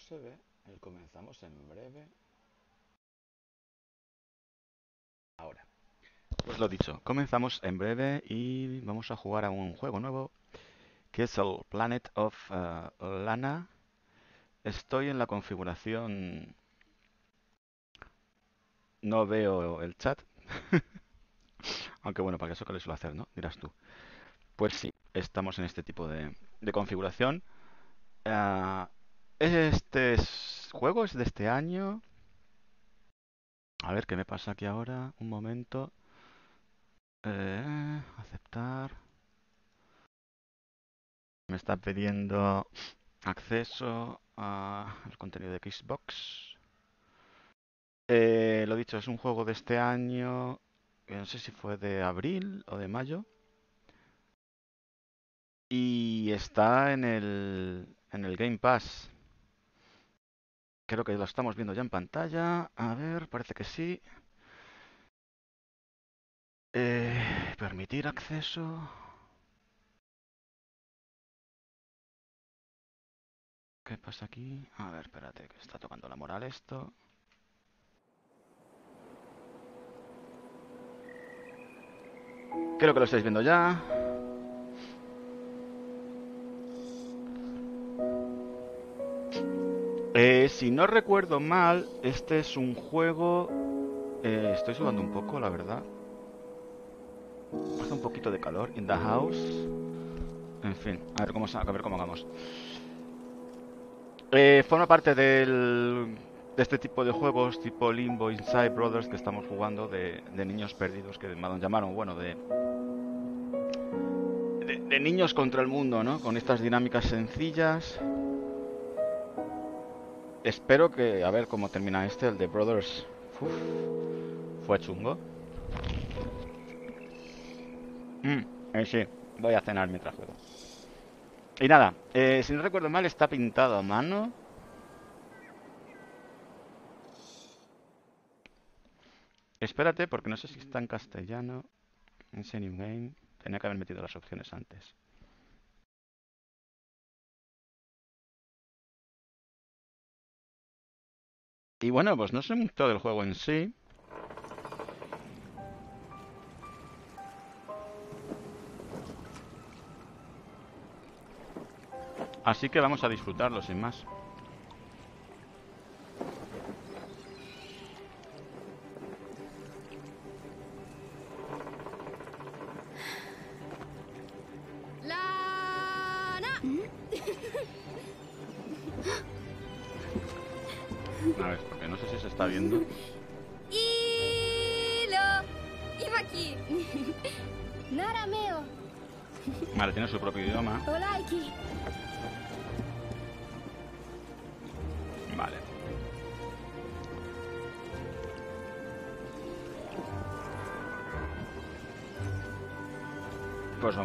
se ve, el comenzamos en breve. Ahora. Pues lo dicho, comenzamos en breve y vamos a jugar a un juego nuevo que es el Planet of eh, Lana. Estoy en la configuración... No veo el chat. Aunque bueno, para eso que le suelo hacer, ¿no? Dirás tú. Pues sí, estamos en este tipo de, configuración. Ah, este juego es de este año. A ver qué me pasa aquí ahora. Un momento. Eh, aceptar. Me está pidiendo acceso al contenido de Xbox. Eh, lo dicho, es un juego de este año. No sé si fue de abril o de mayo. Y está en el, en el Game Pass. Creo que lo estamos viendo ya en pantalla. A ver, parece que sí. Eh, permitir acceso. ¿Qué pasa aquí? A ver, espérate, que está tocando la moral esto. Creo que lo estáis viendo ya. Eh, si no recuerdo mal, este es un juego... Eh, estoy sudando un poco, la verdad. Hace un poquito de calor. In the house. En fin, a ver cómo, a ver cómo vamos. Eh, forma parte del, de este tipo de juegos tipo Limbo, Inside Brothers que estamos jugando de, niños perdidos que me llamaron, bueno, de, de, de niños contra el mundo, ¿no? Con estas dinámicas sencillas Espero que, a ver cómo termina este, el de Brothers. fue chungo. Mm, eh, sí, voy a cenar mientras juego. Y nada, eh, si no recuerdo mal, está pintado a mano. Espérate, porque no sé si está en castellano. New Game. Tenía que haber metido las opciones antes. Y bueno, pues no sé mucho del juego en sí. Así que vamos a disfrutarlo sin más.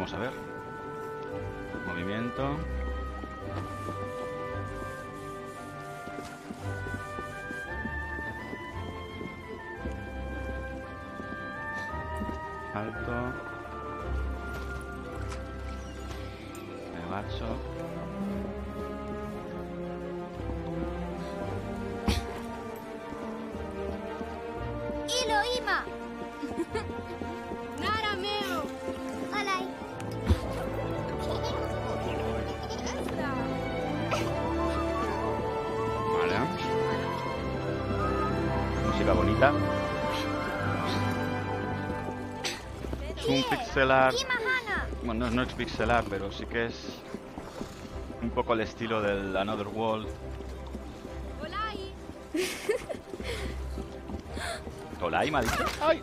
Vamos a ver. Bueno, no es pixelar, pero sí que es un poco el estilo del Another World. Olai, me ha dicho. ¡Ay!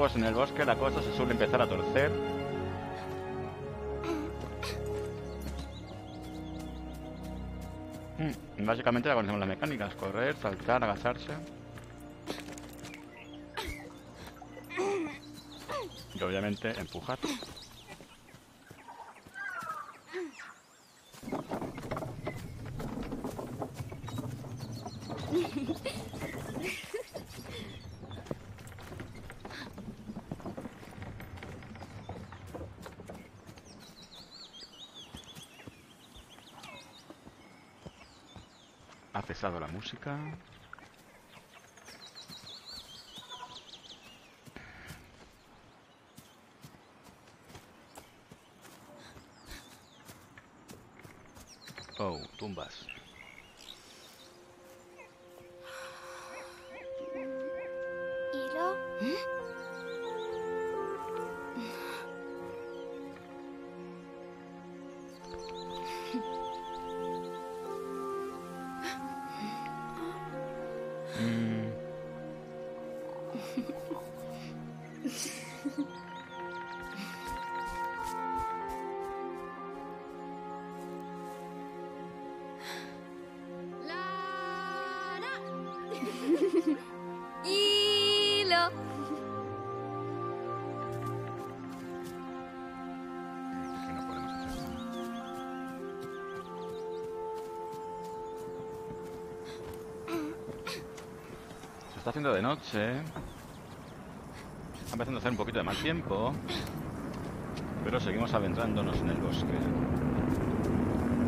Juegos en el bosque la cosa se suele empezar a torcer. Mm, Básicamente ya conocemos las mecánicas, correr, saltar, agacharse. Y obviamente empujar. Música. De noche. Está empezando a hacer un poquito de mal tiempo. Pero seguimos adentrándonos en el bosque.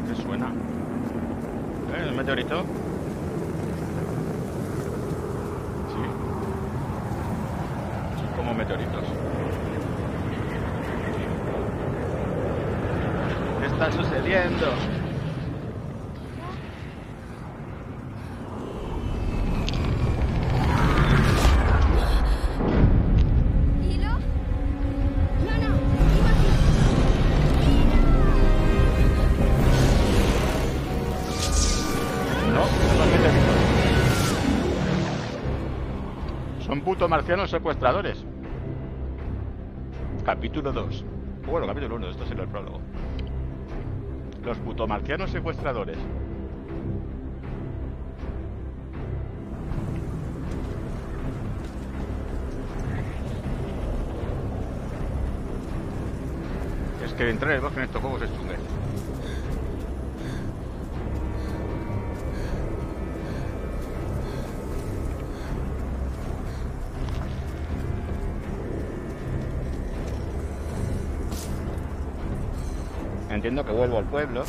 ¿Qué suena? ¿Eh? ¿El meteorito? Son putos marcianos secuestradores. Capítulo 2. Bueno, capítulo 1, esto será el prólogo. Los putomarcianos secuestradores. Es que entrar en el bosque en estos juegos es chungue. Entiendo que vuelvo al pueblo.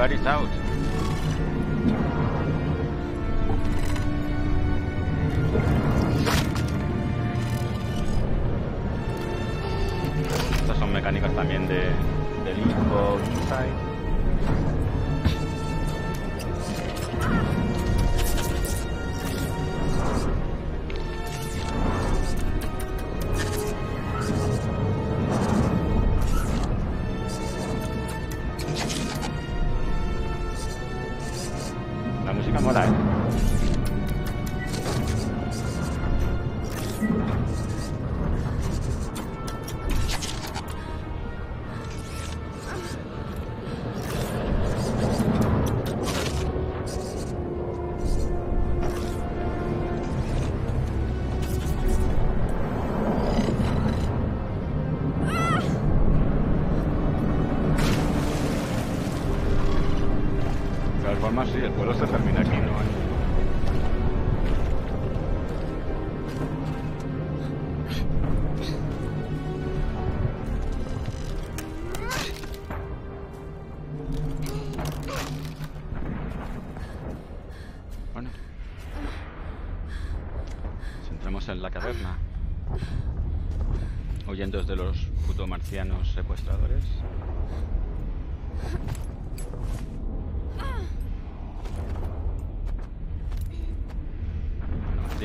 गाड़ी साहब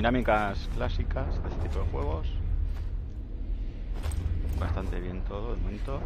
dinámicas clásicas de este tipo de juegos. Bastante bien todo de momento.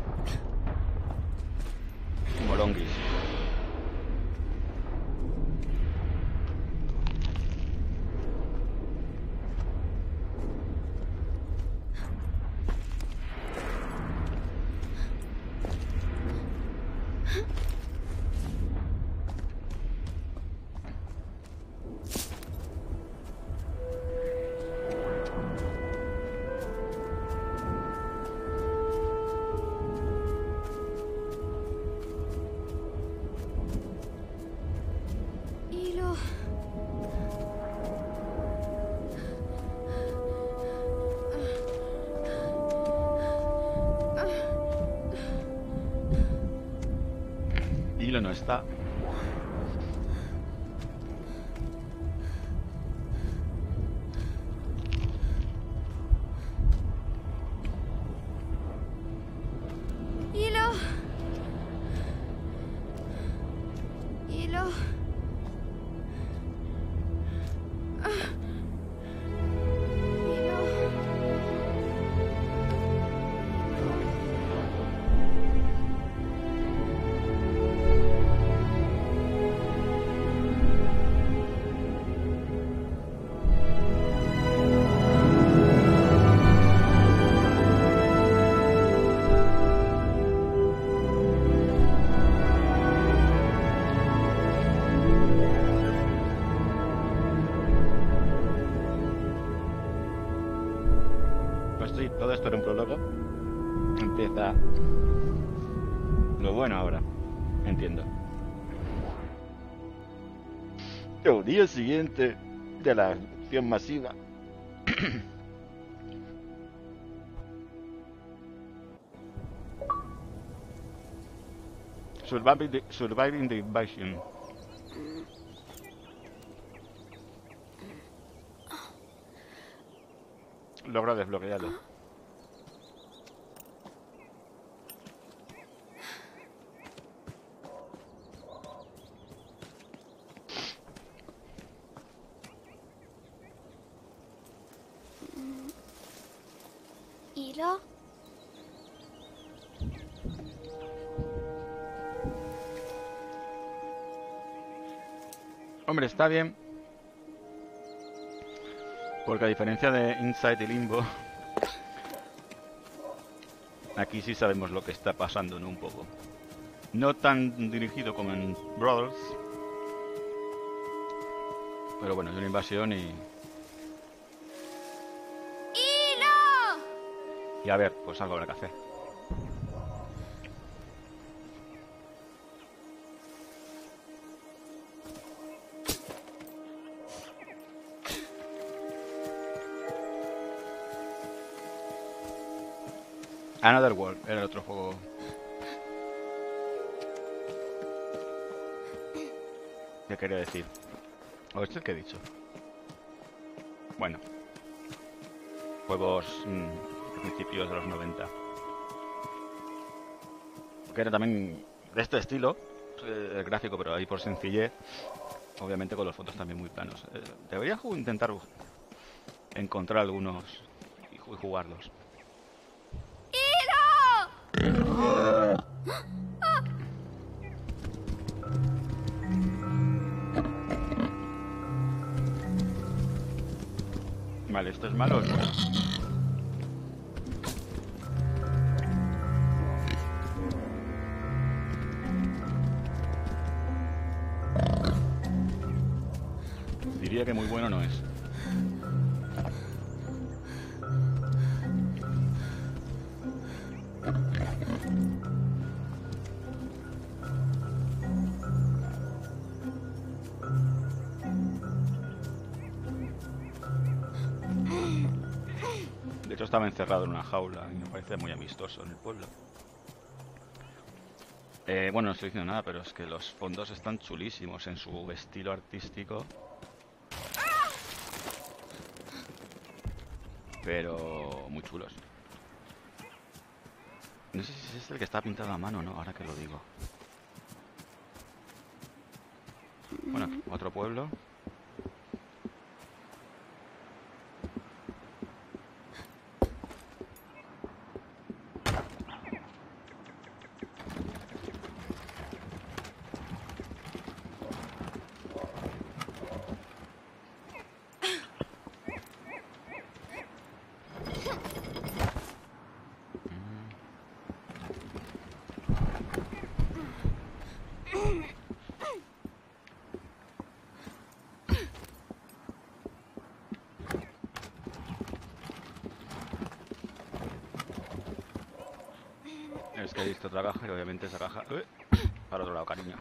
Día siguiente de la acción masiva. Surviving the, surviving the invasion. Logra desbloquearlo. Hombre, está bien. Porque a diferencia de Inside y Limbo, aquí sí sabemos lo que está pasando, ¿no? Un poco. No tan dirigido como en Brothers. Pero bueno, es una invasión y... Y a ver, pues algo habrá que hacer. Another World era el otro juego. ¿Qué quería decir? ¿O este es que he dicho? Bueno. Juegos mm, principios de los 90. Que era también de este estilo, eh, el gráfico, pero ahí por sencillez. Obviamente con los fotos también muy planos. Eh, debería intentar encontrar algunos y ju- y jugarlos. ¡Hilo! Vale, esto es malo. ¿no? Que muy bueno no es. De hecho estaba encerrado en una jaula y me parece muy amistoso en el pueblo. Eh, bueno, no estoy diciendo nada, pero es que los fondos están chulísimos en su estilo artístico. Pero muy chulos. No sé si es este el que está pintado a mano, ¿no? Ahora que lo digo. Bueno, otro pueblo. Es que he visto y obviamente esa caja... ¡Ué! Para otro lado, cariño.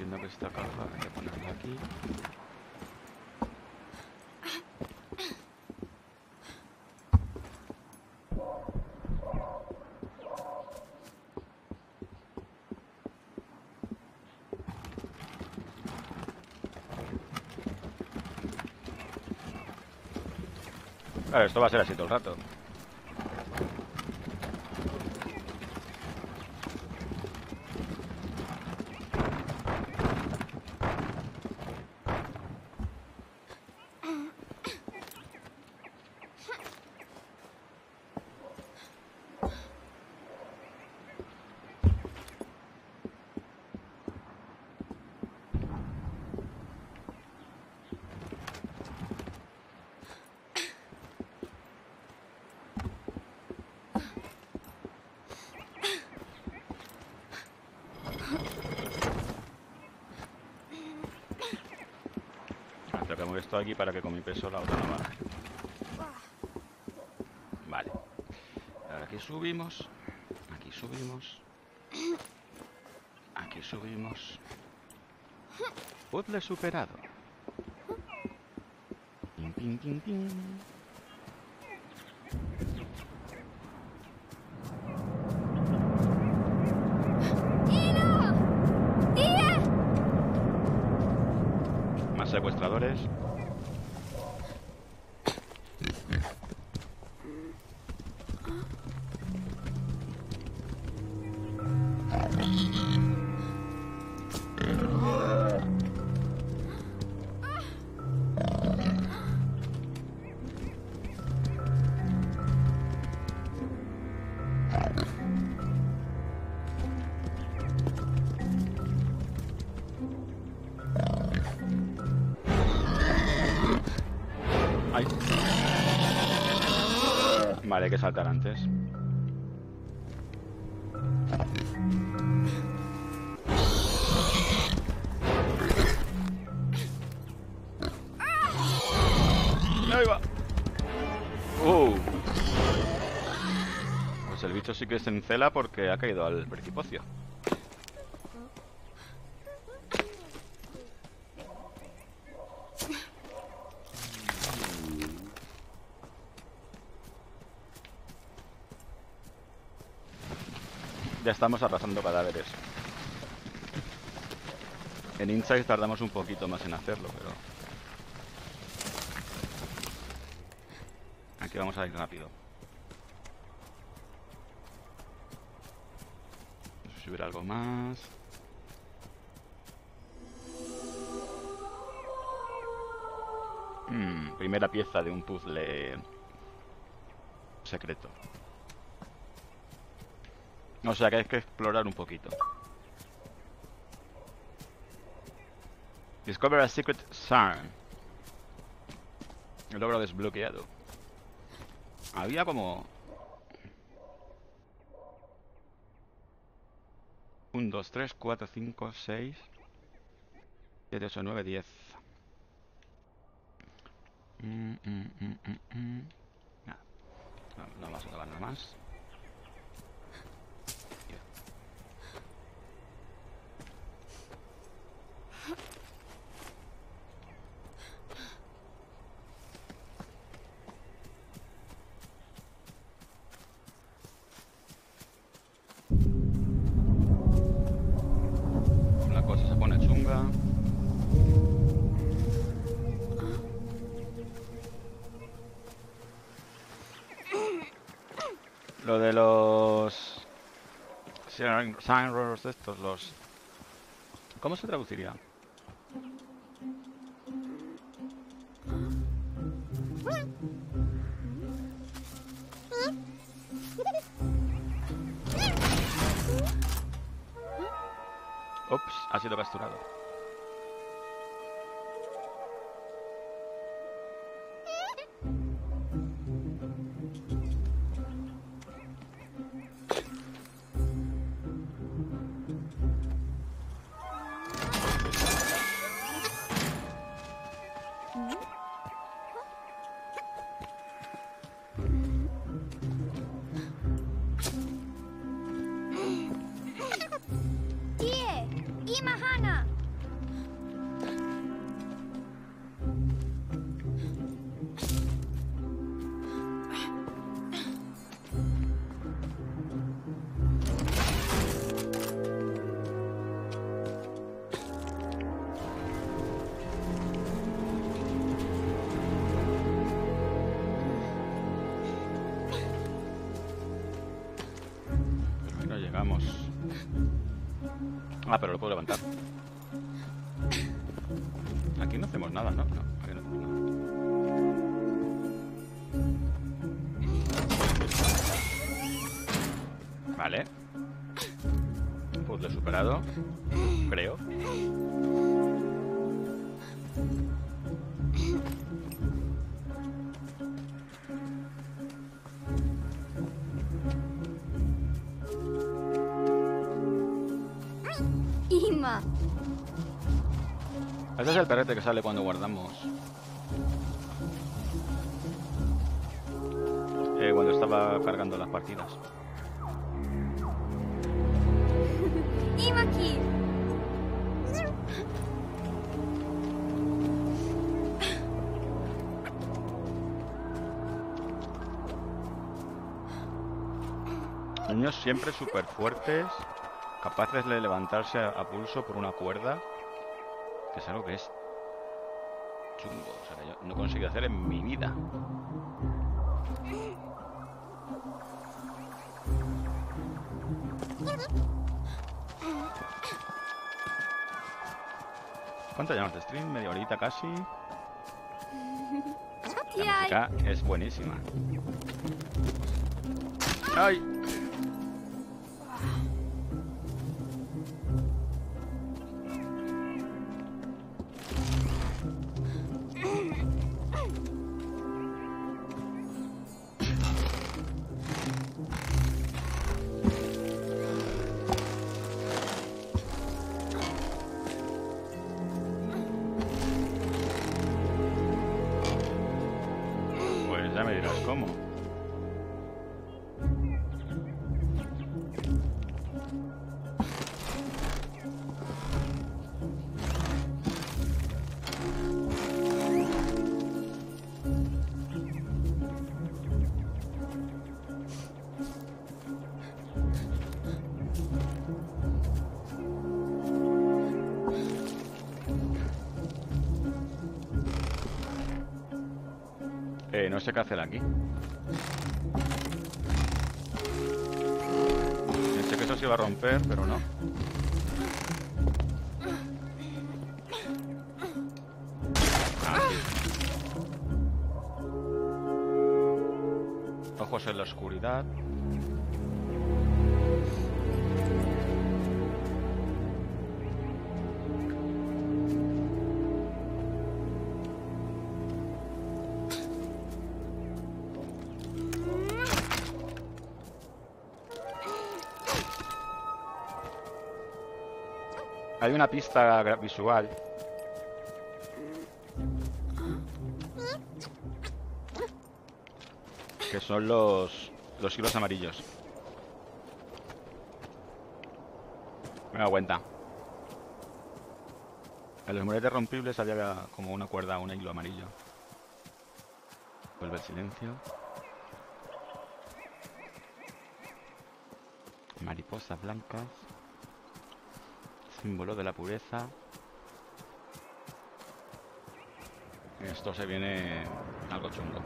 Entiendo que esta caja hay que ponerla aquí. Claro, esto va a ser así todo el rato. esto aquí para que con mi peso la otra no baje. Vale. Aquí subimos. Aquí subimos. Aquí subimos. Puzzle superado. Pin, pin, pin, pin. Vale, hay que saltar antes. Ahí va. Uh. Pues el bicho sí que se encela porque ha caído al precipicio. Estamos arrasando cadáveres. En Inside tardamos un poquito más en hacerlo, pero... Aquí vamos a ir rápido. Hubiera algo más. Hmm, primera pieza de un puzzle secreto. O sea que hay que explorar un poquito. Discover a secret sign. El logro desbloqueado. Había como... 1, 2, 3, 4, 5, 6, 7, 8, 9, 10. Mm, mm, mm, mm. No, no a nada más. Sign sign errors de estos, los... ¿Cómo se traduciría? Ups, ha sido capturado. carrete que sale cuando guardamos. Eh, cuando estaba cargando las partidas. aquí! Niños siempre súper fuertes, capaces de levantarse a pulso por una cuerda, que es algo que es no he hacer en mi vida. ¿Cuánto llevamos de stream? Media horita casi. La música es buenísima. ¡Ay! Sé qué hacer aquí. Pensé que eso se iba a romper, pero no. Ah. Ojos en la oscuridad. Hay una pista visual. Que son los, los hilos amarillos. Me da cuenta. En los muretes rompibles había como una cuerda, un hilo amarillo. Vuelve el silencio. Mariposas blancas. Símbolo de la pureza. Esto se viene algo chungo.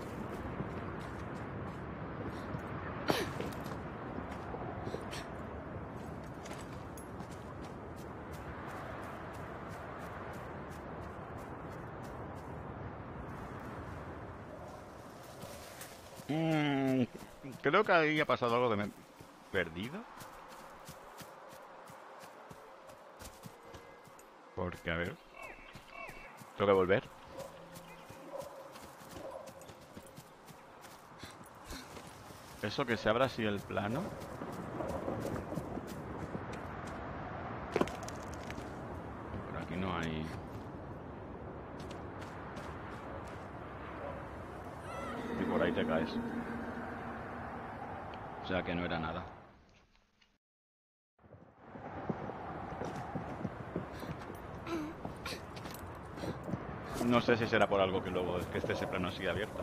Mm, creo que ahí ha pasado algo he perdido. A ver. Tengo que volver. Eso que se abra así el plano. Por aquí no hay. Y por ahí te caes. O sea que no era nada. No sé si será por algo que luego que esté ese plano sigue abierto.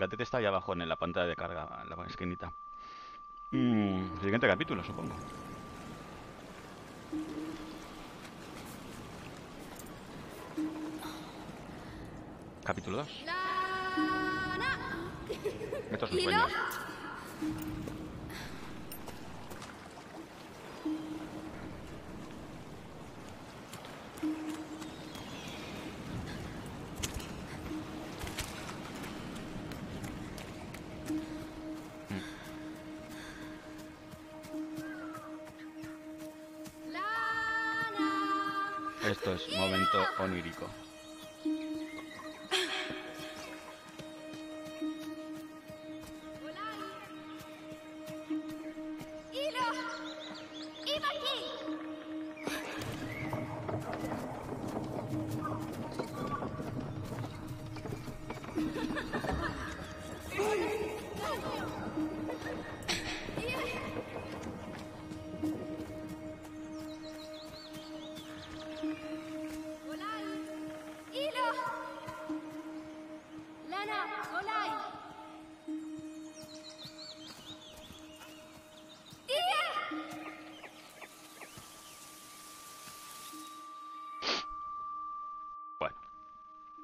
el gatete está ahí abajo en la pantalla de carga, en la esquinita. Mm, siguiente capítulo, supongo.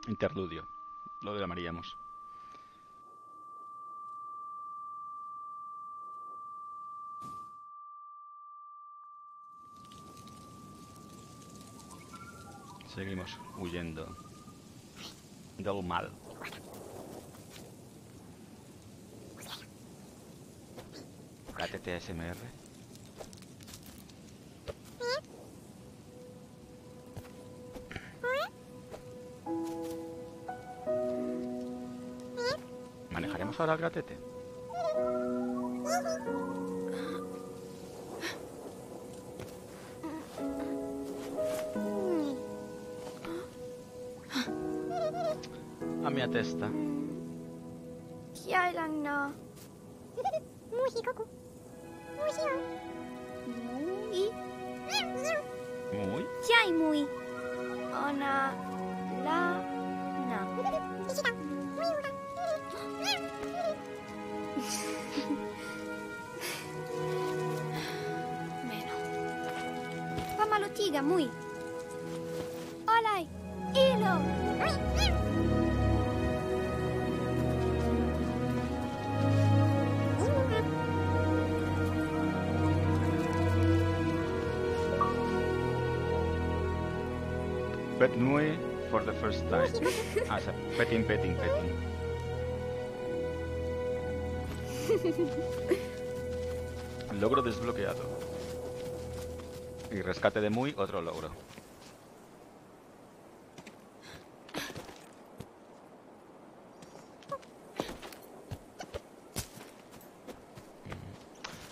Interludio. Lo de llamaríamos. Seguimos huyendo del mal. ¿Manejaremos ahora? A mi testa. Muy. Hola. Hilo. Pet Nui for the first time. Ah, o sea, petting, petting, petting. Logro desbloqueado. Y rescate de Muy, otro logro.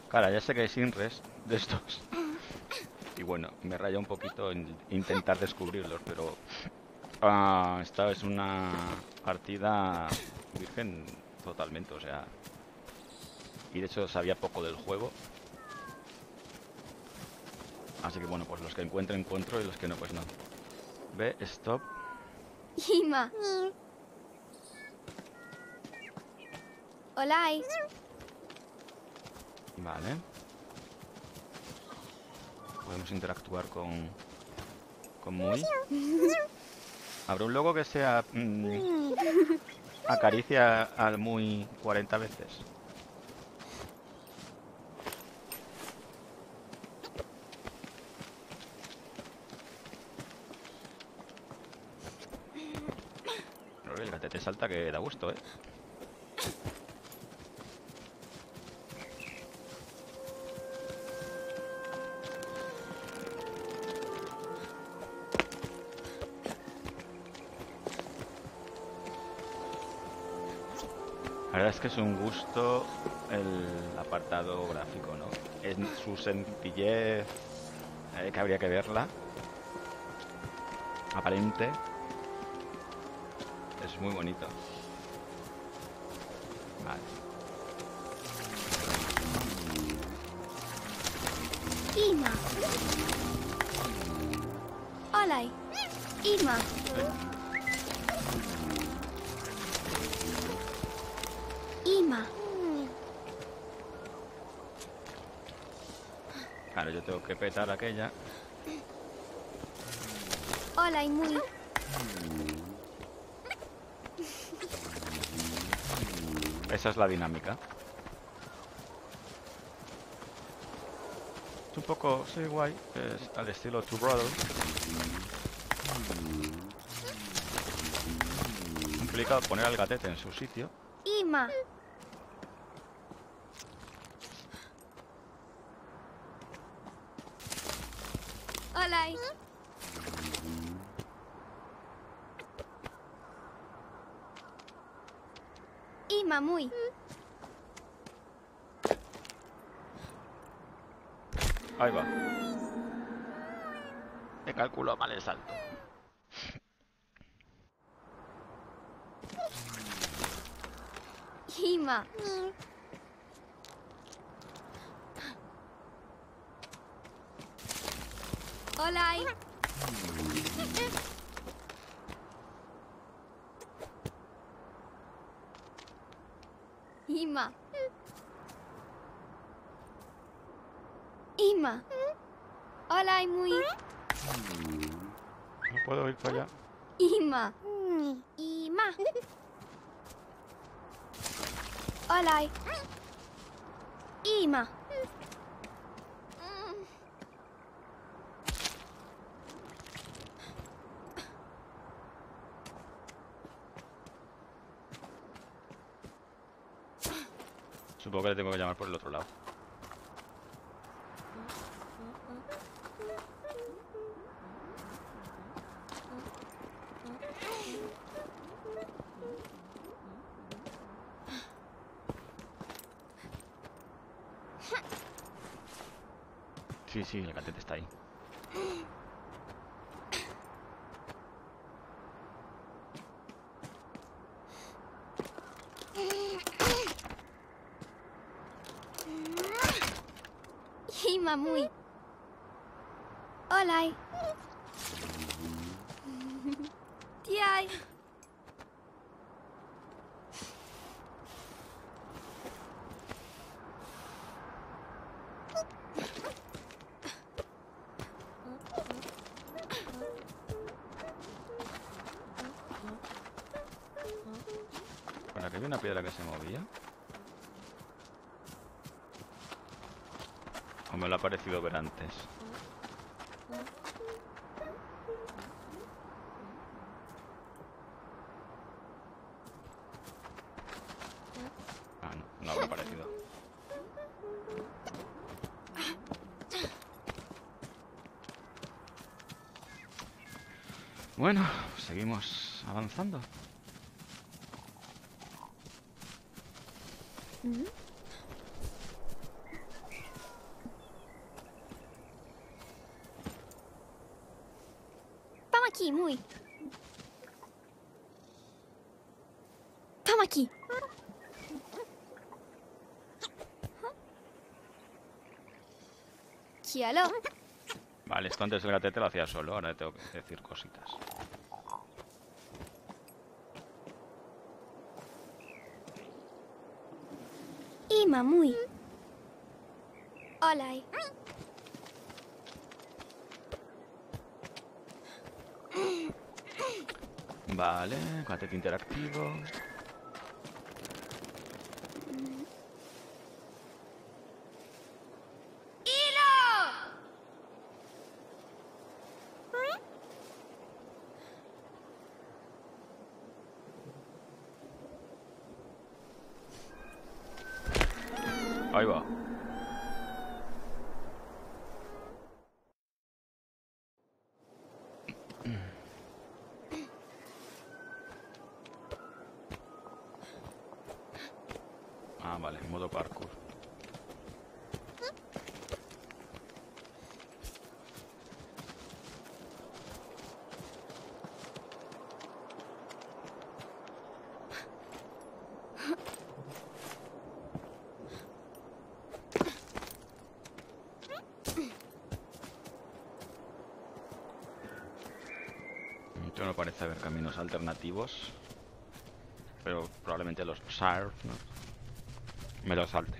Cara, ya sé que hay Inres de estos. Y bueno, me raya un poquito en intentar descubrirlos, pero ah, esta es una partida virgen totalmente, o sea, y de hecho sabía poco del juego. Así que bueno, pues los que encuentre encuentro y los que no, pues no. Ve, stop. 今。Hola. Vale. Podemos interactuar con, con Muy. Habrá un logo que sea mm, acaricia al Muy 40 veces. Pero Que da gusto, ¿eh? La verdad es que es un gusto el apartado gráfico, ¿no? En su sencillez, eh, que habría que verla. Aparente. Es muy bonito. Vale. Ima. Hola. Ima. Ima. Claro, yo tengo que petar aquella. Hola y muy. Esa es la dinámica. Es un poco, sí, guay. Es al estilo Two Brothers. Complicado poner al gatete en su sitio. Ima. Hola. Ima muy. Ahí va. Me calculo mal el salto. Hola. Ima. Ima. Hola, muy. No puedo ir para allá. Ima. Ima. Ima. Supongo que le tengo que llamar por el otro lado. Sí, sí, el gatete está ahí. Ima muy. Hola. Tiai. ¿Para que se movía? ¿O me lo ha parecido ver antes? Ah. Bueno, seguimos avanzando. Vamos aqui, muy. Vamos aqui. Quialo. Vale, esto antes el gatete lo hacía solo, ahora tengo que decir cositas. Ima muy. Hola. Vale, gatete interactivo. Ahí va. Ah, vale, modo parkour. Esto no caminos alternativos. Pero probablemente los SAR ¿no? me lo salte.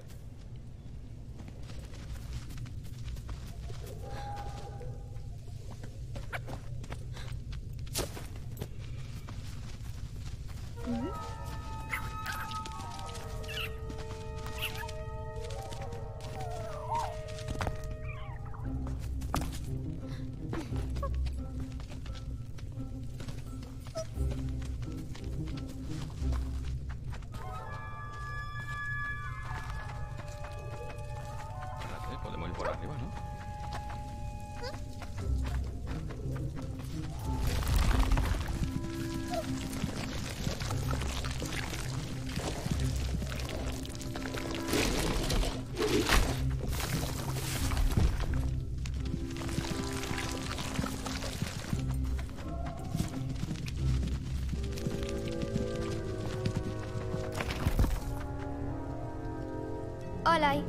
Hola.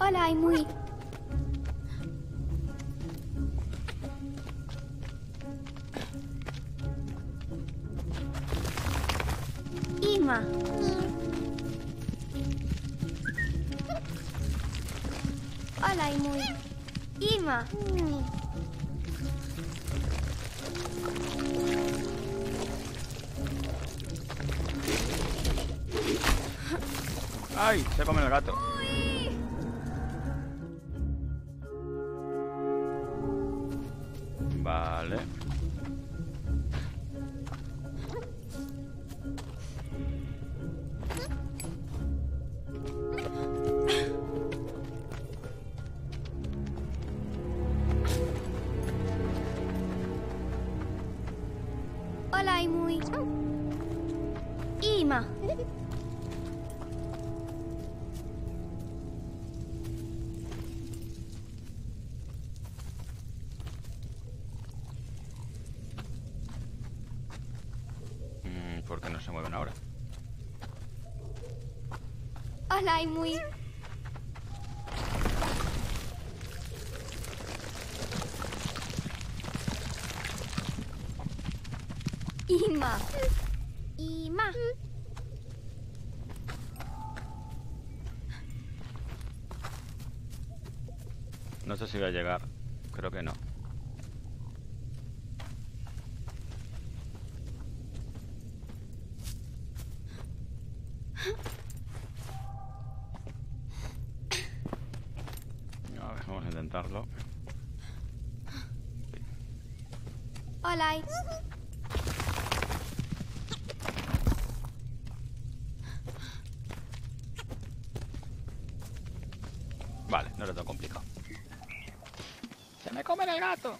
Hola, muy. ¡Ay! Se come el gato. Hola, y muy. Ima. Ima. No sé si voy a llegar. Creo que no. A ver, vamos a intentarlo. Hola. Vale, no era tan complicado. ¡Se me come el gato!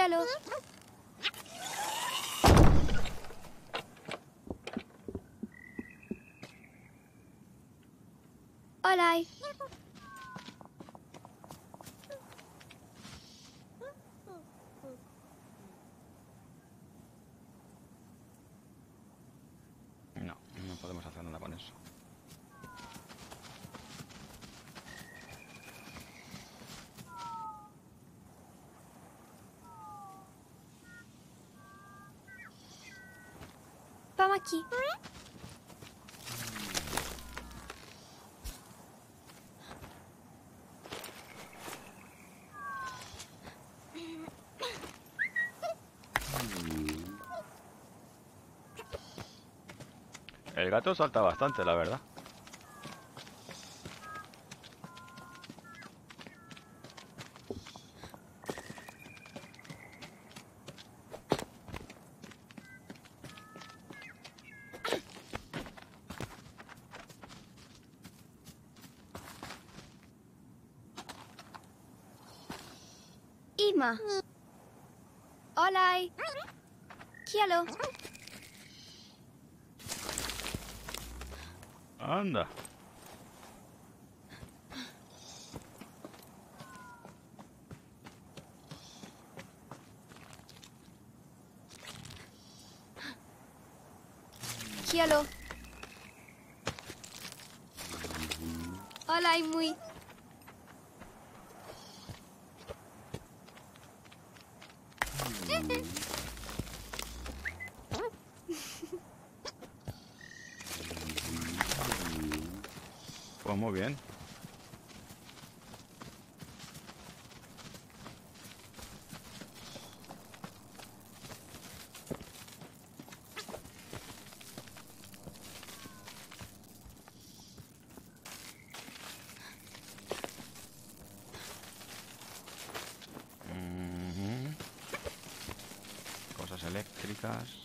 Cielo. Hola. No, no podemos hacer nada con eso. Vamos El gato salta bastante, la verdad. Ima. Hola. Cielo. Anda. Cielo. Hola, y muy. Pues muy bien. Ujú. Cosas eléctricas.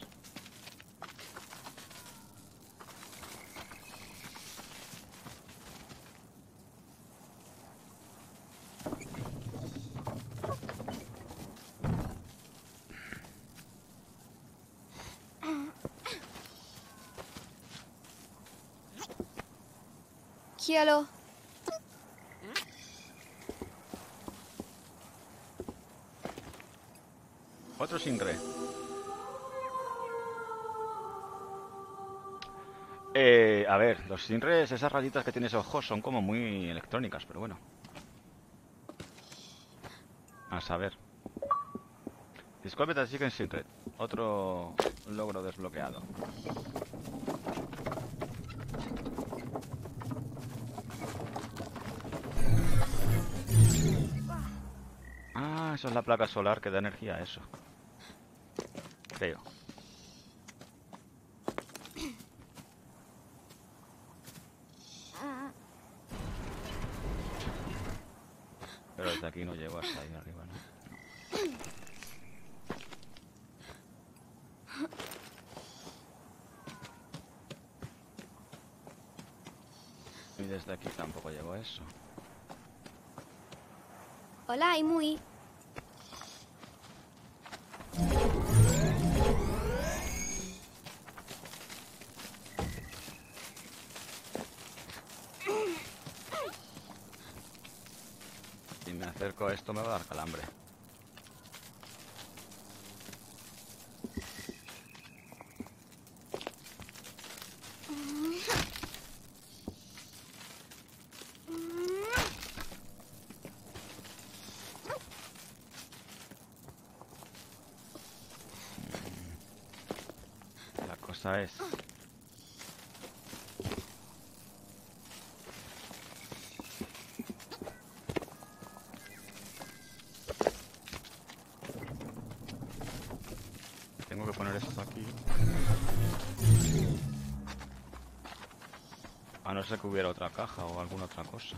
Otro sin re. Eh, a ver, los sinres, esas rayitas que tiene ese ojos son como muy electrónicas, pero bueno. A saber. Disculpe, te siguen Sinred. Otro logro desbloqueado. Eso es la placa solar que da energía a eso. Creo. Pero desde aquí no llego hasta ahí arriba, ¿no? Y desde aquí tampoco llego a eso. Hola, muy. Si me acerco a esto me va a dar calambre. La cosa es... hubiera otra caja o alguna otra cosa.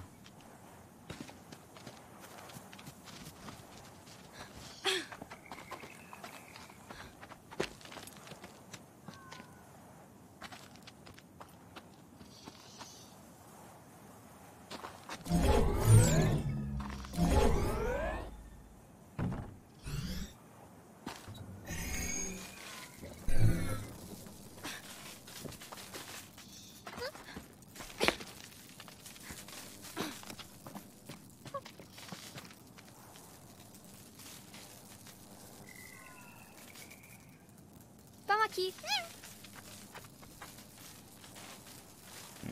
Vamos aquí.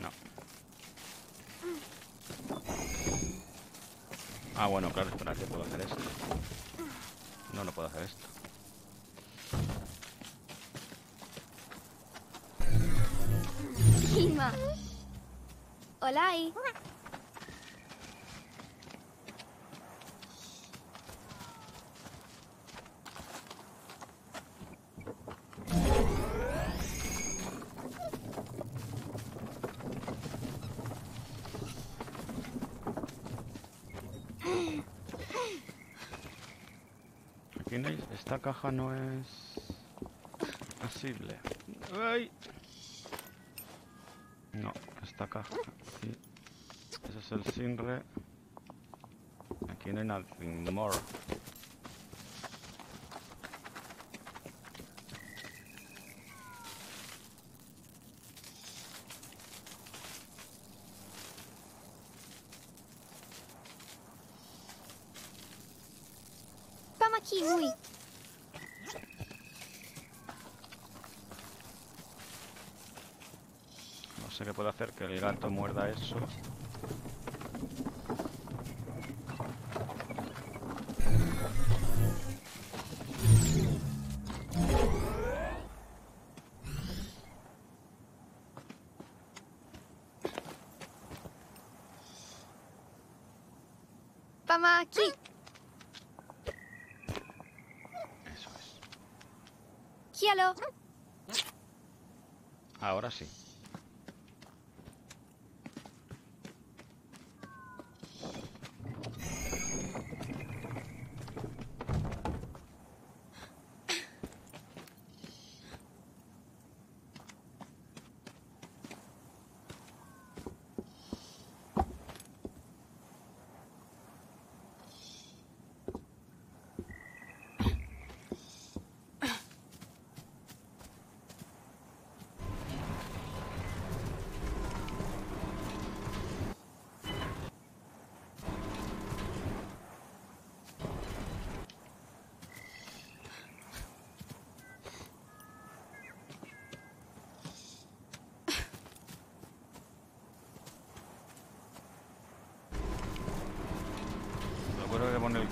No. Ah, bueno, claro, espera, que puedo hacer esto. No, no puedo hacer esto. Hola, y. Aquí no hay- esta caja no es asible. ¡Ay! No, esta caja. Aquí. Ese es el Sinre. Aquí no hay nothing more. Vamos aquí, muy. Qué puedo hacer que el gato muerda eso. Vamos aquí. Eso es. Ahora sí.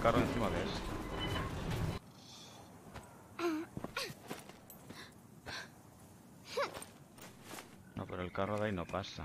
Carro encima de esto. No, pero el carro de ahí no pasa.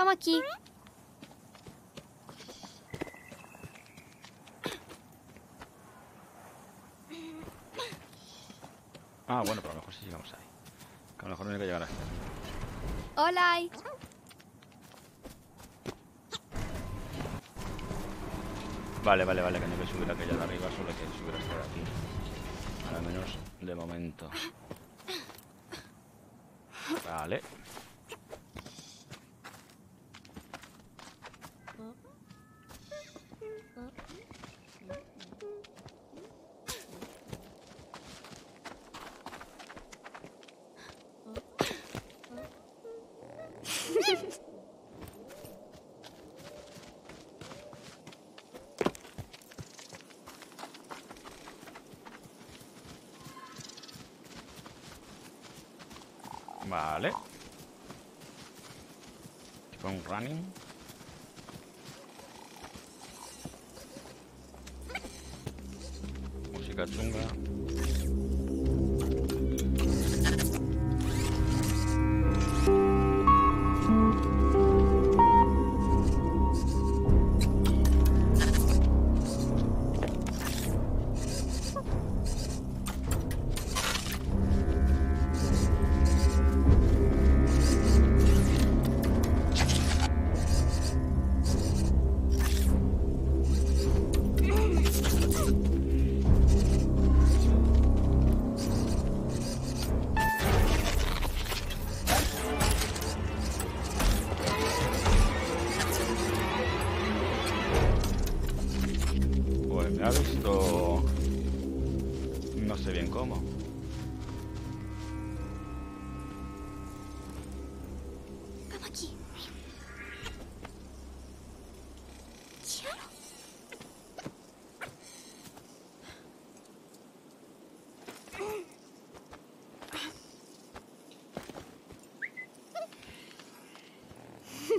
Vamos aquí. Ah, bueno, pero a lo mejor sí llegamos ahí. Que a lo mejor no hay que llegar hasta. Hola. Vale, vale, vale, que no hay que subir aquella de arriba, solo hay que subir hasta de aquí. Al menos de momento. Vale.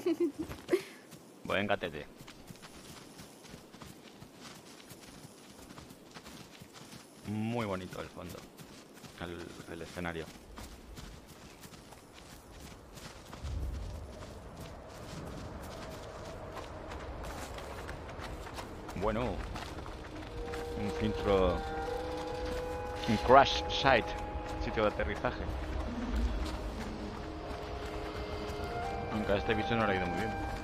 Buen gatete. Muy bonito el fondo. El, escenario. Bueno. Un filtro... Un crash site. Sitio de aterrizaje. Este bicho no le ha ido muy bien.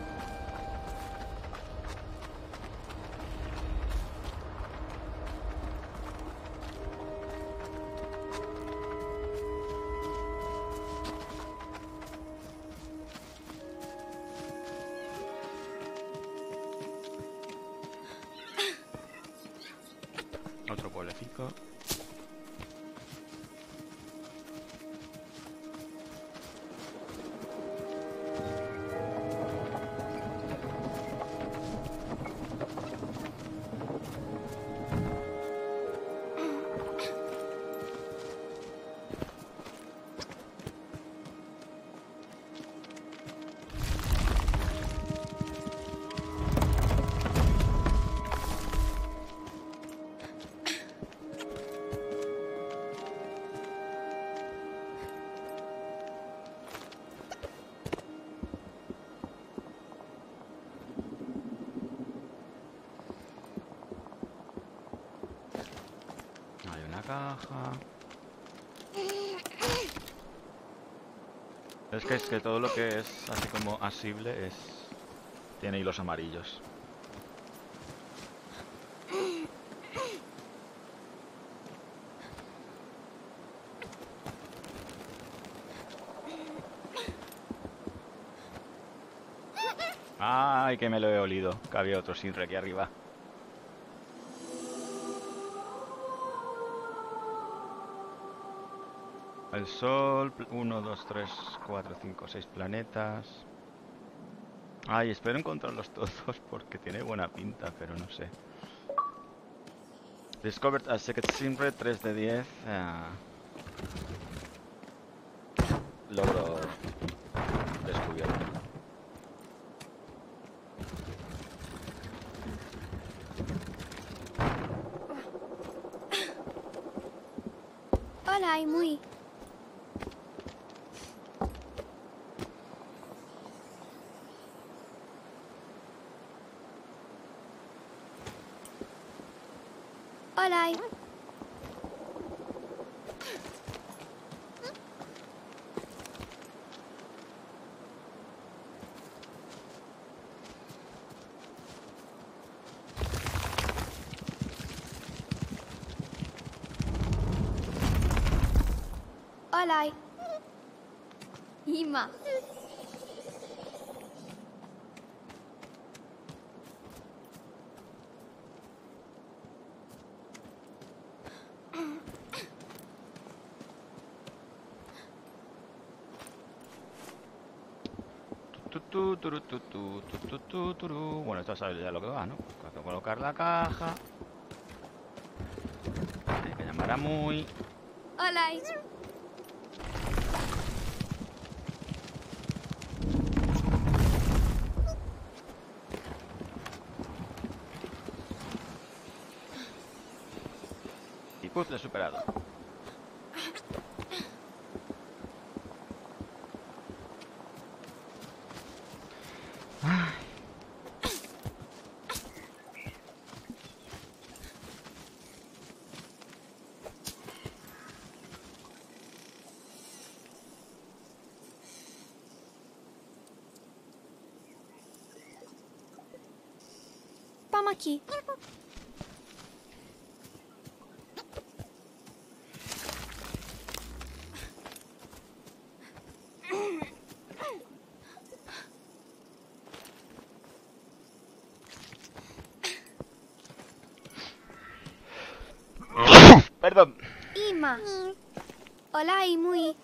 Que todo lo que es así como asible es tiene hilos amarillos. Ay, que me lo he olido. Que había otro Sinre aquí arriba. Sol, 1, 2, 3, 4, 5, 6 planetas. Ay, espero encontrarlos todos porque tiene buena pinta, pero no sé. Discovered a Secret Simre, 3 de 10. ah. Logro Twilight. Y puzzle superado. Toma aqui. Perdão. Ima. Hola, Imui.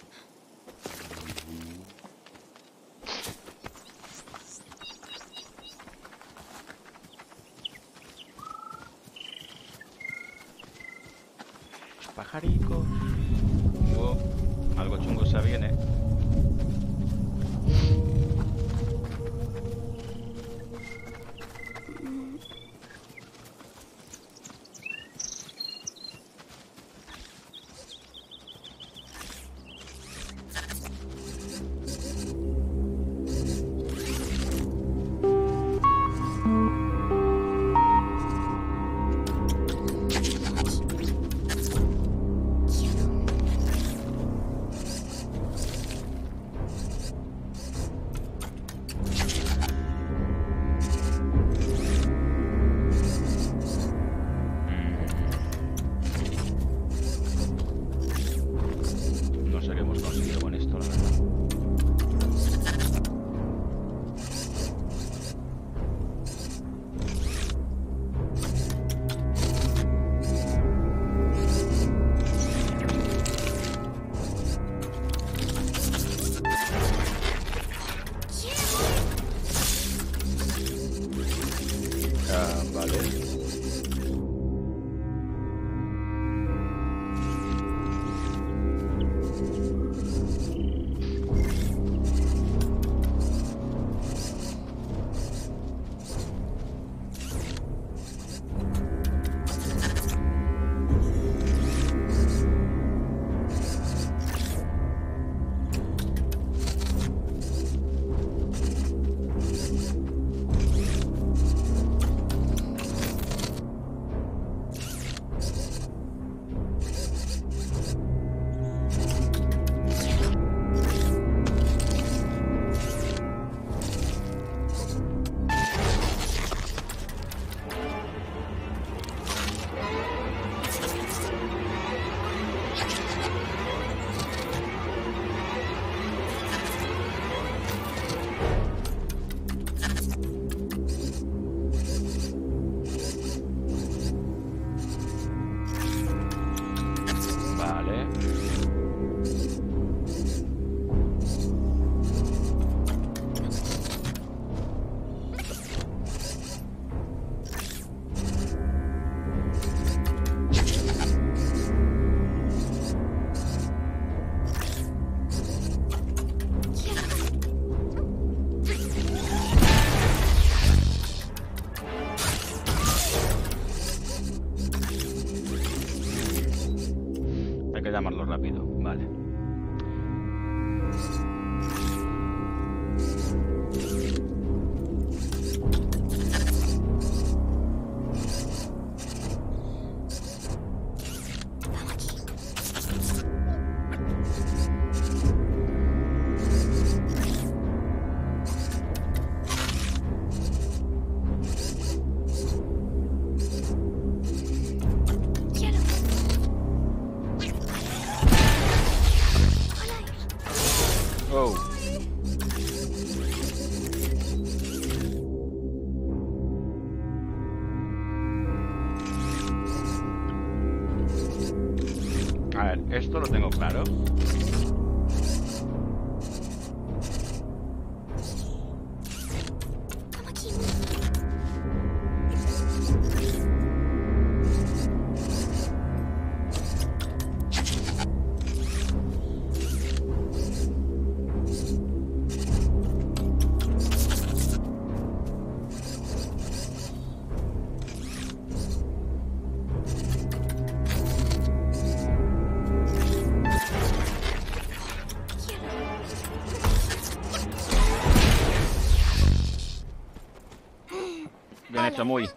Muy.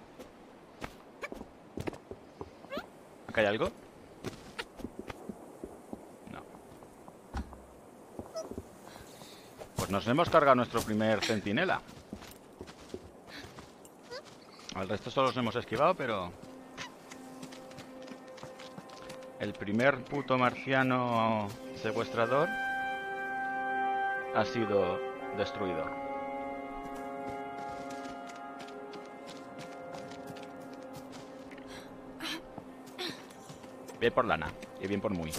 ¿Acá hay algo? No. Pues nos hemos cargado nuestro primer centinela. Al resto solo los hemos esquivado, pero... El primer puto marciano secuestrador ha sido destruido. Por Lana y bien por Muy.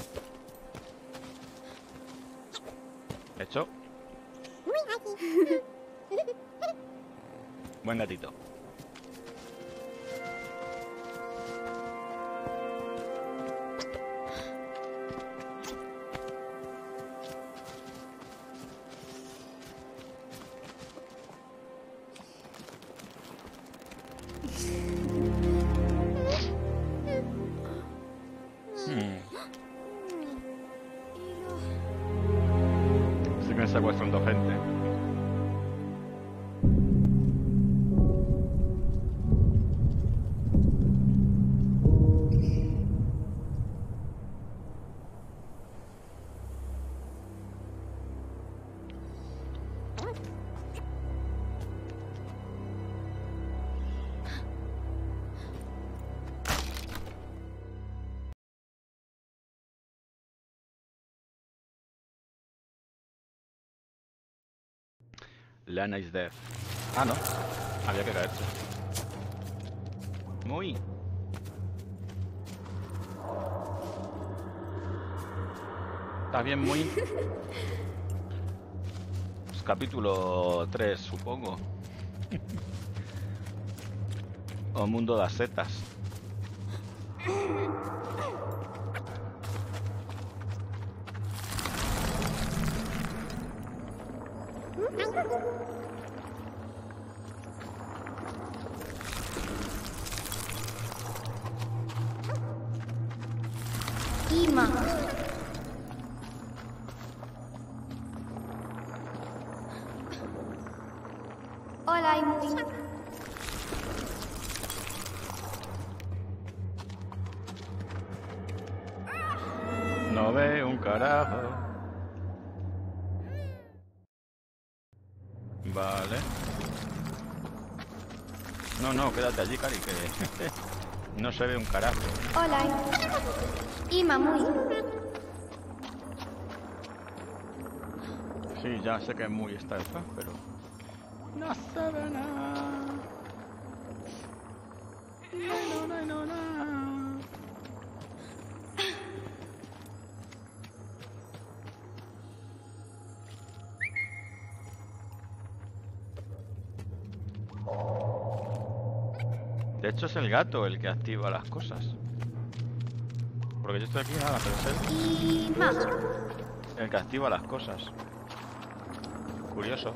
Lana is dead. Ah, no. Había que caerse. Muy. ¿Estás bien, muy? Pues capítulo 3, supongo. o Mundo das Setas. Quédate allí, Cari, que no se ve un carajo. Hola. Ima, muy. Sí, ya sé que es muy esta esta, pero... No se ve nada. Es el gato el que activa las cosas. Porque yo estoy aquí nada, pero es él el que activa las cosas. Curioso.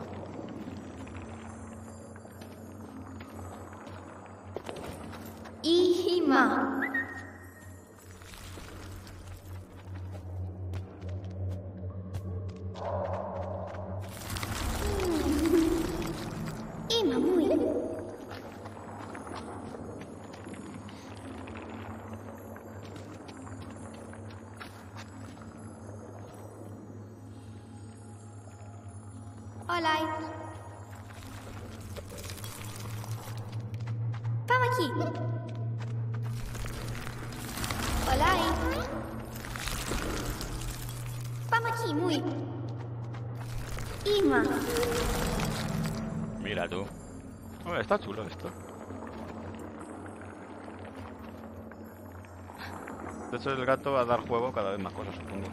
A dar juego cada vez más cosas, supongo.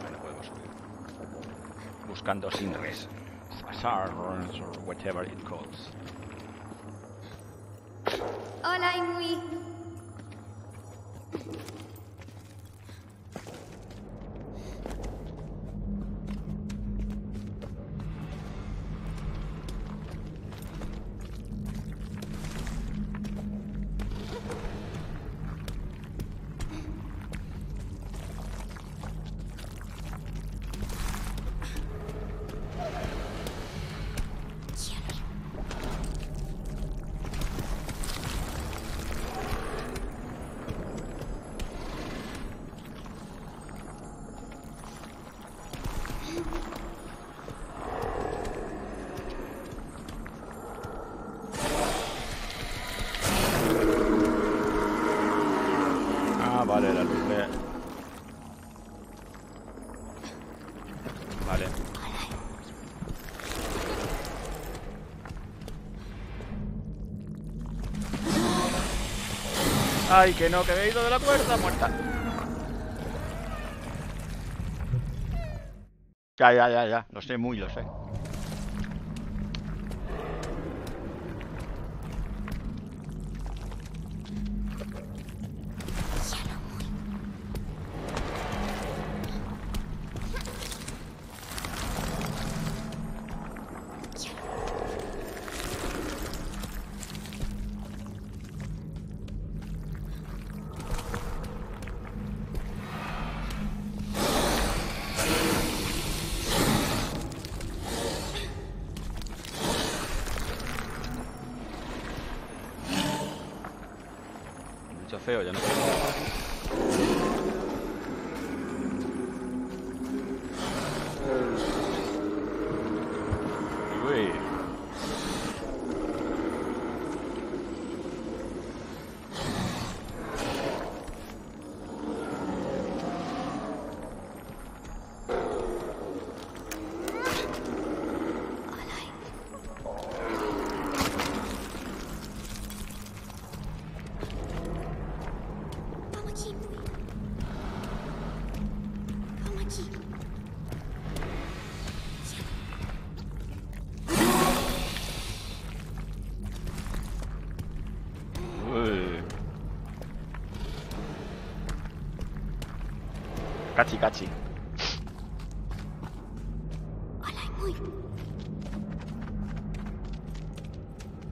Bueno, podemos subir. Buscando Sinres. Sarns, or whatever it calls. Hola, Imui. ¡Ay, que no! ¡Que me he ido de la puerta! ¡Muerta! Ya, ya, ya, ya. Lo sé muy, lo sé.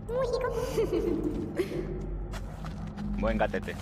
Músico. Buen gatete.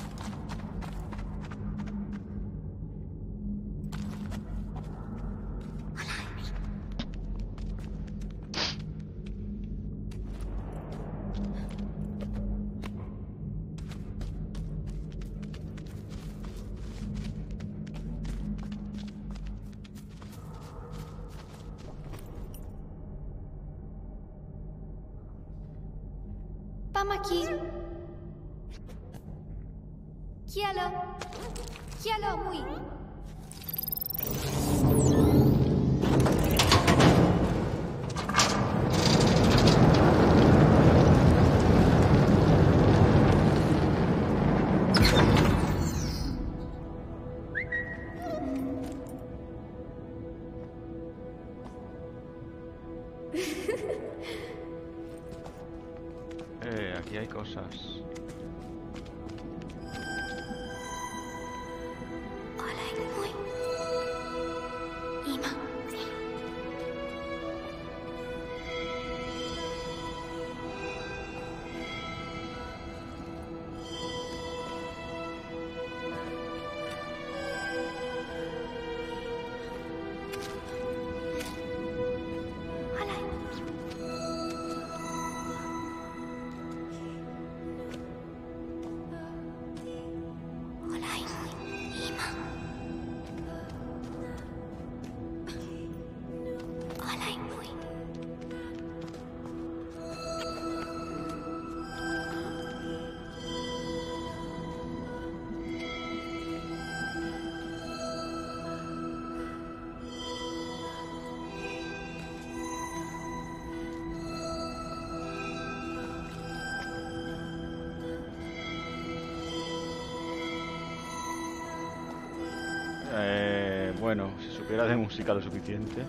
Supiera de música lo suficiente,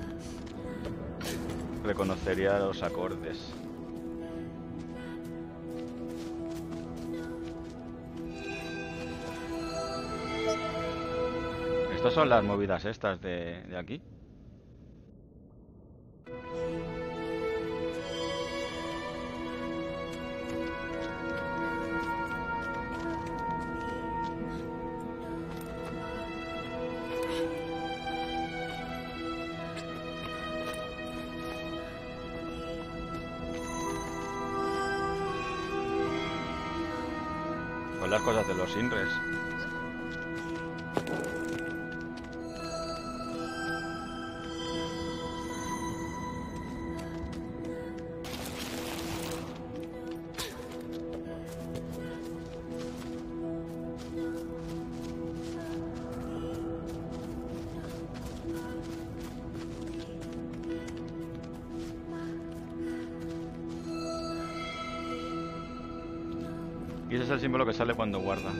reconocería los acordes. Estas son las movidas estas de, de aquí. Los Inres. Y ese es el símbolo que sale cuando guarda.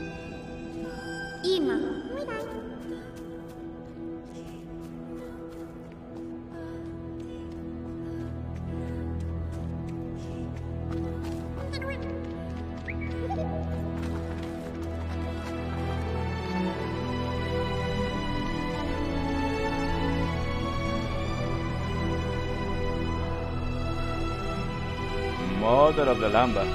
Of the Lamba.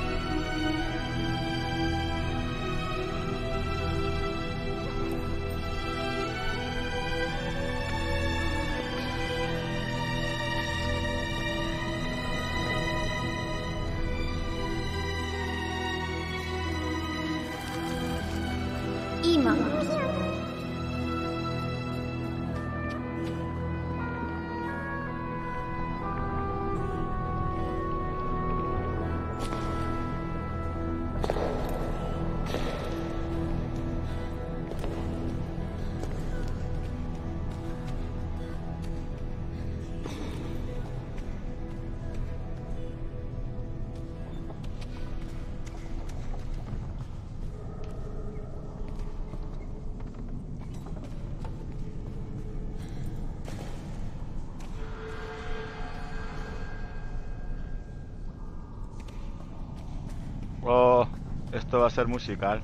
Esto va a ser musical.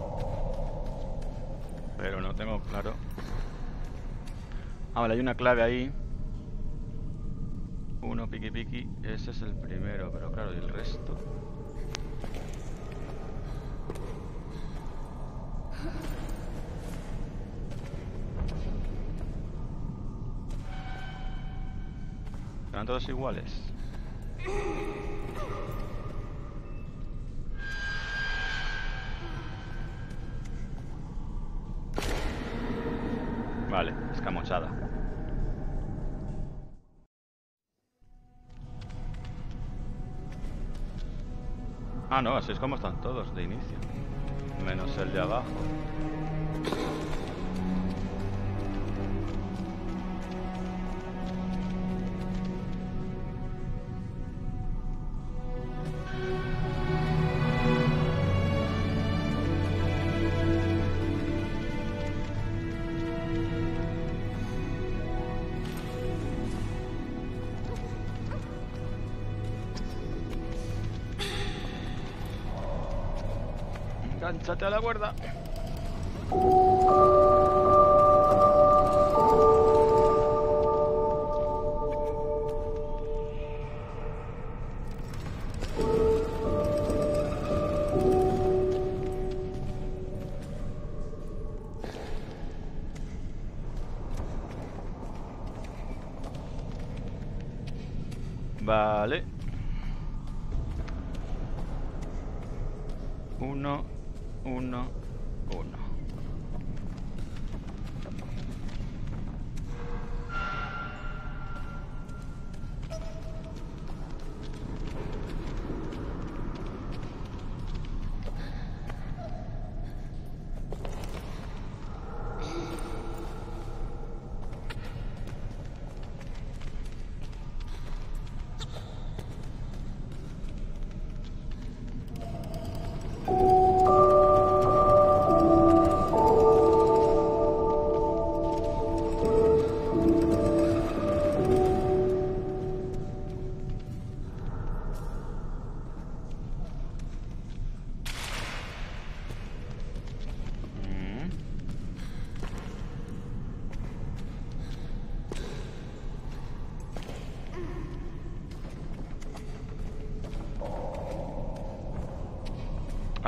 Pero no tengo claro. Ah, vale, hay una clave ahí. Uno, piqui piqui. Ese es el primero, pero claro, ¿y el resto? ¿Serán todos iguales? Ah, no, así es como están todos de inicio. Menos el de abajo. Enganchate a la cuerda.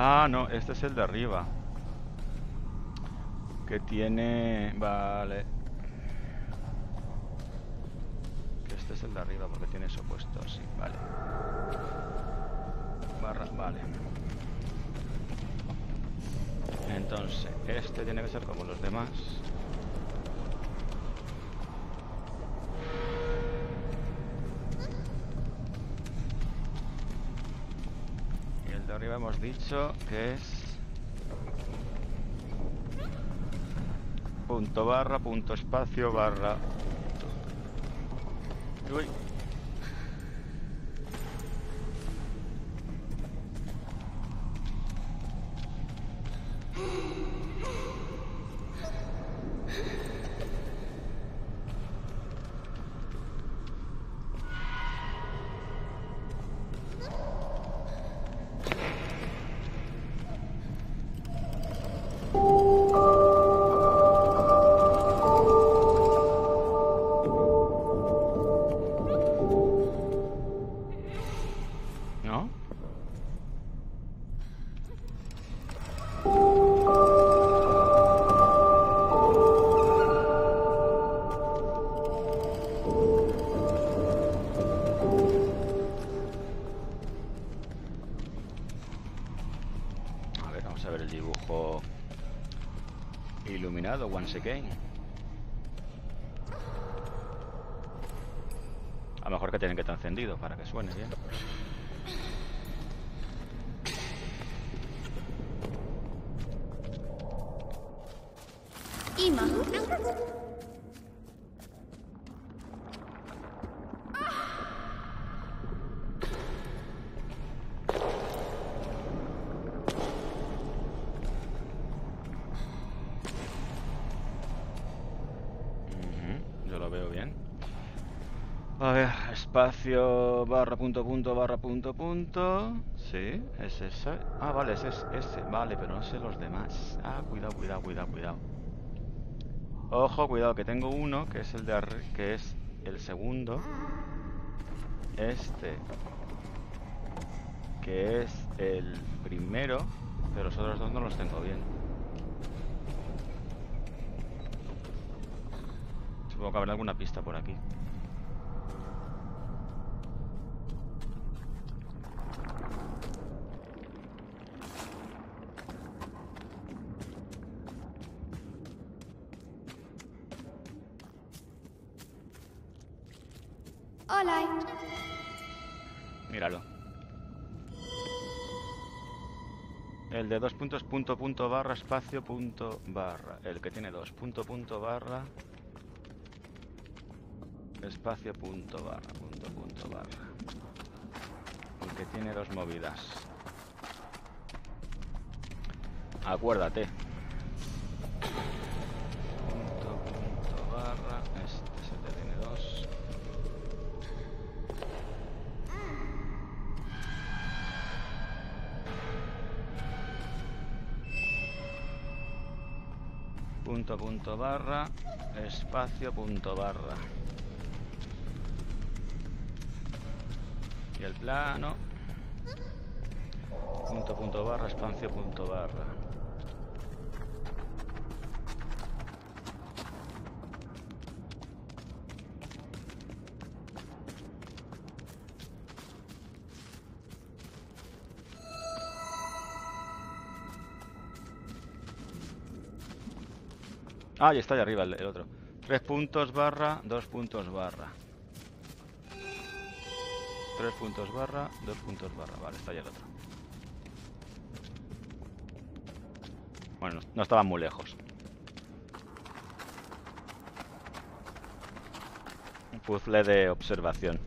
Ah, no, este es el de arriba. Que tiene... Vale. Que este es el de arriba porque tiene eso puesto así, vale. Barra, vale. Entonces, este tiene que ser como los demás. Hemos dicho que es... Punto barra, punto espacio, barra... suene bien. Espacio barra punto punto barra punto punto. Sí, es ese. Ah, vale, ese es ese. Vale, pero no sé los demás. Ah, cuidado, cuidado, cuidado, cuidado. Ojo, cuidado, que tengo uno que es el de que es el segundo. Este. Que es el primero. Pero los otros dos no los tengo bien. Supongo que habrá alguna pista por aquí. Dos puntos, punto, punto, barra, espacio, punto, barra. El que tiene dos, punto, punto, barra. Espacio, punto, barra, punto, punto, barra. El que tiene dos movidas. Acuérdate. Punto barra espacio punto barra. Y el plano punto punto barra espacio punto barra Ah, ahí está ahí arriba el, otro. Tres puntos barra, dos puntos barra. Tres puntos barra, dos puntos barra. Vale, está ahí el otro. Bueno, no- no estaban muy lejos. Un puzzle de observación.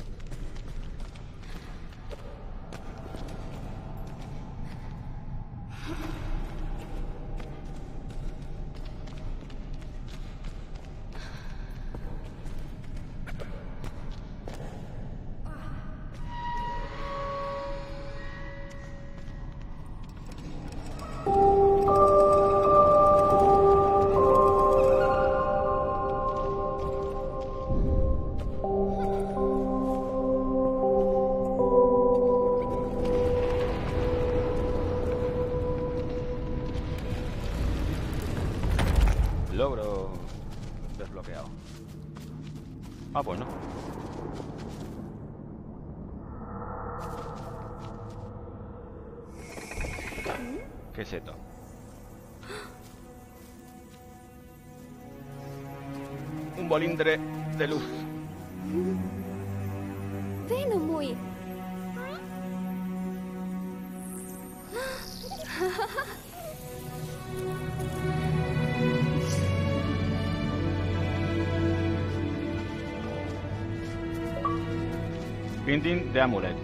de Amulet.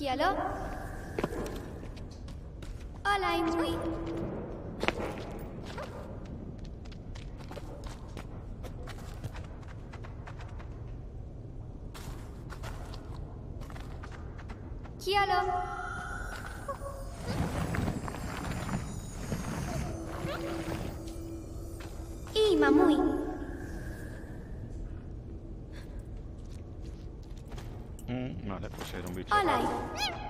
yellow Let me share them with.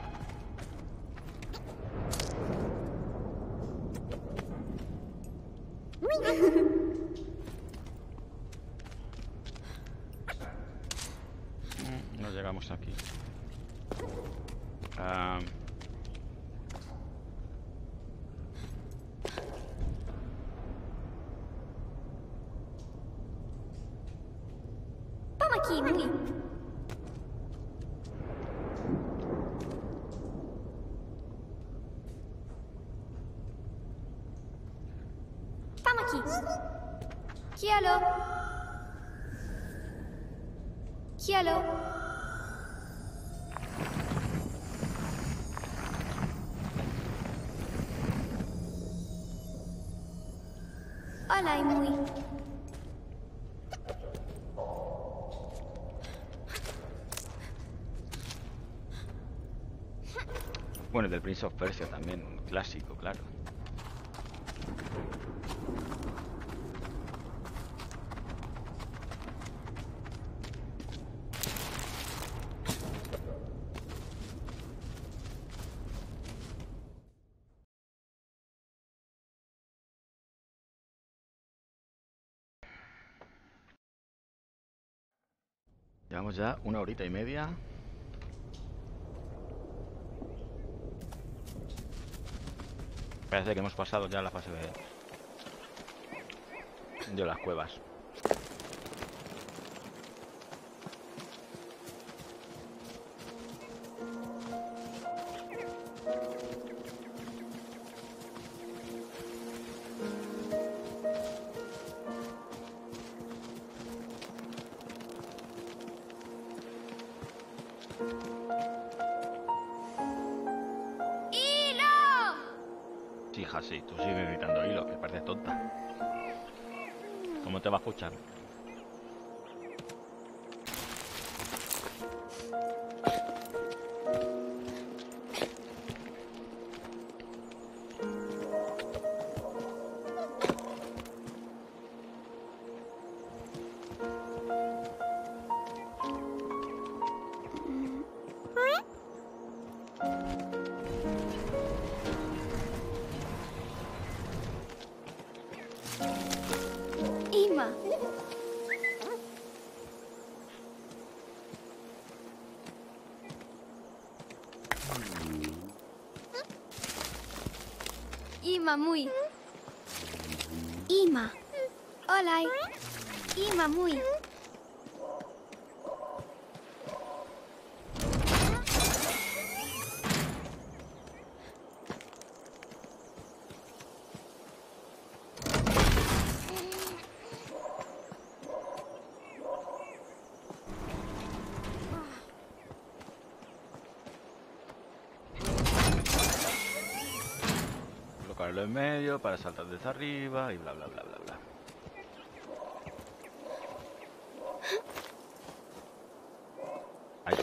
el Prince of Persia también, un clásico, claro. Llevamos ya una horita y media Parece que hemos pasado ya la fase de, de las cuevas. Ima muy. Ima. Hola. Ima muy. Colocarlo medio para saltar desde arriba y bla bla bla bla bla. Ahí.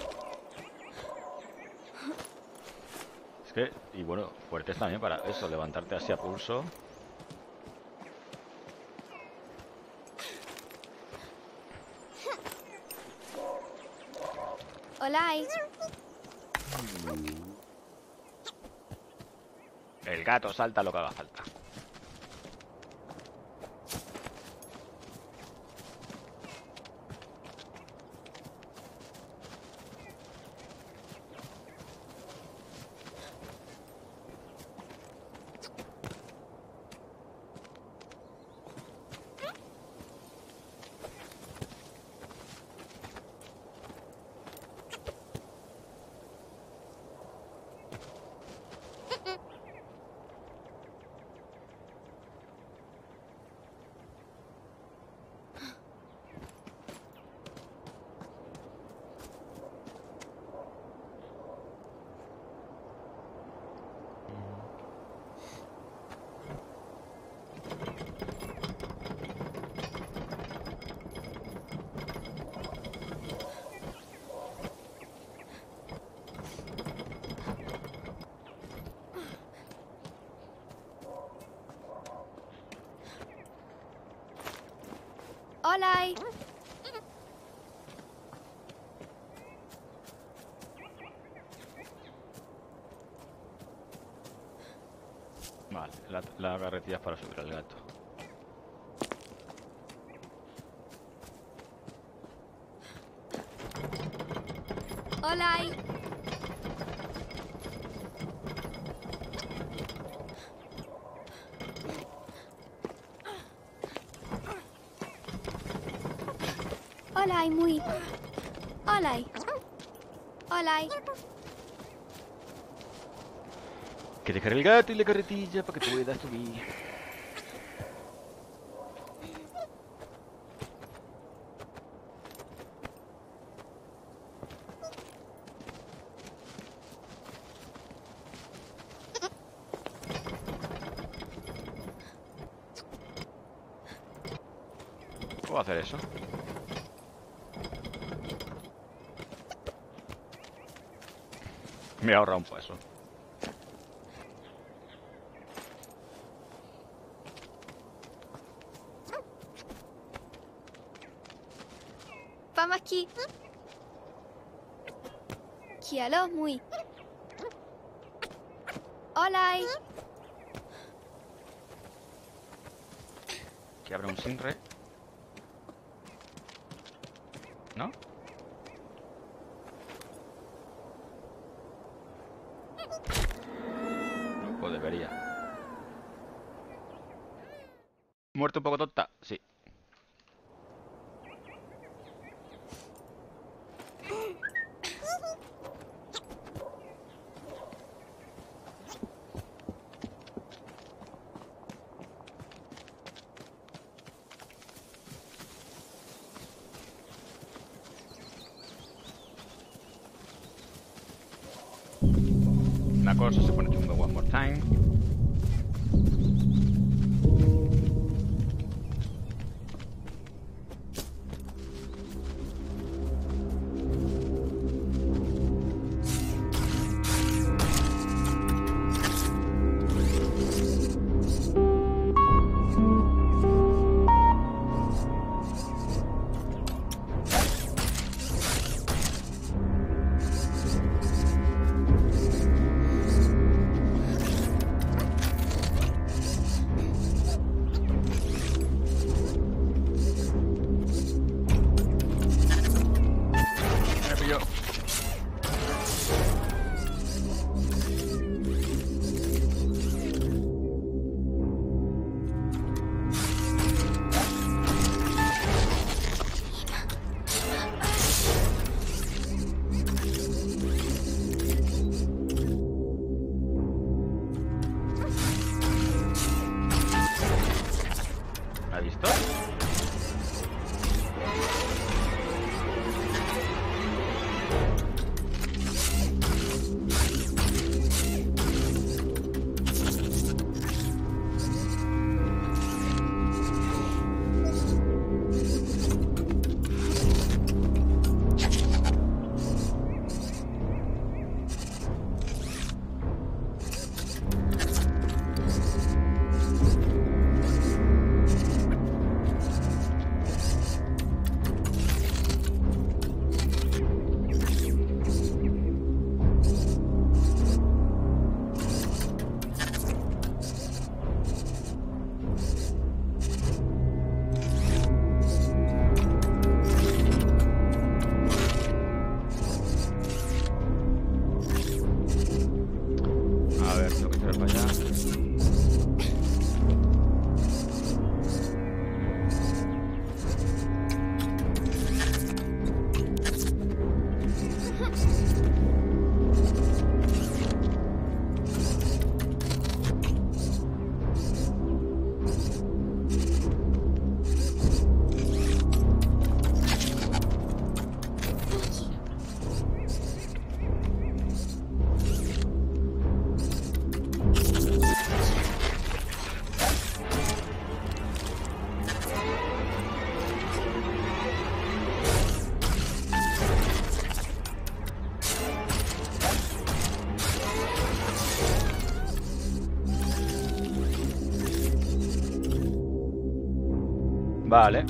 Es que, y bueno, fuertes también para eso, levantarte así a pulso. Hola. Gato salta lo que haga falta. Hola. Vale, la, la carretilla es para subir al gato. Hola. Hola, muy. Hola. Hola. Que dejar el gato y la carretilla para que puedas subir. ¿Puedo hacer eso? Me ahorra un paso. Vamos aquí. Kialo, muy. Hola. Que abra un Sinre. ¿No? Pues debería. ¿Muerto un poco Vale.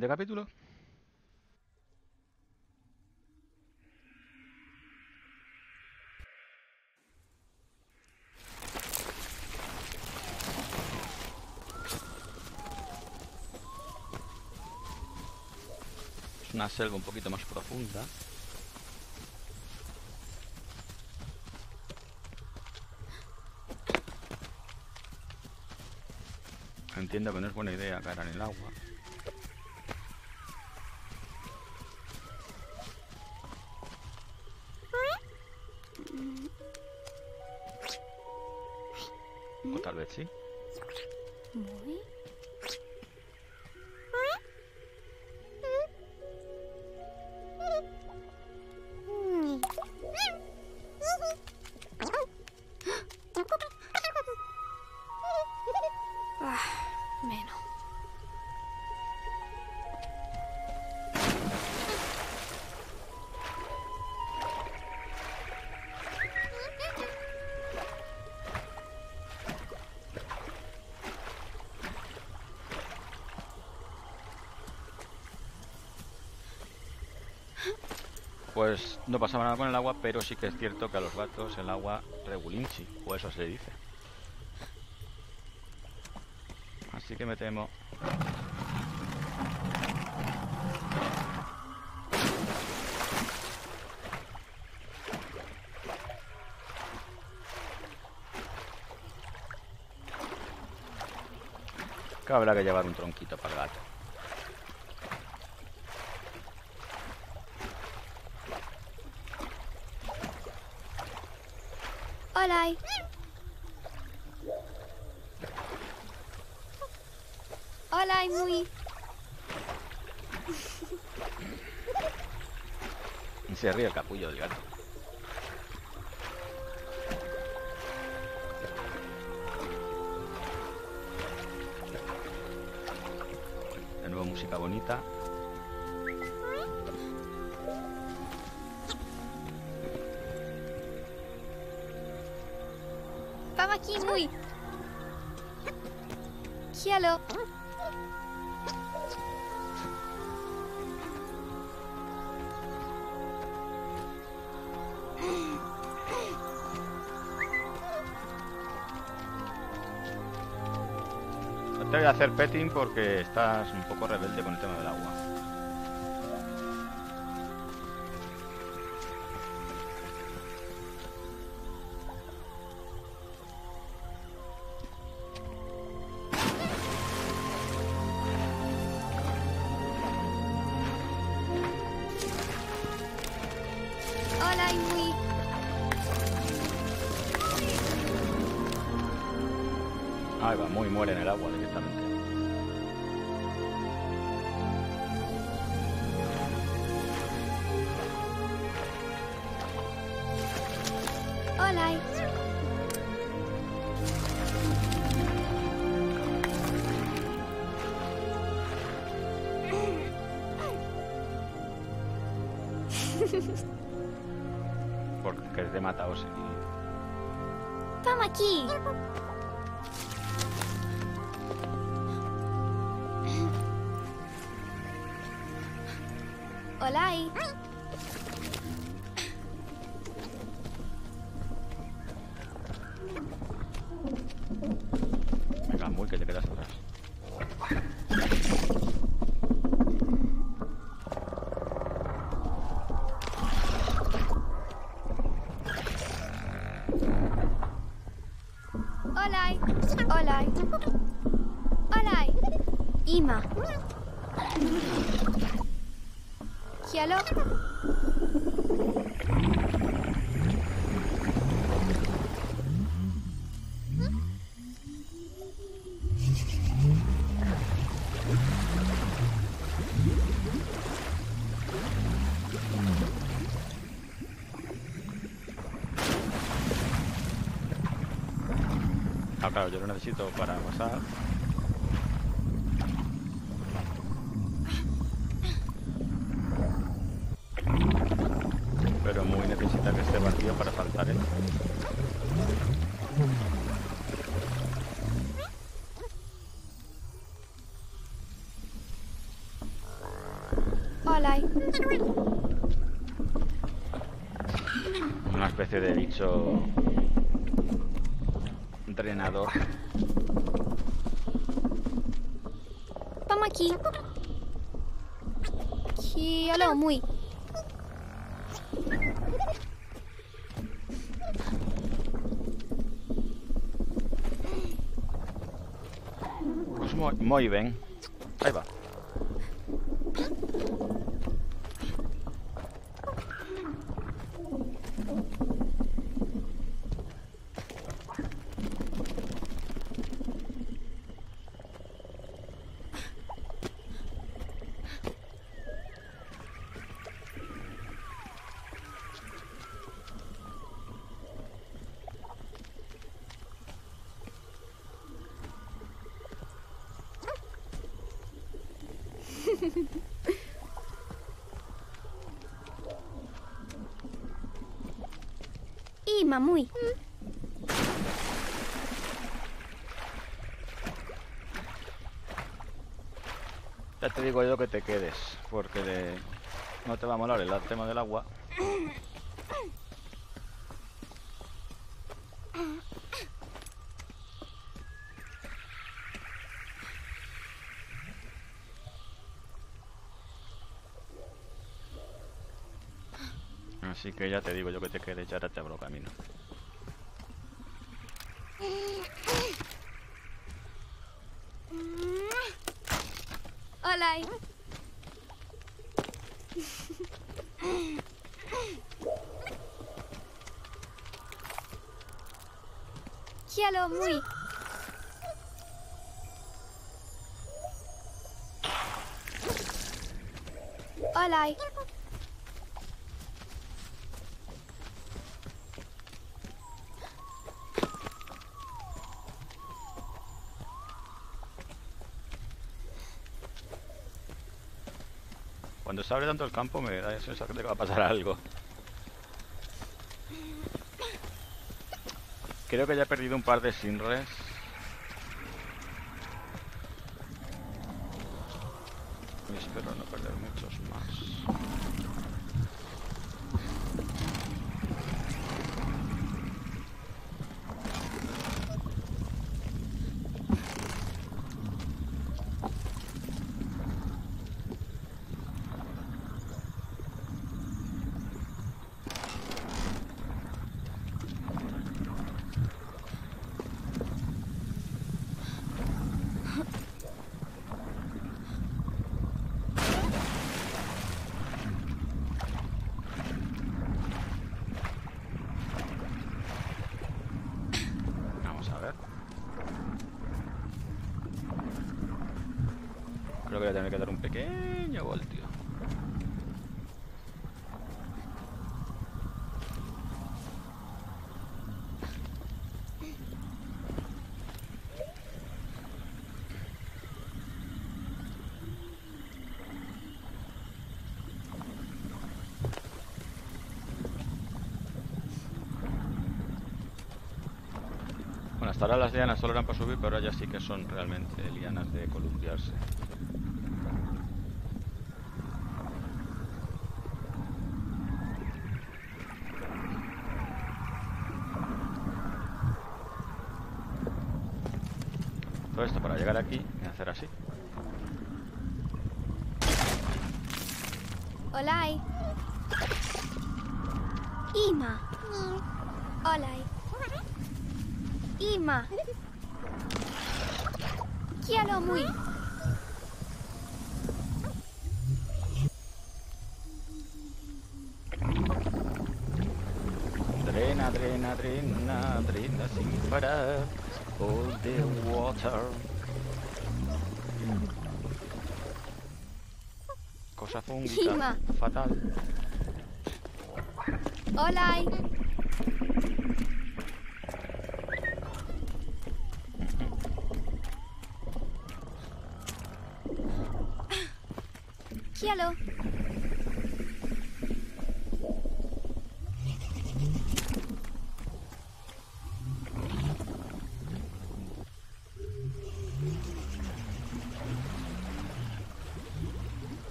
Siguiente capítulo. Es una selva un poquito más profunda. Entiendo que no es buena idea caer en el agua. Pues no pasaba nada con el agua, pero sí que es cierto que a los gatos el agua regulinchi, o eso se dice. Así que me temo. Habrá que llevar un tronquito para el gato. Hacer petting porque estás un poco rebelde con el tema del agua. Ima. Cielo. Claro, yo lo necesito para pasar. Pero muy necesita que esté vacío para saltar, ¿eh? Hola. Una especie de bicho Vamos aquí. Cielo, muy. Pues muy, muy bien. Ahí va. Ima, muy. Ya te digo yo que te quedes, porque de- no te va a molar el tema del agua. Así que ya te digo yo que te quedes, ya te abro camino. Hola. y- Cielo, muy. Hola. y- Cuando se abre tanto el campo me da la sensación de que va a pasar algo. Creo que ya he perdido un par de sinres. Y espero no perder muchos más. Vamos a ver. Creo que voy a tener que dar un pequeño voltio. Bueno, hasta ahora las lianas solo eran para subir, pero ahora ya sí que son realmente lianas de columpiarse. Todo esto para llegar aquí y hacer así. Olai. Ima. Olai. Ima. Quiero muy. Drena, drena, drena, drena sin parar. All the water. Cosa. Fatal. Olai.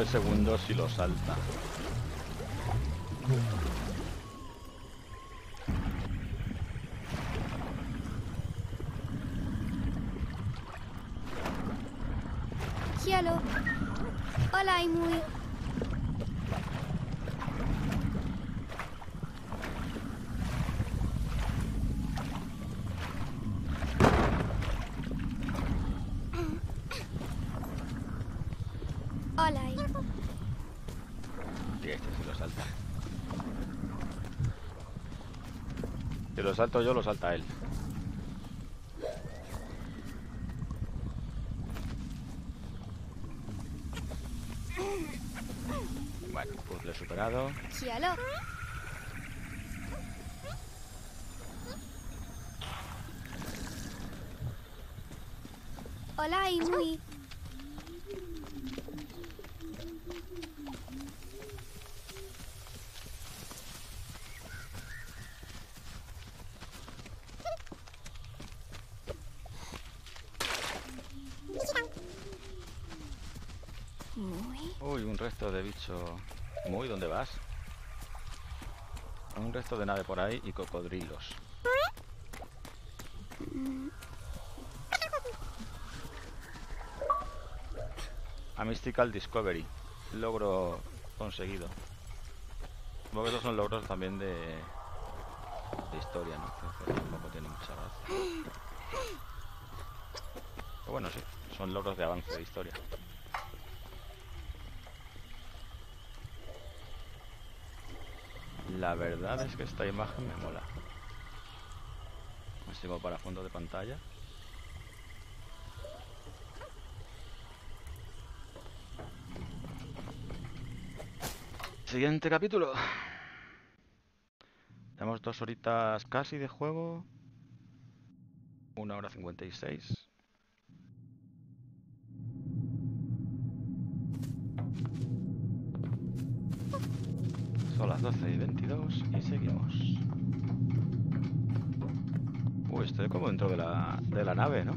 el segundo si lo salta. Salto yo, lo salta él. Bueno, puzzle superado. Quiero. Olai muy. Muy. Uy, un resto de bicho. Muy, ¿dónde vas? Un resto de nave por ahí y cocodrilos. A Mystical Discovery. Logro conseguido. Supongo esos son logros también de, de historia, ¿no? Tampoco tiene mucha gracia. Pero bueno, sí, son logros de avance de historia. La verdad es que esta imagen me mola. Así como para fondo de pantalla. Siguiente capítulo. Tenemos dos horitas casi de juego. Una hora 56. Las 12 y 22 y seguimos. Uy, estoy como dentro de la, de la nave, ¿no?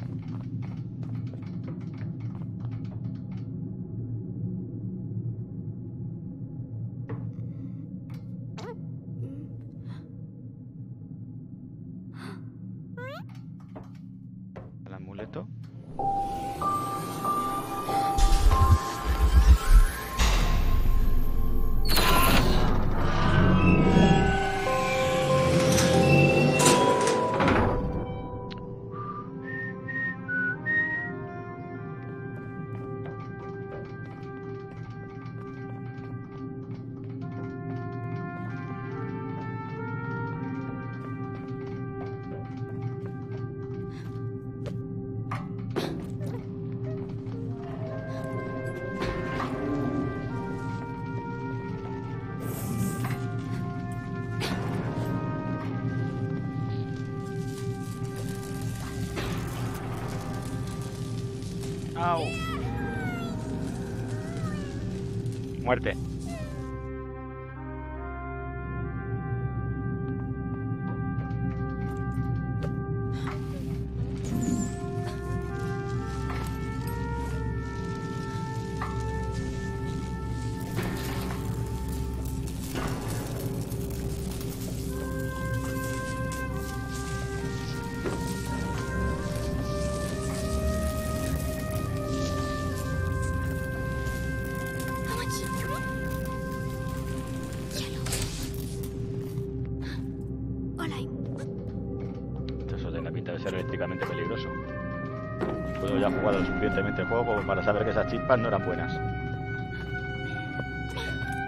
Suficientemente el juego para saber que esas chispas no eran buenas.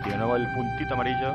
Y de nuevo el puntito amarillo.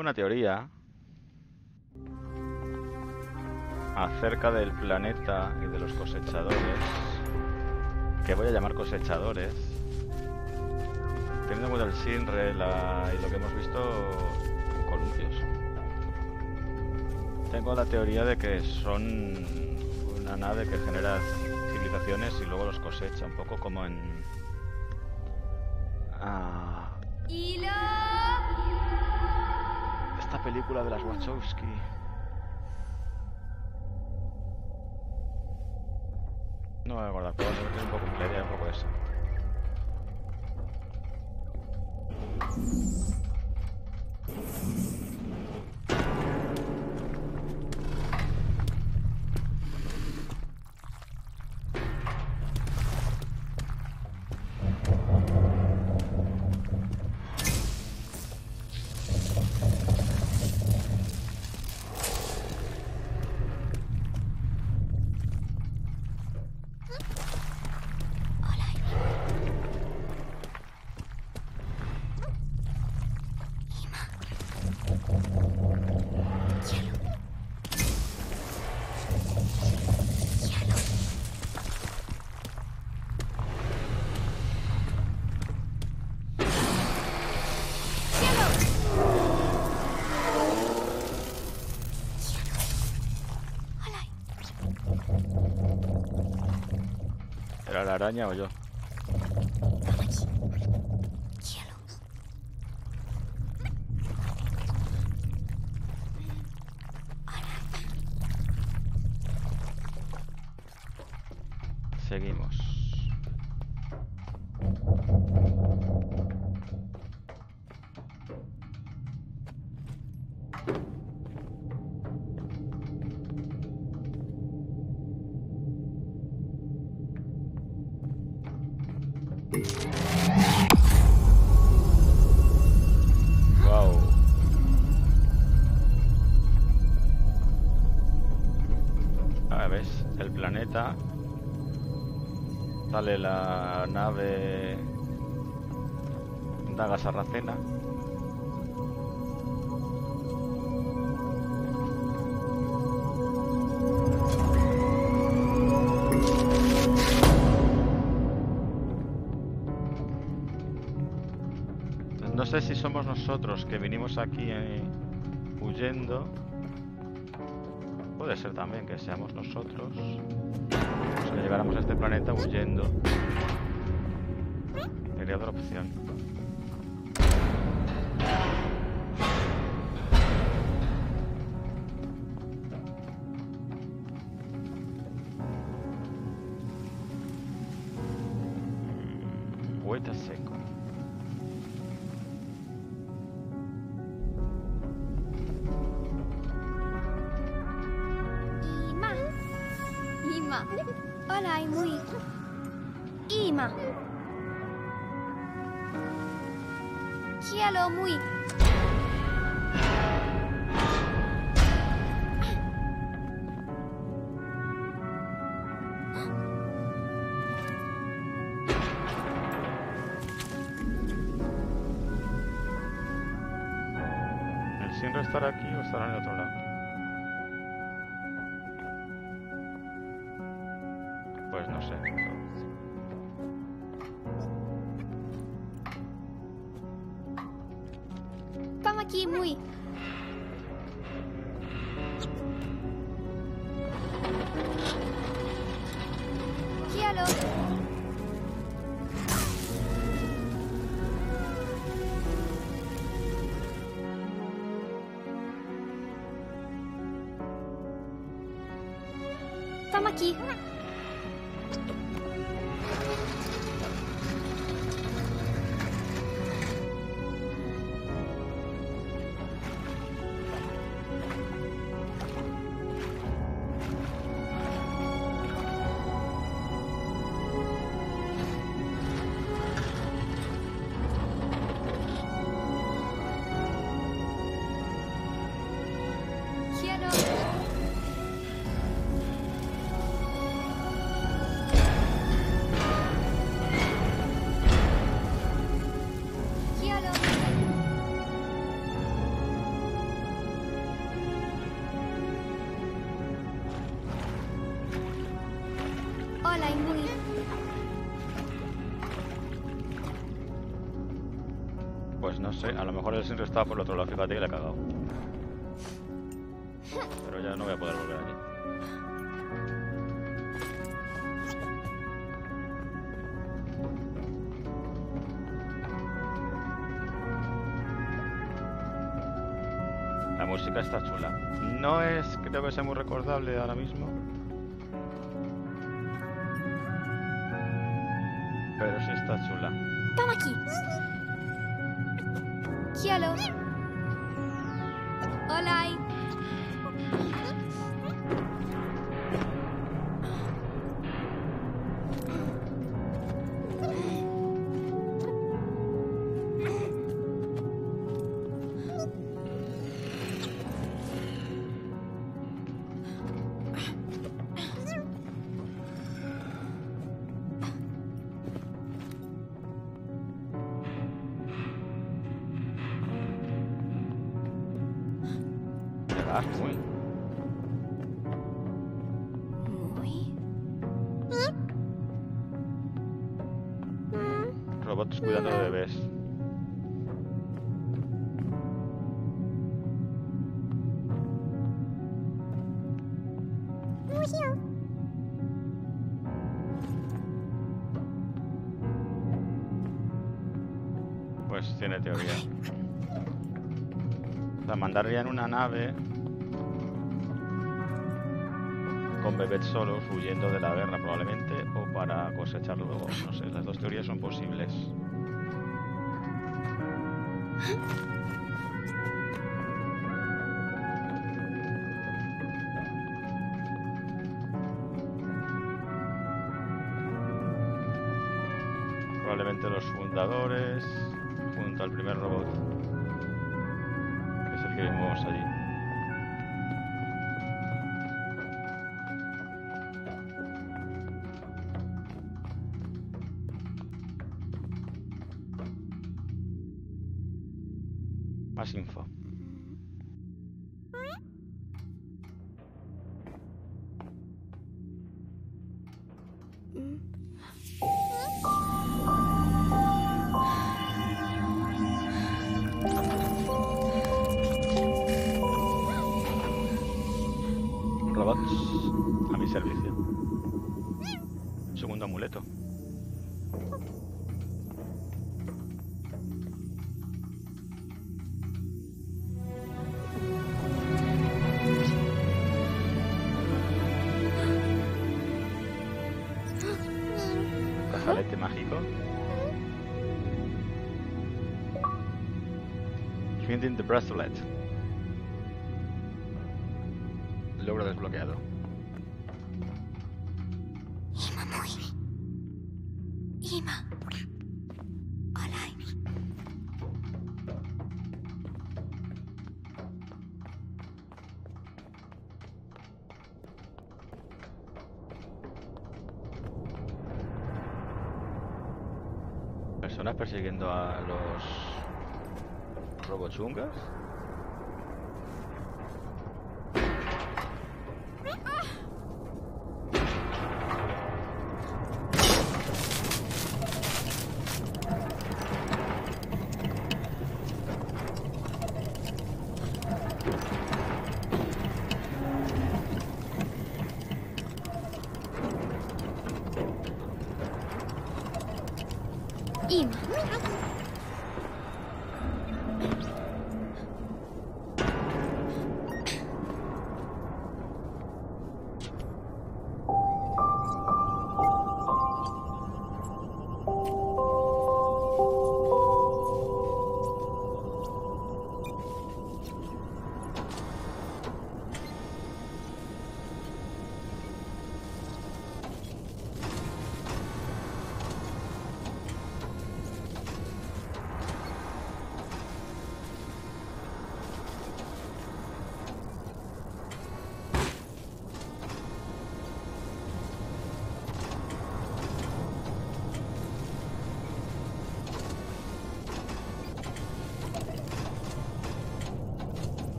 Una teoría acerca del planeta y de los cosechadores, que voy a llamar cosechadores, teniendo en cuenta el Sinre y lo que hemos visto en columpios. Tengo la teoría de que son una nave que genera civilizaciones y luego los cosecha, un poco como en... Ah, esta película de las Wachowski. No me voy a pero es un poco la idea, un poco eso. ¿Era la Sale la nave Daga Sarracena. No sé si somos nosotros que vinimos aquí eh, huyendo. Puede ser también que seamos nosotros los que llegáramos a este planeta huyendo. Sería otra opción. muito. Muy. A lo mejor el Sinra estaba por el otro lado, fíjate que le he cagado. Pero ya no voy a poder volver allí. La música está chula. No es, creo que sea muy recordable ahora mismo. Pero sí está chula. Yellow. Robots cuidando de bebés. Pues tiene teoría. La mandarían una nave con bebés solos huyendo de la guerra probablemente o para cosechar luego. No sé, las dos teorías son posibles. Probablemente los fundadores junto al primer robot, que es el que vemos allí. Más Brazalete mágico. Finding the bracelet. Logro desbloqueado. Los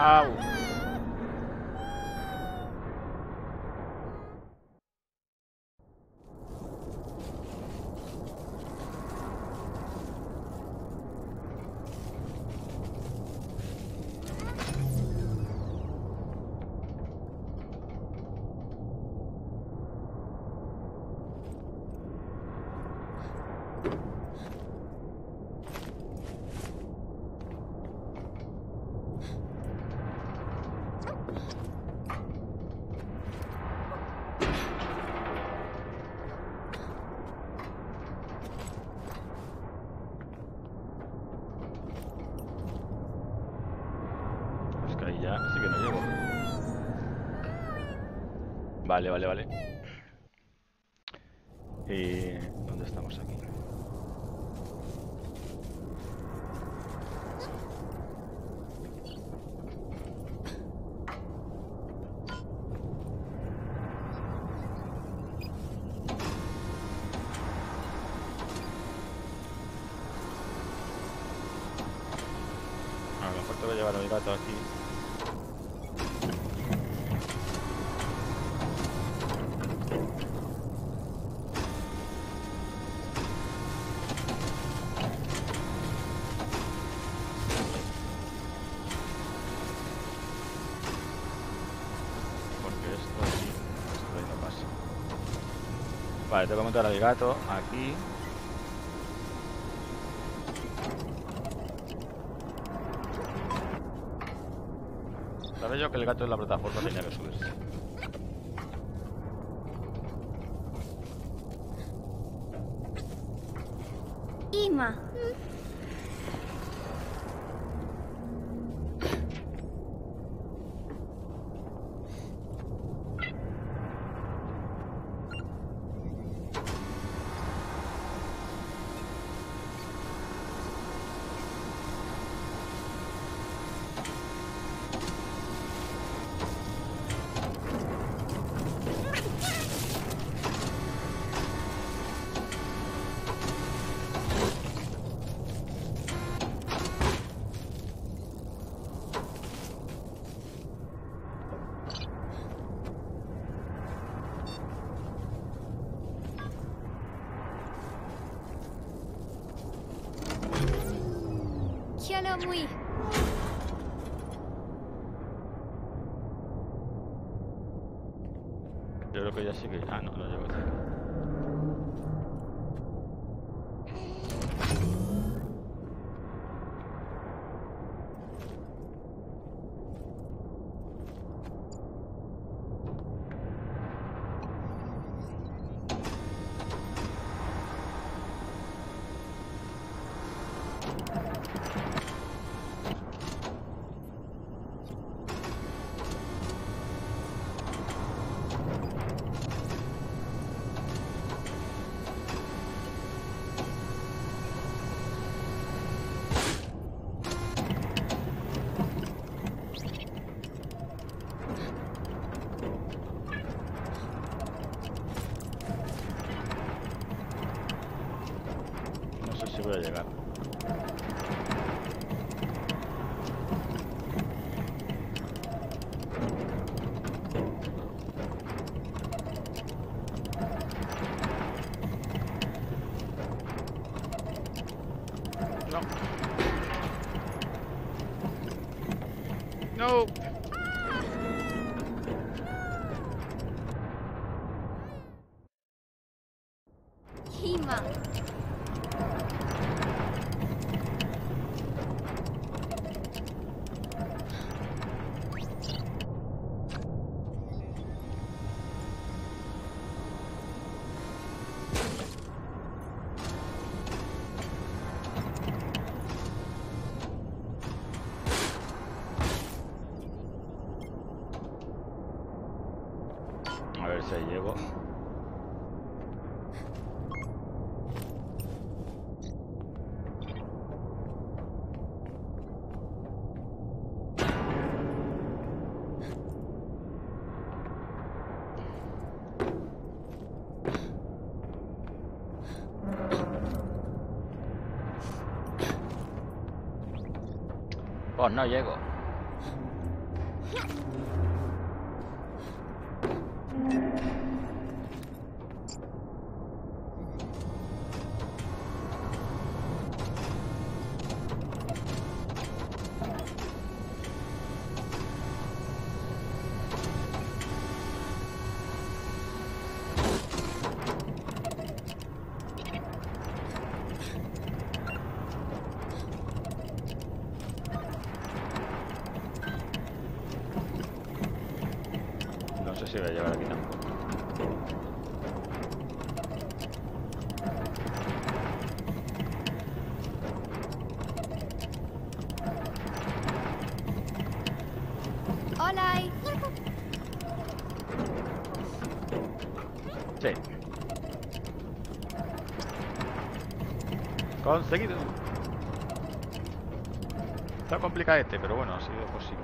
Au. Es que ahí ya sí que no llego. Vale, vale, vale. ¿Y dónde estamos aquí? A lo mejor te voy a llevar al gato aquí. Porque esto aquí, esto ahí no pasa. Vale, tengo que montar al gato aquí. Sabía yo que el gato en la plataforma tenía que subirse. Ima. Yo creo que ya sí que... Ah, no, Pues no llego. Conseguido. Está complicadete, pero bueno, ha sido posible.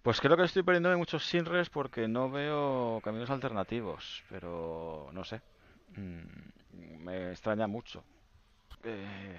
Pues creo que estoy perdiendo muchos Sinres porque no veo caminos alternativos, pero no sé. Mm, me extraña mucho. Eh,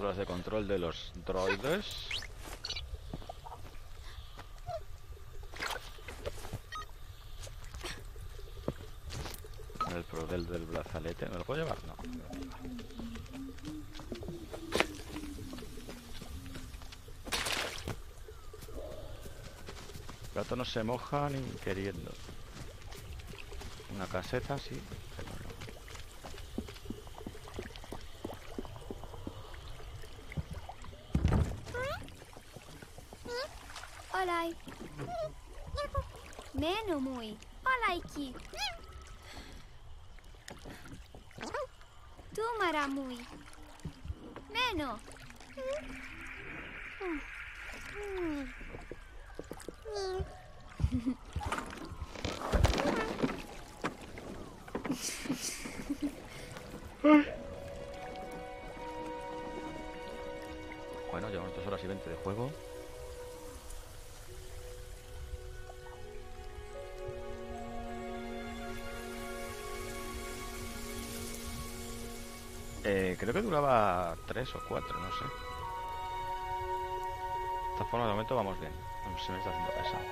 Consolas de control de los droides. El pro del, del brazalete, ¿me lo puedo llevar? No. El gato no se moja ni queriendo. Una caseta, sí, pero no. Hola. Meno muy. Hola creo que duraba tres o cuatro, no sé. De esta forma, de momento vamos bien. Se me está haciendo pesado.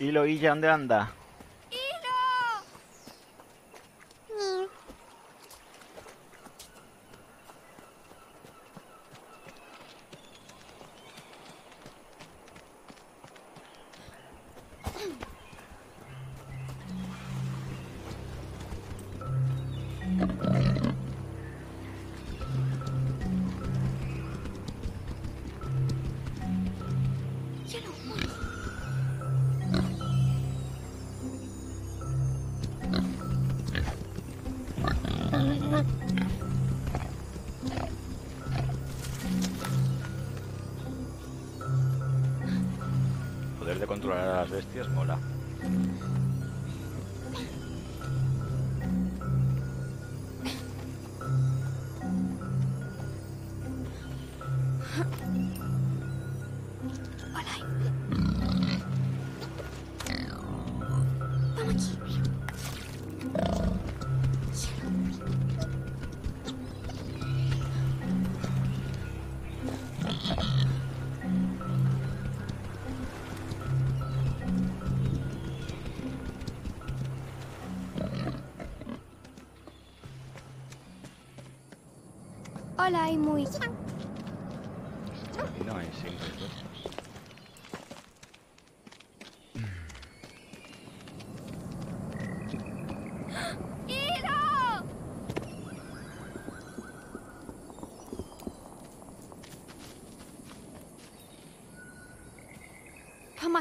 Hilo, Illa, ¿dónde anda?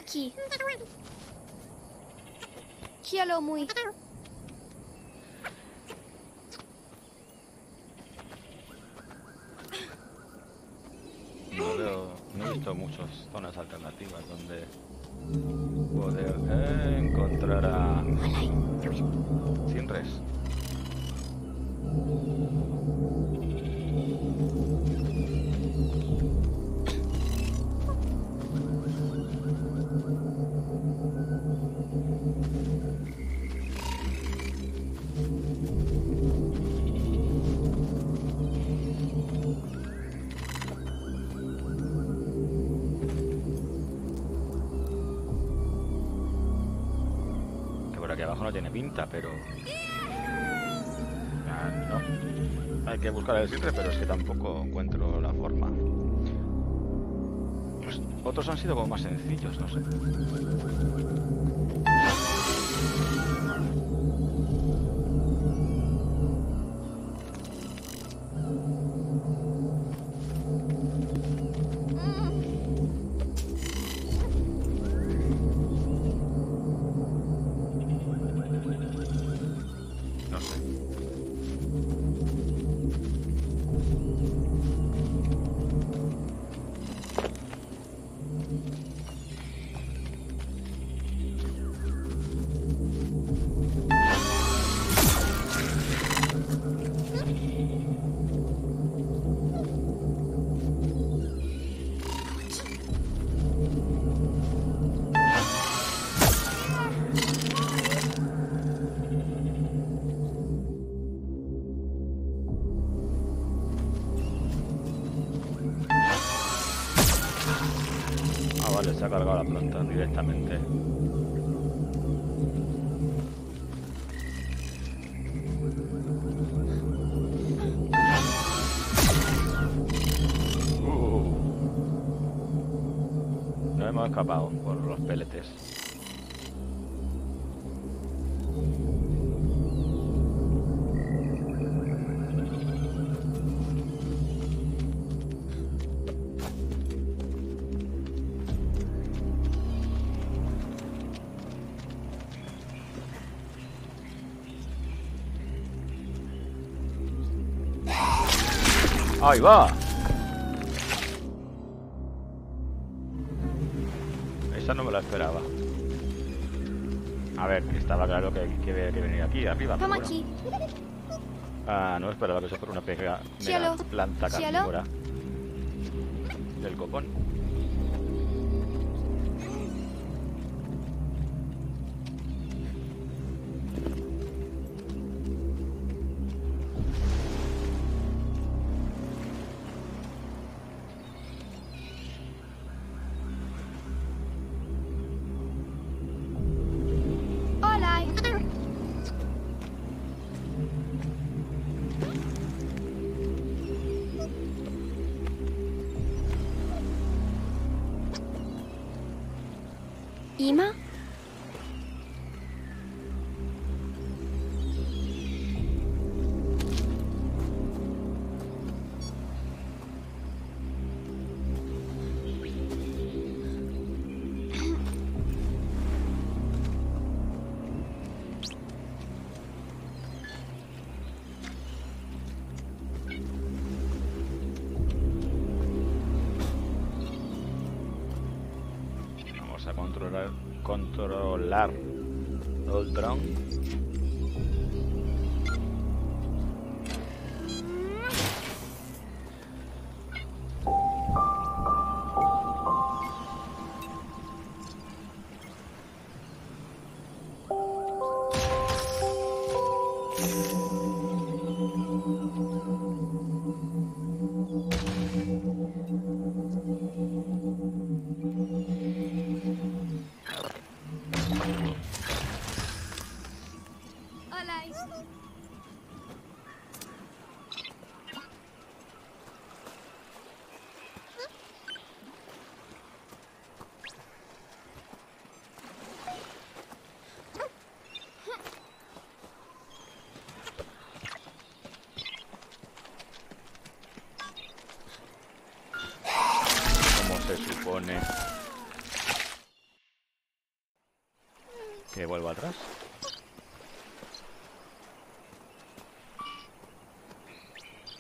Vamos aquí. Cielo muy. Pero... Ah, no. Hay que buscar el Sinre, pero es que tampoco encuentro la forma. Pues otros han sido como más sencillos, no sé. Cargado la planta directamente. Uh. No hemos escapado por los peletes. ¡Ahí va! Esa no me la esperaba. A ver, estaba claro que, que, que venir aquí, arriba. pero Vamos bueno. aquí. Ah, no esperaba que eso fuera una pega, mega Cielo. planta Cielo. carnívora que vuelva atrás.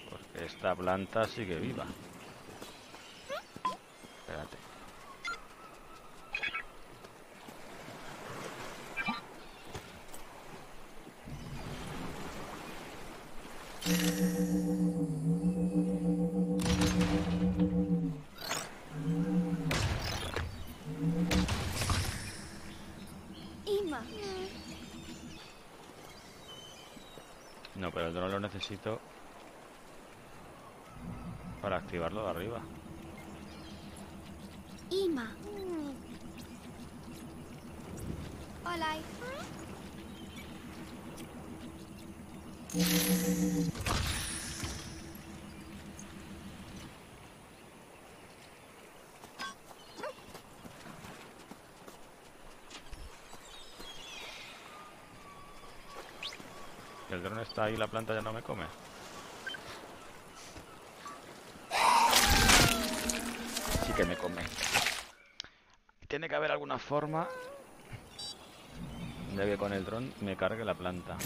Porque esta planta sigue viva. Espérate. Ima. No, pero el dron lo necesito para activarlo de arriba. Ima. Hola. El dron está ahí, la planta ya no me come. Sí que me come. Tiene que haber alguna forma de que con el dron me cargue la planta.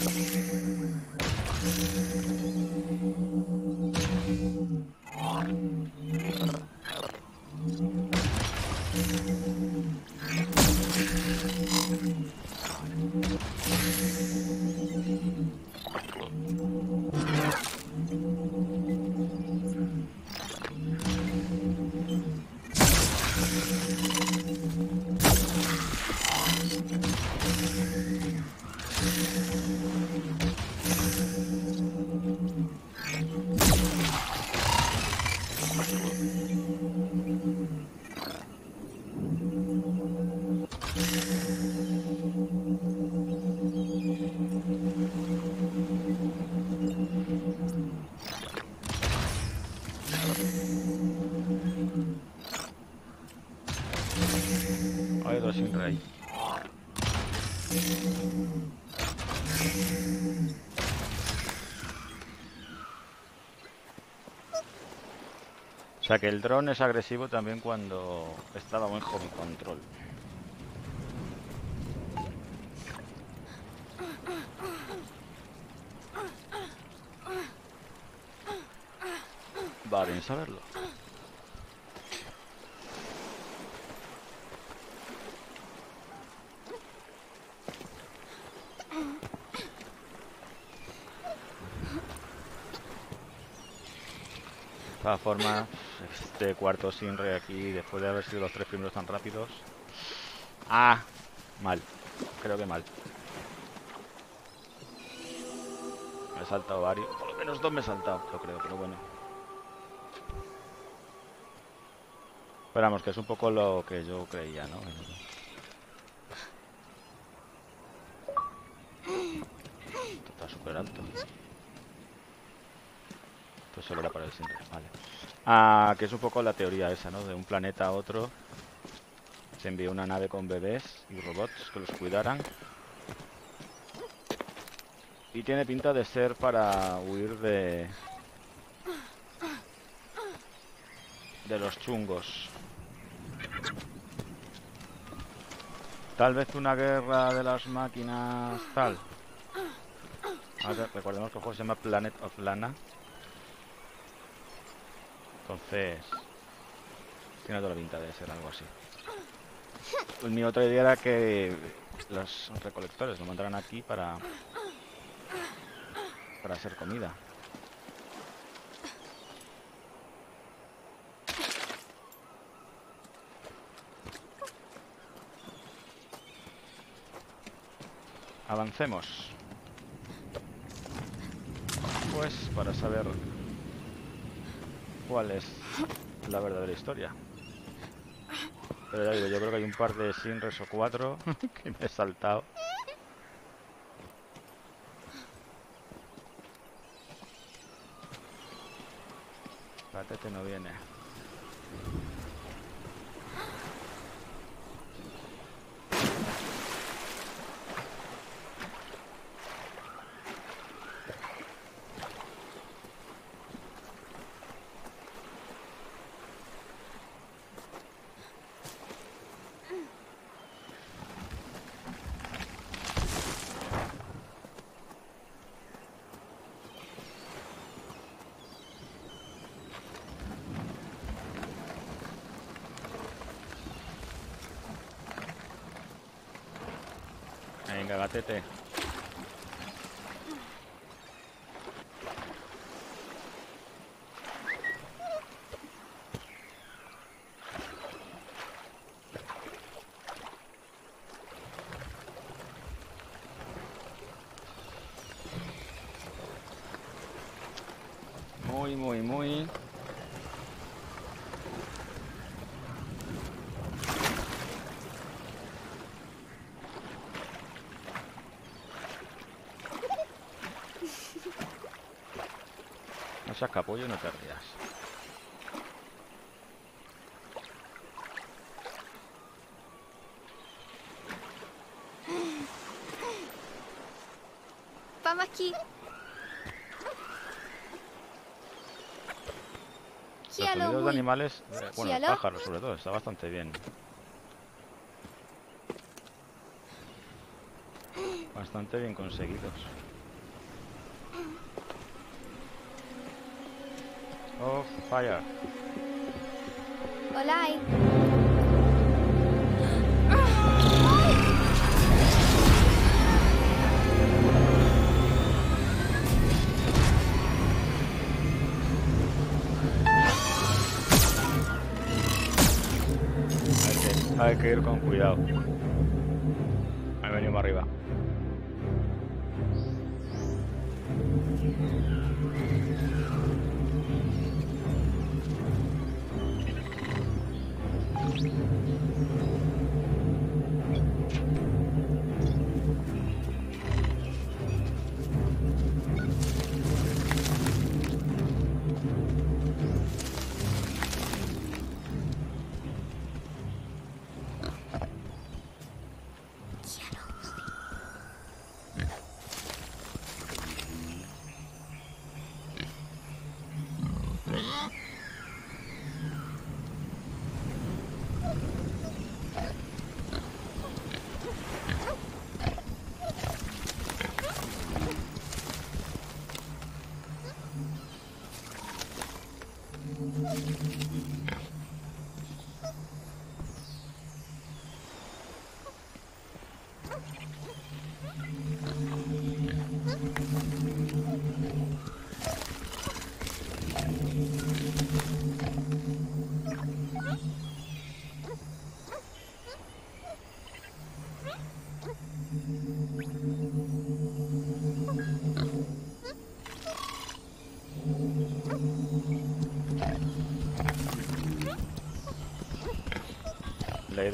Sea que el dron es agresivo también cuando estaba muy home control. Va bien saberlo. De todas formas, este cuarto sin re aquí, después de haber sido los tres primeros tan rápidos. Ah, mal. Creo que mal. Me he saltado varios. Por lo menos dos me he saltado, yo creo, pero bueno. Esperamos, que es un poco lo que yo creía, ¿no? Esto está súper alto. Esto solo era para el siempre, vale. Ah, que es un poco la teoría esa, ¿no? De un planeta a otro. Se envió una nave con bebés y robots que los cuidaran. Y tiene pinta de ser para huir de... De los chungos. Tal vez una guerra de las máquinas tal. Ahora, recordemos que el juego se llama Planet of Lana. Entonces... Tiene toda la pinta de ser algo así. Pues mi otra idea era que los recolectores lo mandaran aquí para... Para hacer comida. Avancemos. Pues para saber cuál es la verdadera historia. Pero ya digo, yo creo que hay un par de Sinres o cuatro que me he saltado. Patete no viene. Venga, gatete. Muy, muy, muy. No capullo y no te rías. Vamos aquí. Los sonidos de animales, bueno, pájaros sobre todo, está bastante bien. Bastante bien conseguidos. Oh, fire. Hay que, hay que ir con cuidado.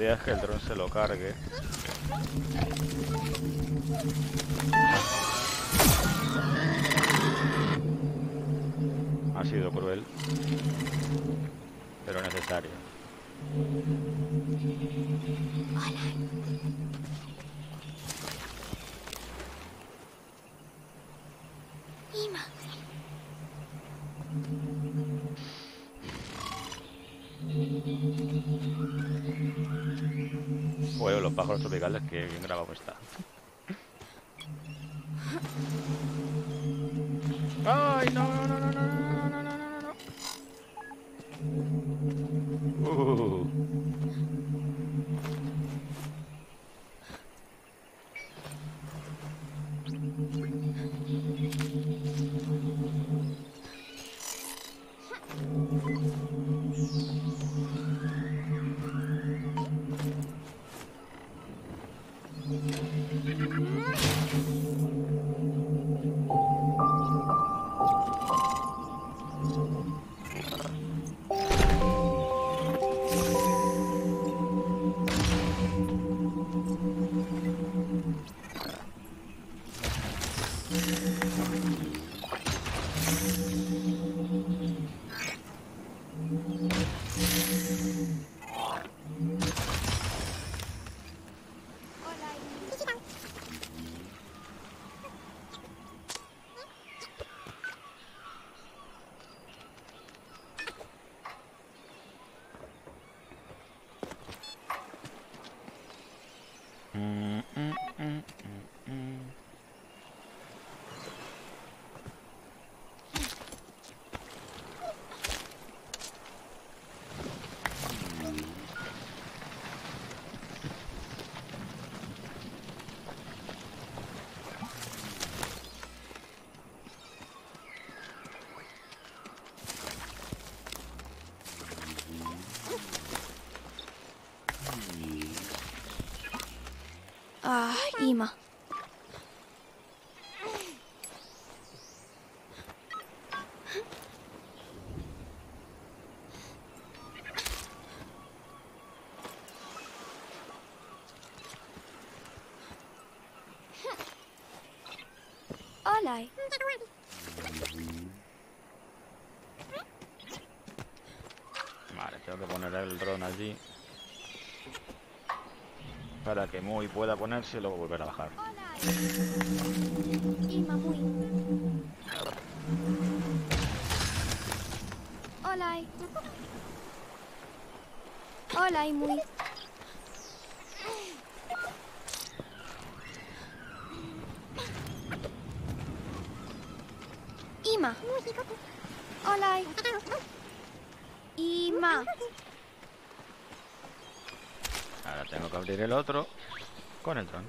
Idea es que el dron se lo cargue. Ha sido cruel, pero necesario. Pájaros tropicales, que bien grabado está. Ah, Ima. Hola. Para que Muy pueda ponerse y luego volver a bajar. Hola. Hola, muy. Ima. Hola. Ima. Ahora tengo que el otro con el dron.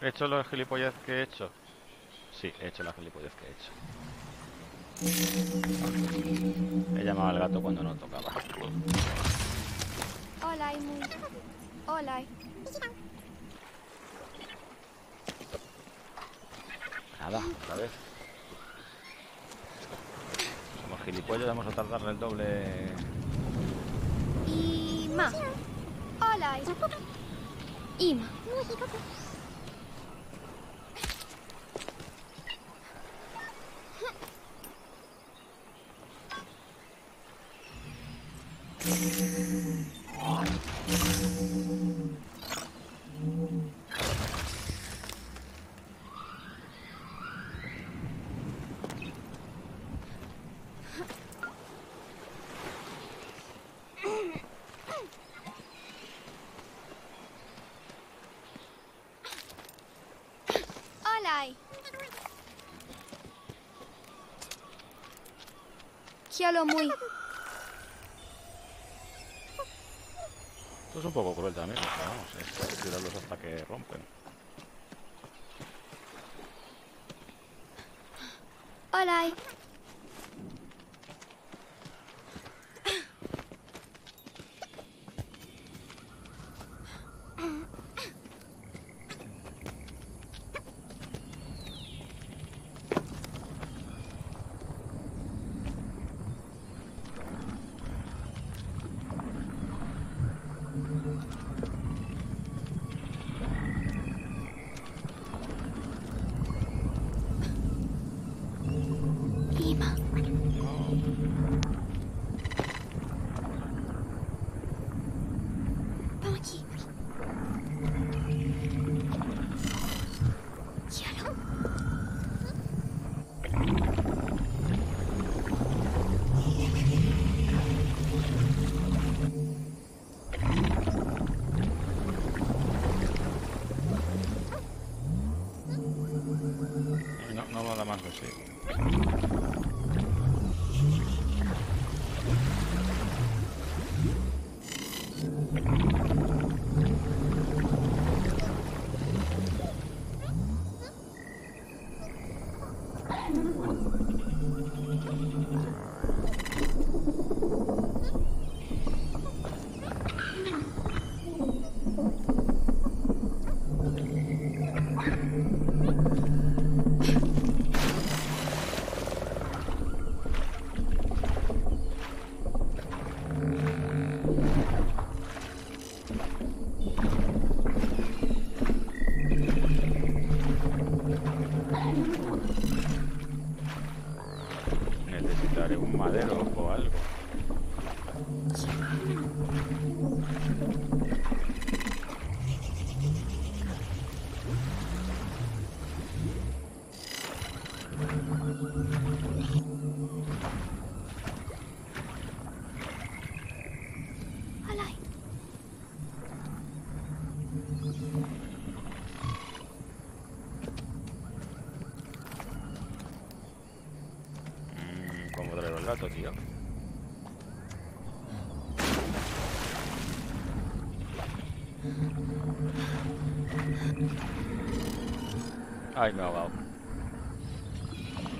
¿He hecho los gilipollas que he hecho? Sí, he hecho las gilipollas que he hecho. He llamado al gato cuando no tocaba. Hola. Nada, otra vez. Somos gilipollas, vamos a tardar el doble. Y más. Olaj. Y más. Muy. Esto es un poco cruel también, vamos, es tirarlos hasta que rompen. Hola.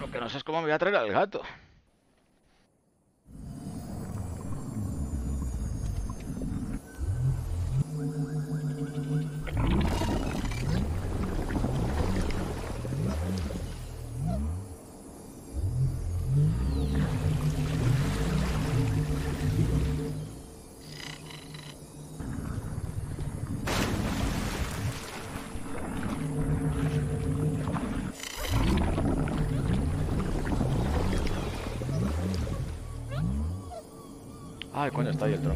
Lo que no sé es cómo me voy a traer al gato. Coño, está ahí el tronco,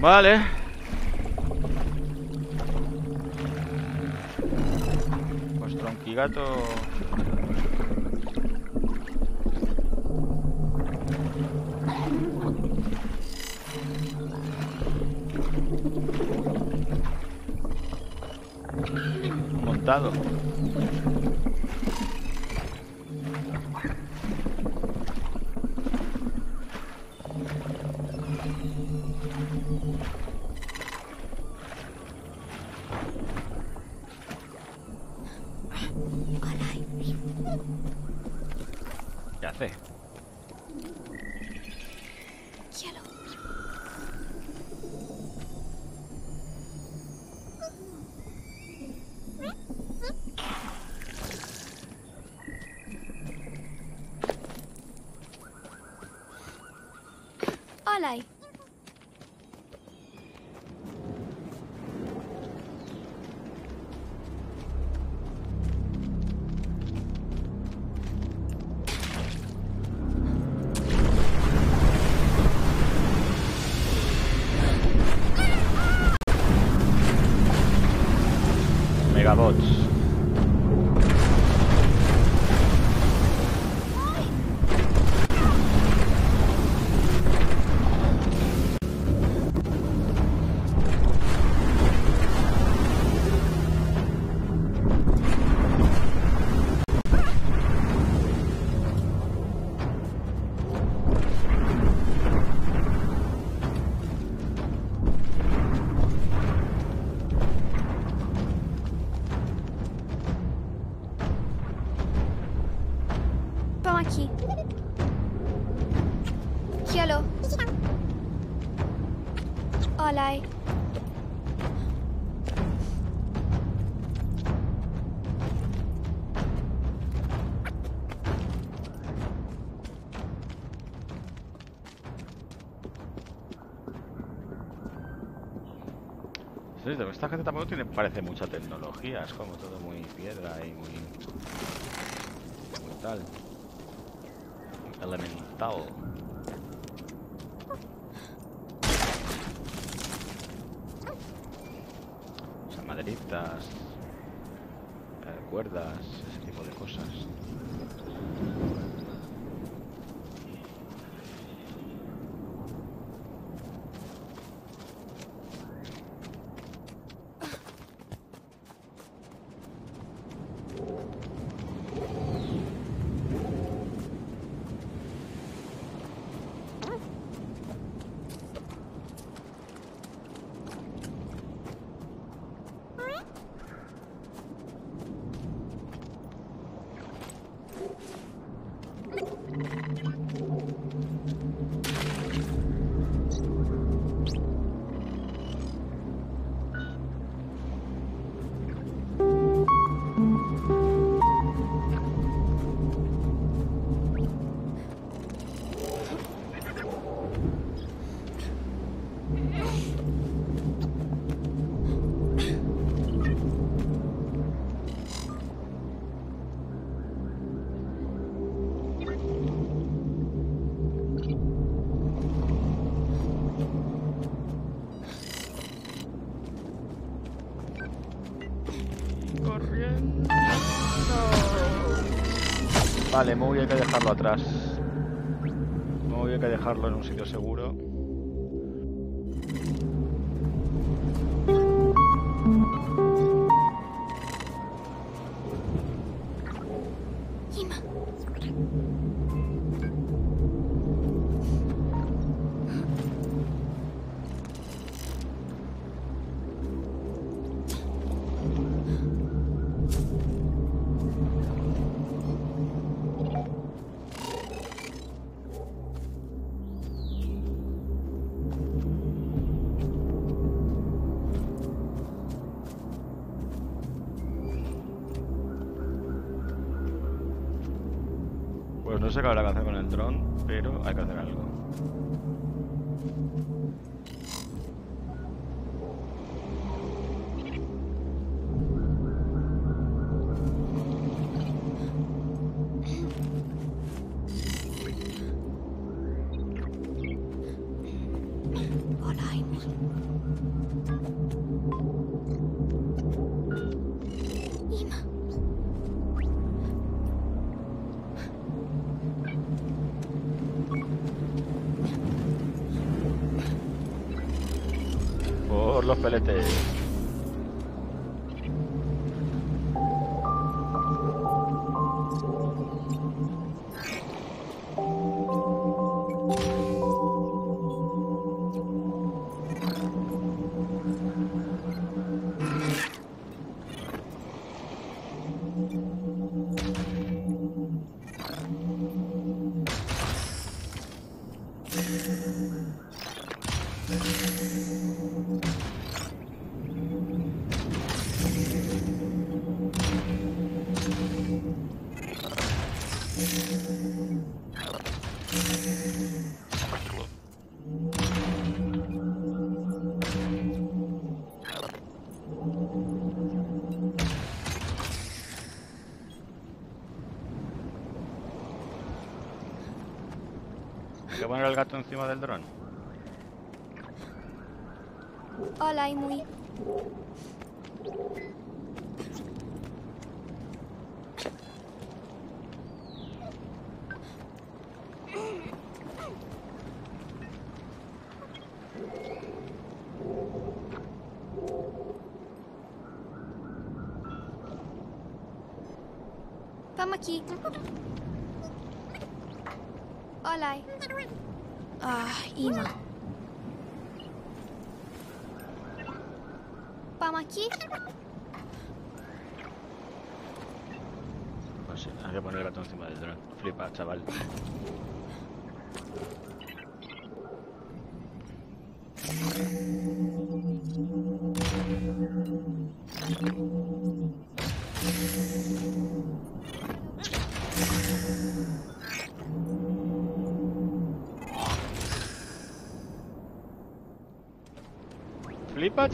Vale. Pues tronquigato... Montado. esta gente tampoco tiene, parece mucha tecnología, es como todo. Vale, muy hay que dejarlo atrás. Muy hay que dejarlo en un sitio seguro. Por el gato encima del dron. Hola, Imui.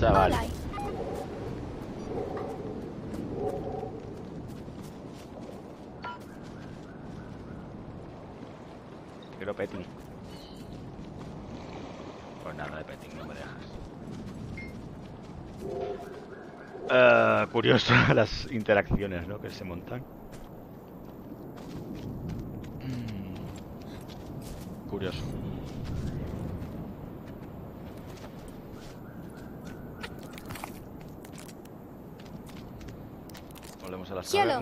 Chaval. Quiero petting. Pues nada de petting, no me dejas. Eh, curioso las interacciones ¿no? que se montan. Mm. Curioso. Hielo.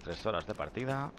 tres horas de partida.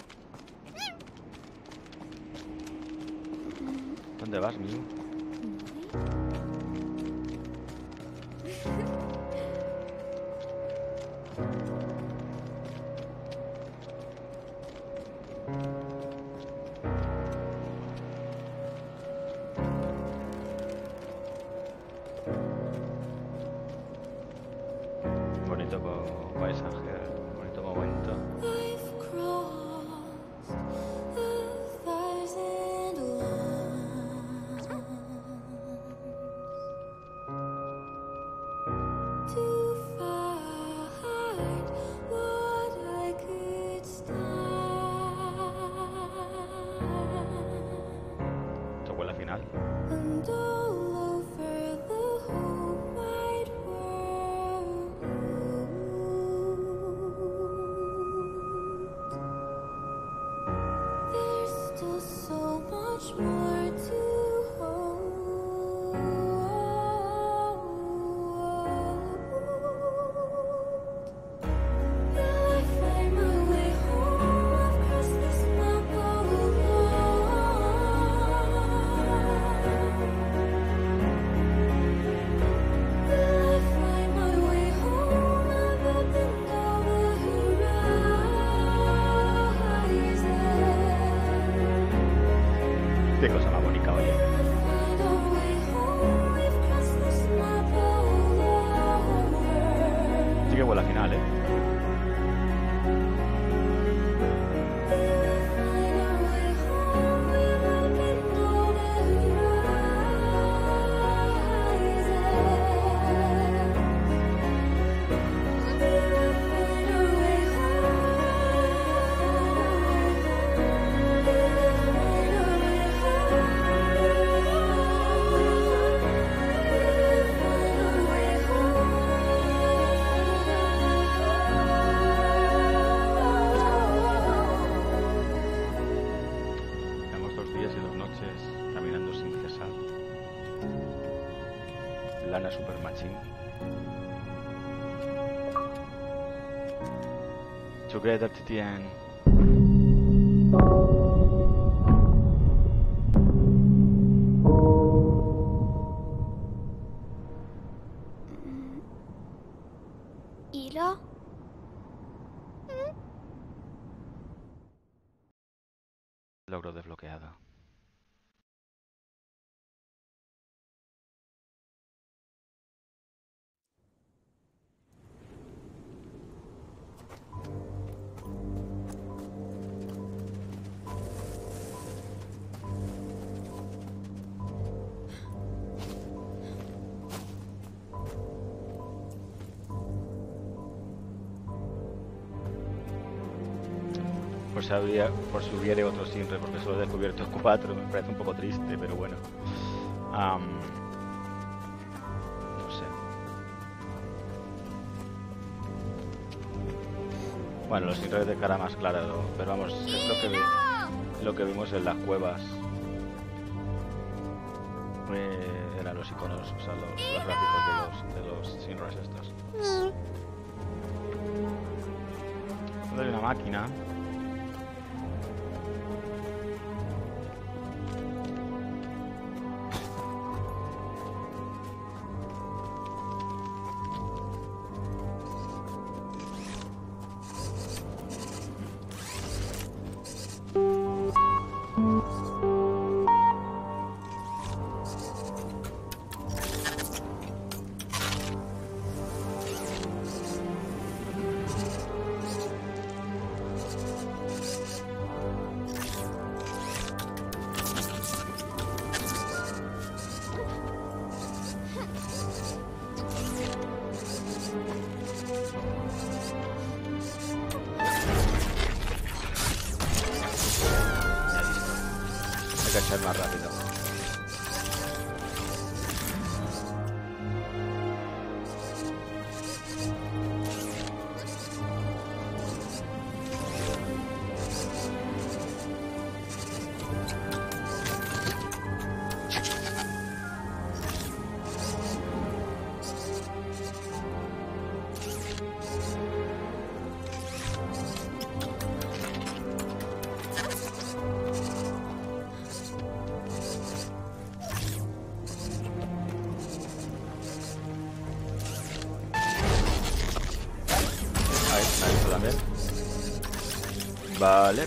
together to the end. sabía, por si hubiera otro simple, porque solo he descubierto cuatro, me parece un poco triste, pero bueno. No sé. Bueno, los simples de cara más clara, pero vamos, es lo que, lo que vimos en las cuevas. Eh, eran los iconos, o sea, los, gráficos de los, de los sinres estos. Mm. Hay una máquina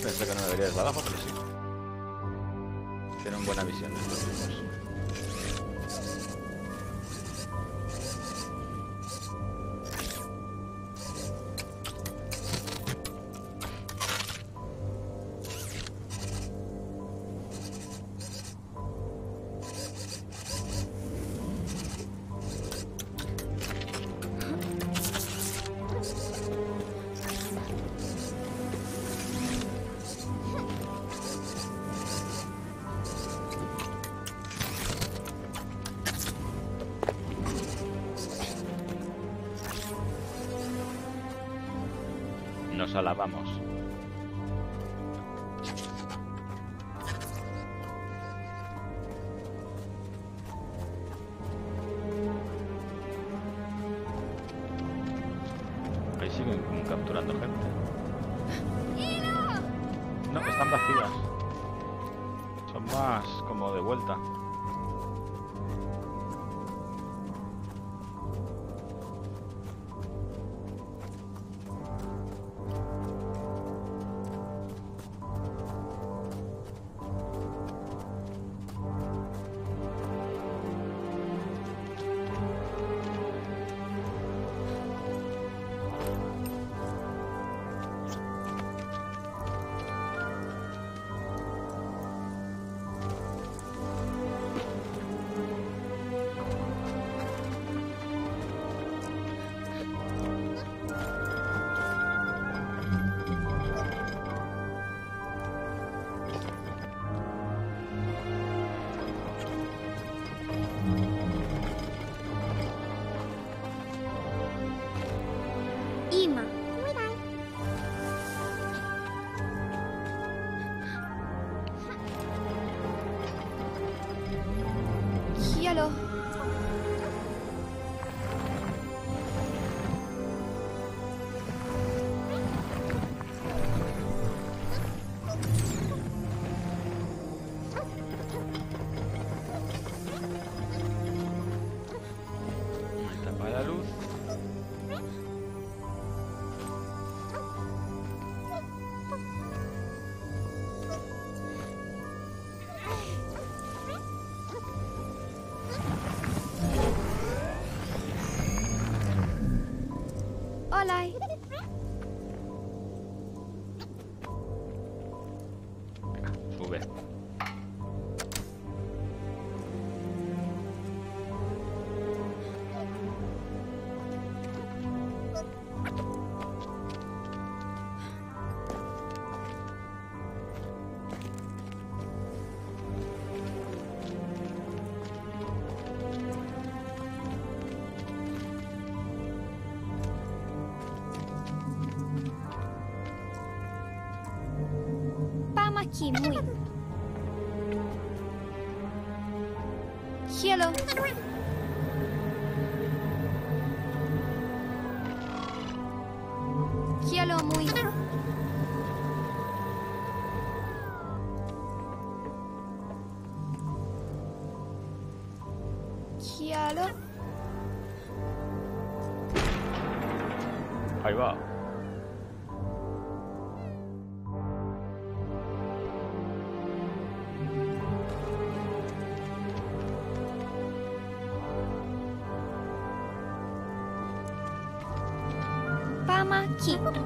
pensé que no debería ir para abajo, 题目。keep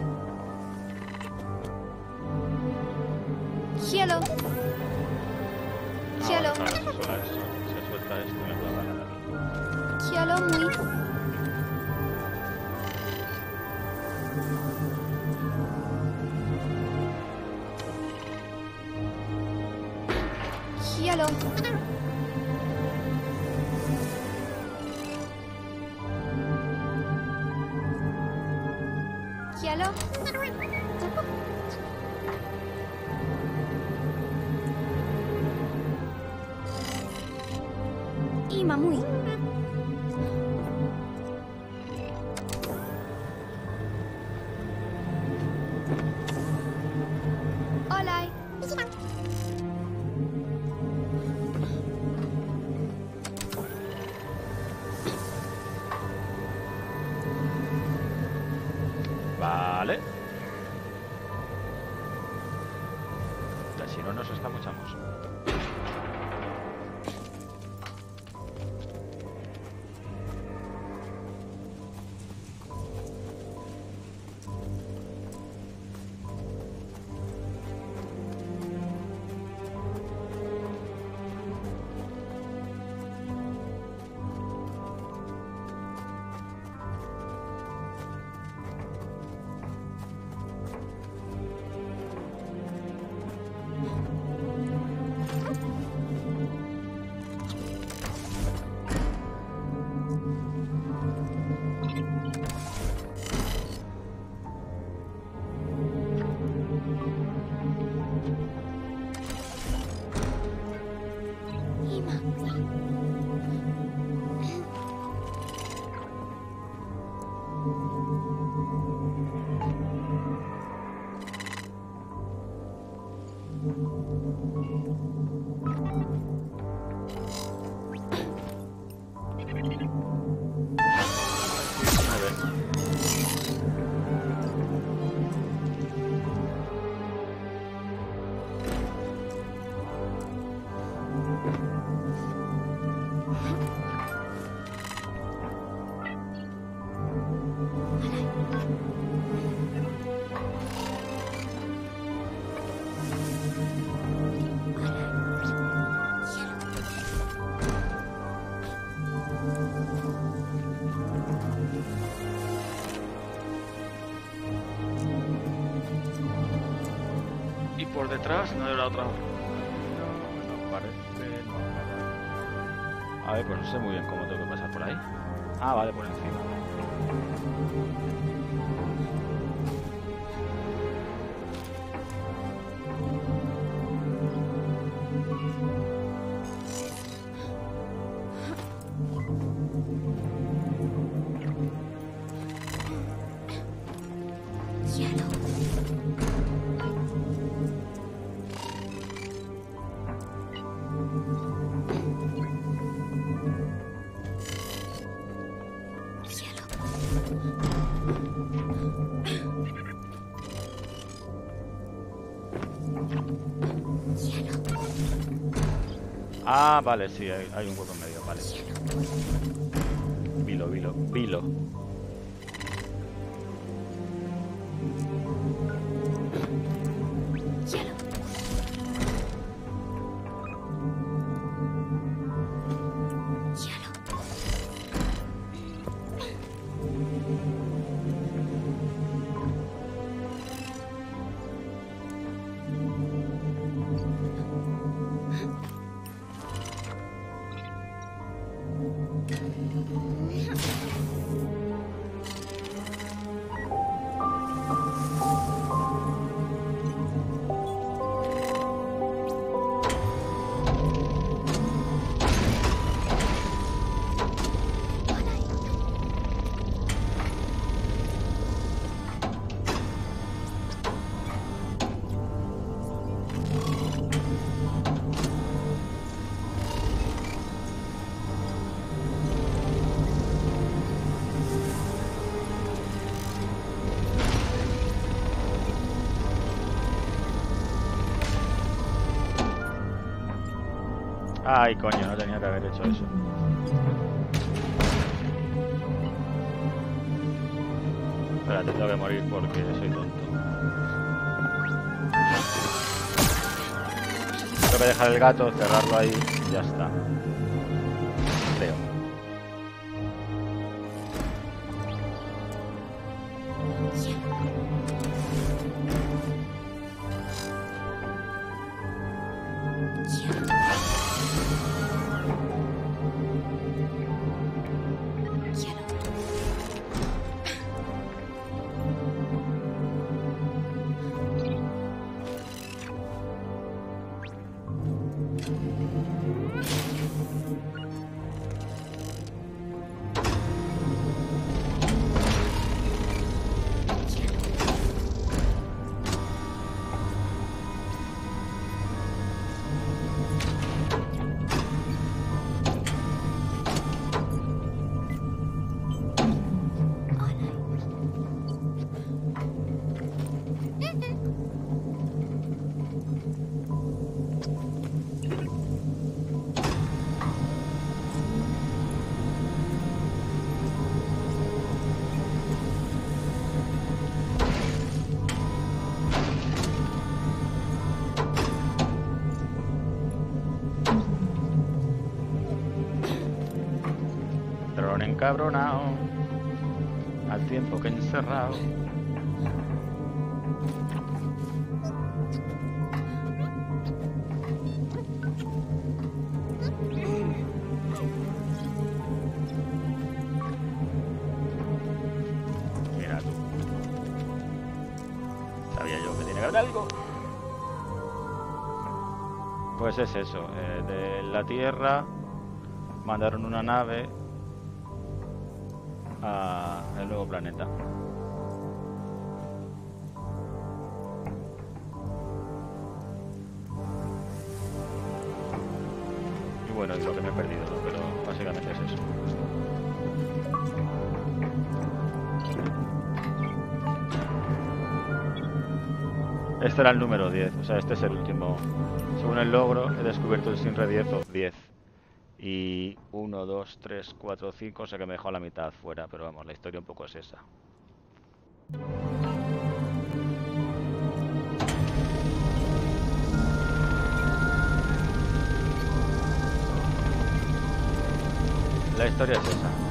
por detrás no de la otra. No, no parece. A ver, pues no sé muy bien cómo tengo que pasar por ahí. Ah, vale, Ah, vale, sí, hay, hay un Ay, coño, no tenía que haber hecho eso. Espérate, tengo que morir porque soy tonto. Tengo que dejar el gato, cerrarlo ahí tiempo que encerrado. Mira tú. Sabía yo que tiene que haber algo. Pues es eso, eh, de la Tierra mandaron una nave planeta. Y bueno, es lo que me he perdido, pero básicamente es eso. Este era el número 10, o sea, este es el último. Según el logro, he descubierto el Sinre 10 o 10. Y 1, 2, 3, 4, 5, o sea que me dejó la mitad fuera, pero vamos, la historia un poco es esa. La historia es esa.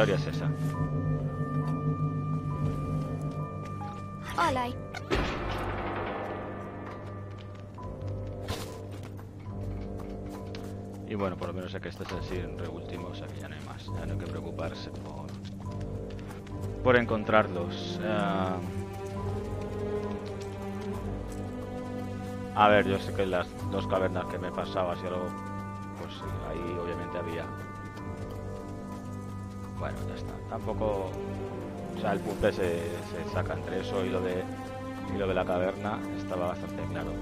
Historia es esa. Hola. Y bueno, por lo menos que este es el Sinre último, o sea que ya no hay más. Ya no hay que preocuparse por, por encontrarlos. Ah, a ver, yo sé que las dos cavernas que me he pasado así algo, pues ahí obviamente había. Bueno, ya está. Tampoco... O sea, el puzzle se, se saca entre eso y lo de y lo de la caverna estaba bastante claro.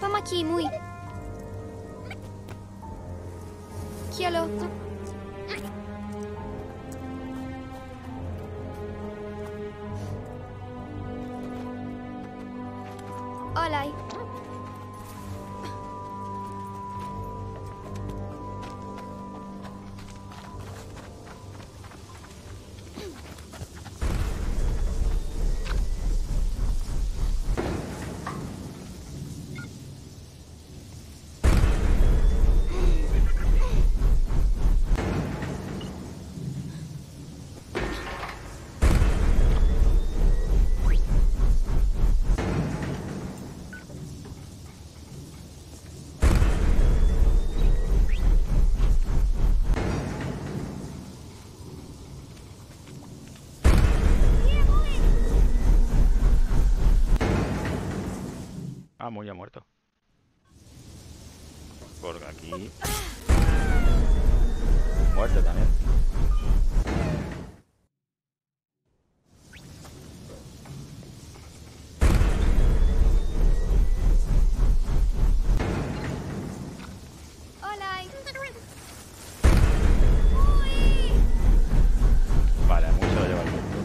Pamaki muy. Quiero. Hola. Ah, muy ya muerto. Porque aquí. Muerte también. Hola. Vale, muy se lo lleva el viento.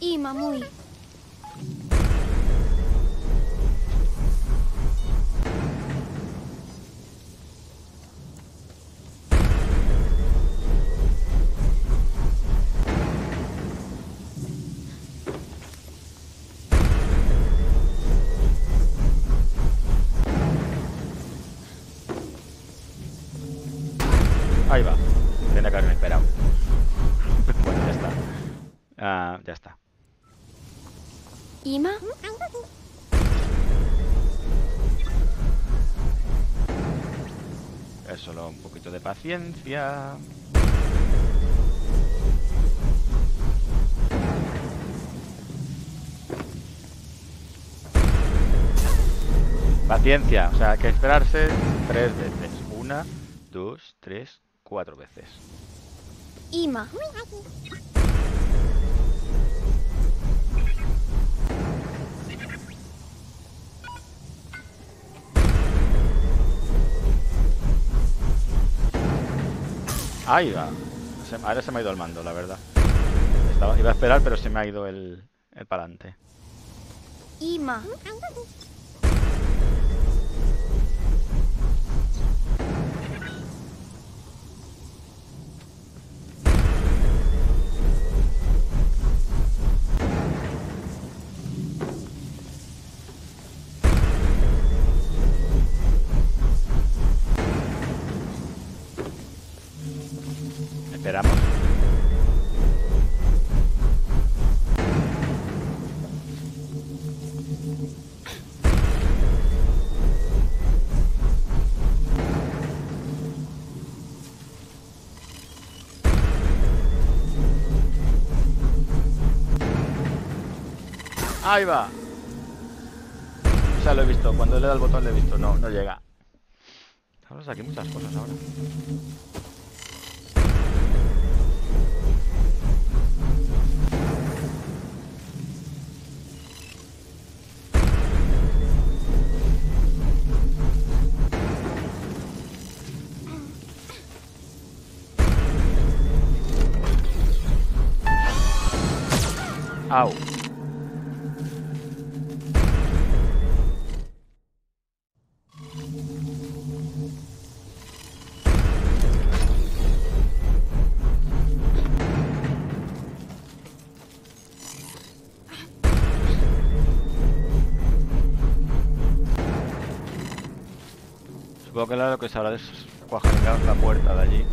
Ima, muy. Paciencia. Paciencia, o sea, que esperarse tres veces. Una, dos, tres, cuatro veces. Ima. Ahí va. Ahora se me ha ido el mando, la verdad. Estaba- iba a esperar, pero se me ha ido el, el palante. Ima. Ahí va. O sea, lo he visto. Cuando le da el botón lo he visto. No, no llega. Ahora aquí muchas cosas ahora. Supongo que se habrá descuajaringado es la puerta de allí.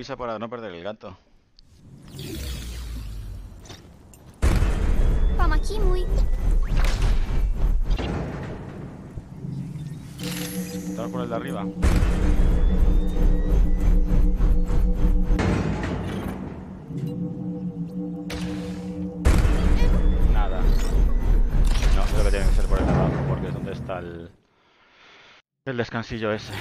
Prisa para no perder el gato. Pamakimui. Estamos por el de arriba. Nada. No, creo que tiene que ser por el de abajo porque es donde está el, el descansillo ese.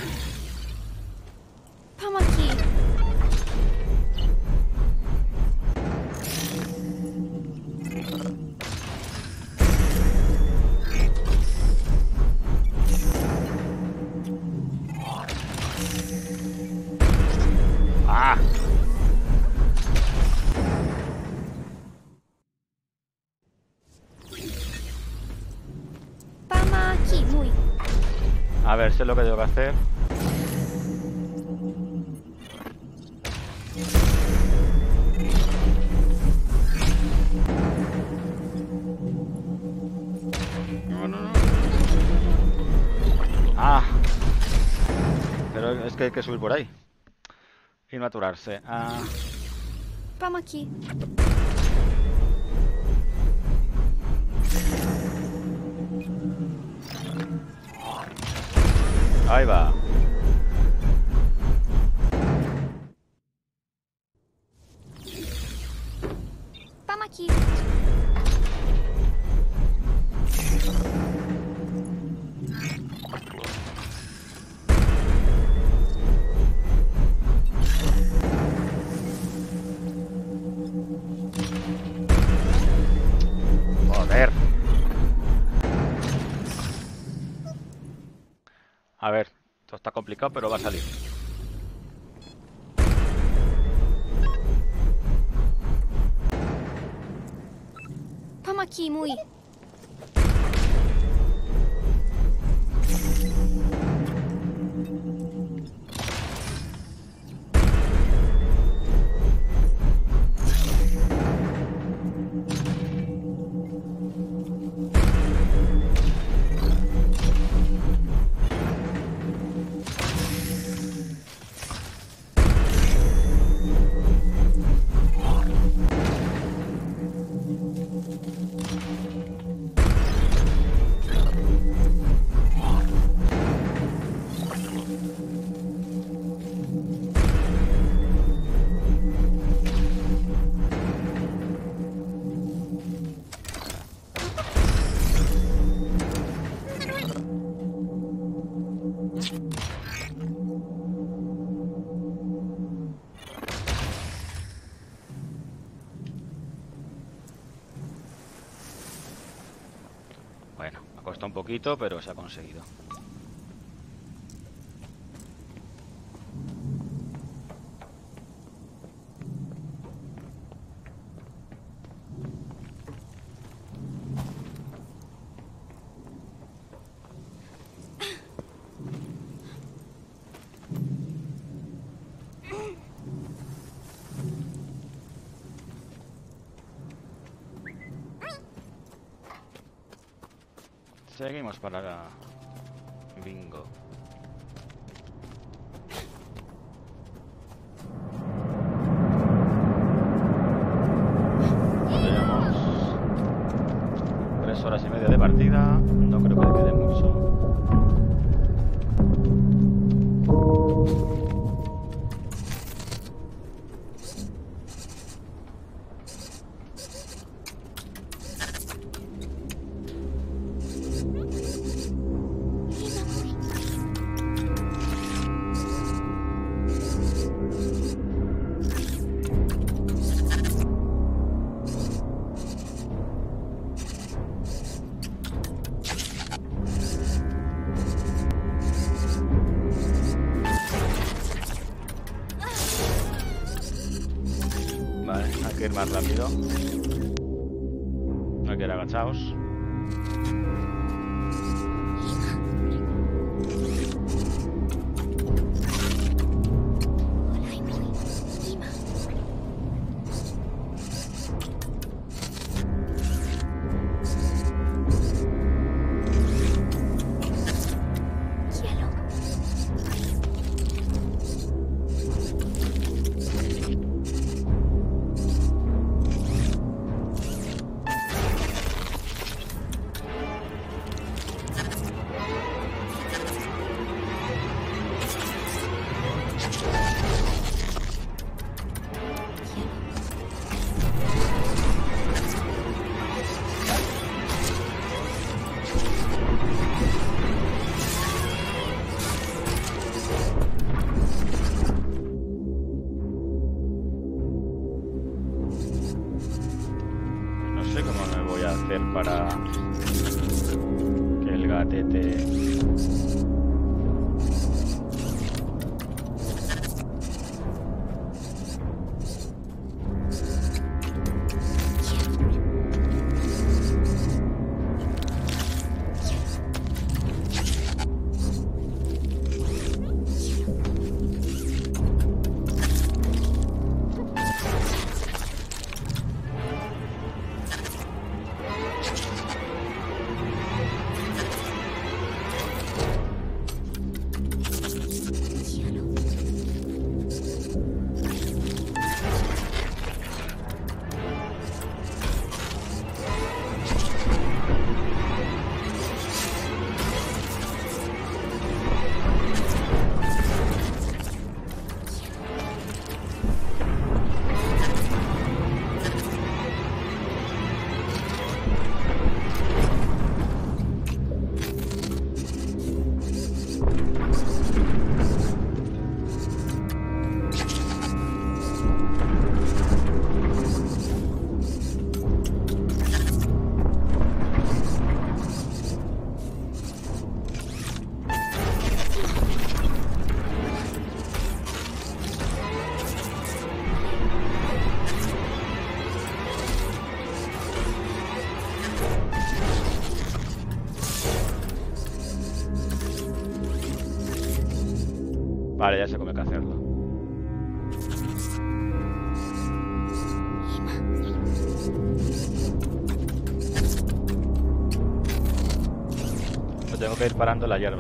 Lo que tengo que hacer. No, no, no. Ah. Pero es que hay que subir por ahí. Y no aturarse. Ah. Pamaki. Ahí va. Pamaki. Pero va a salir. Pamakimui. Bueno, ha un poquito, pero se ha conseguido. la hierba.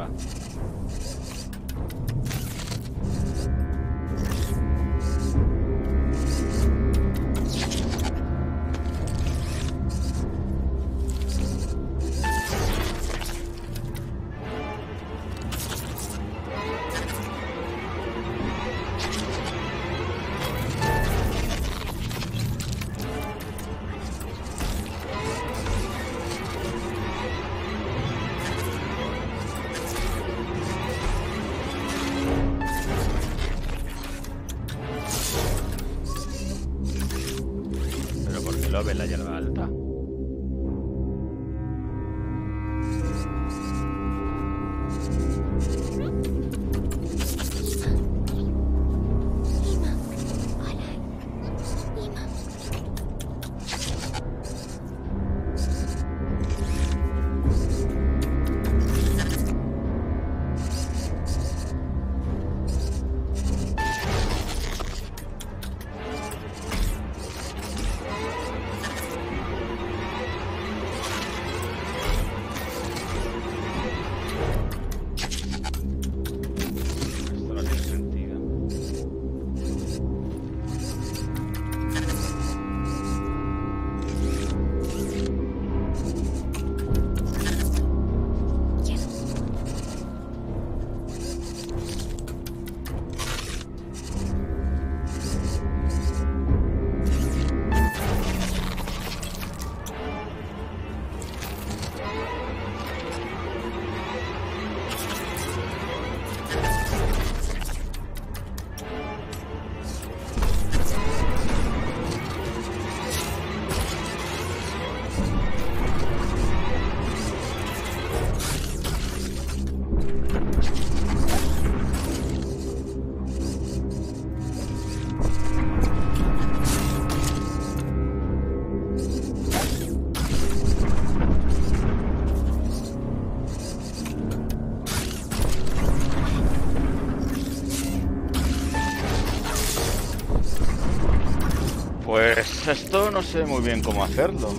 esto no sé muy bien cómo hacerlo.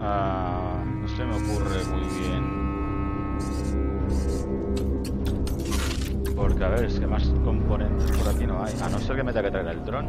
Ah, no se me ocurre muy bien. Porque, a ver, es que más componentes por aquí no hay. A no ser que me tenga que traer el dron.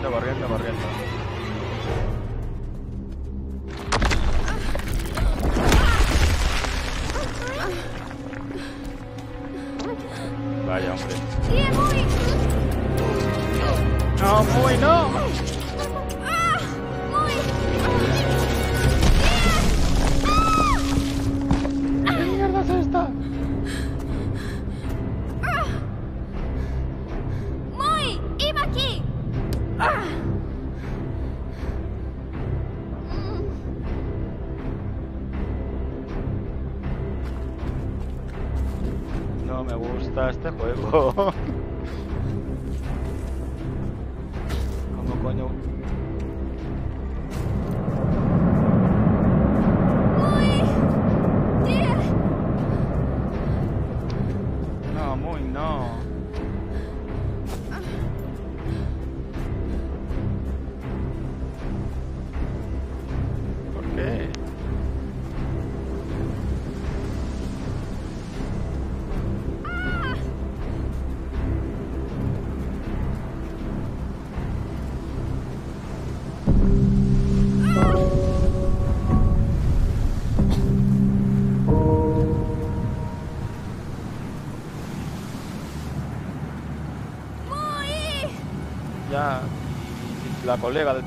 barriendo, barriendo. colega del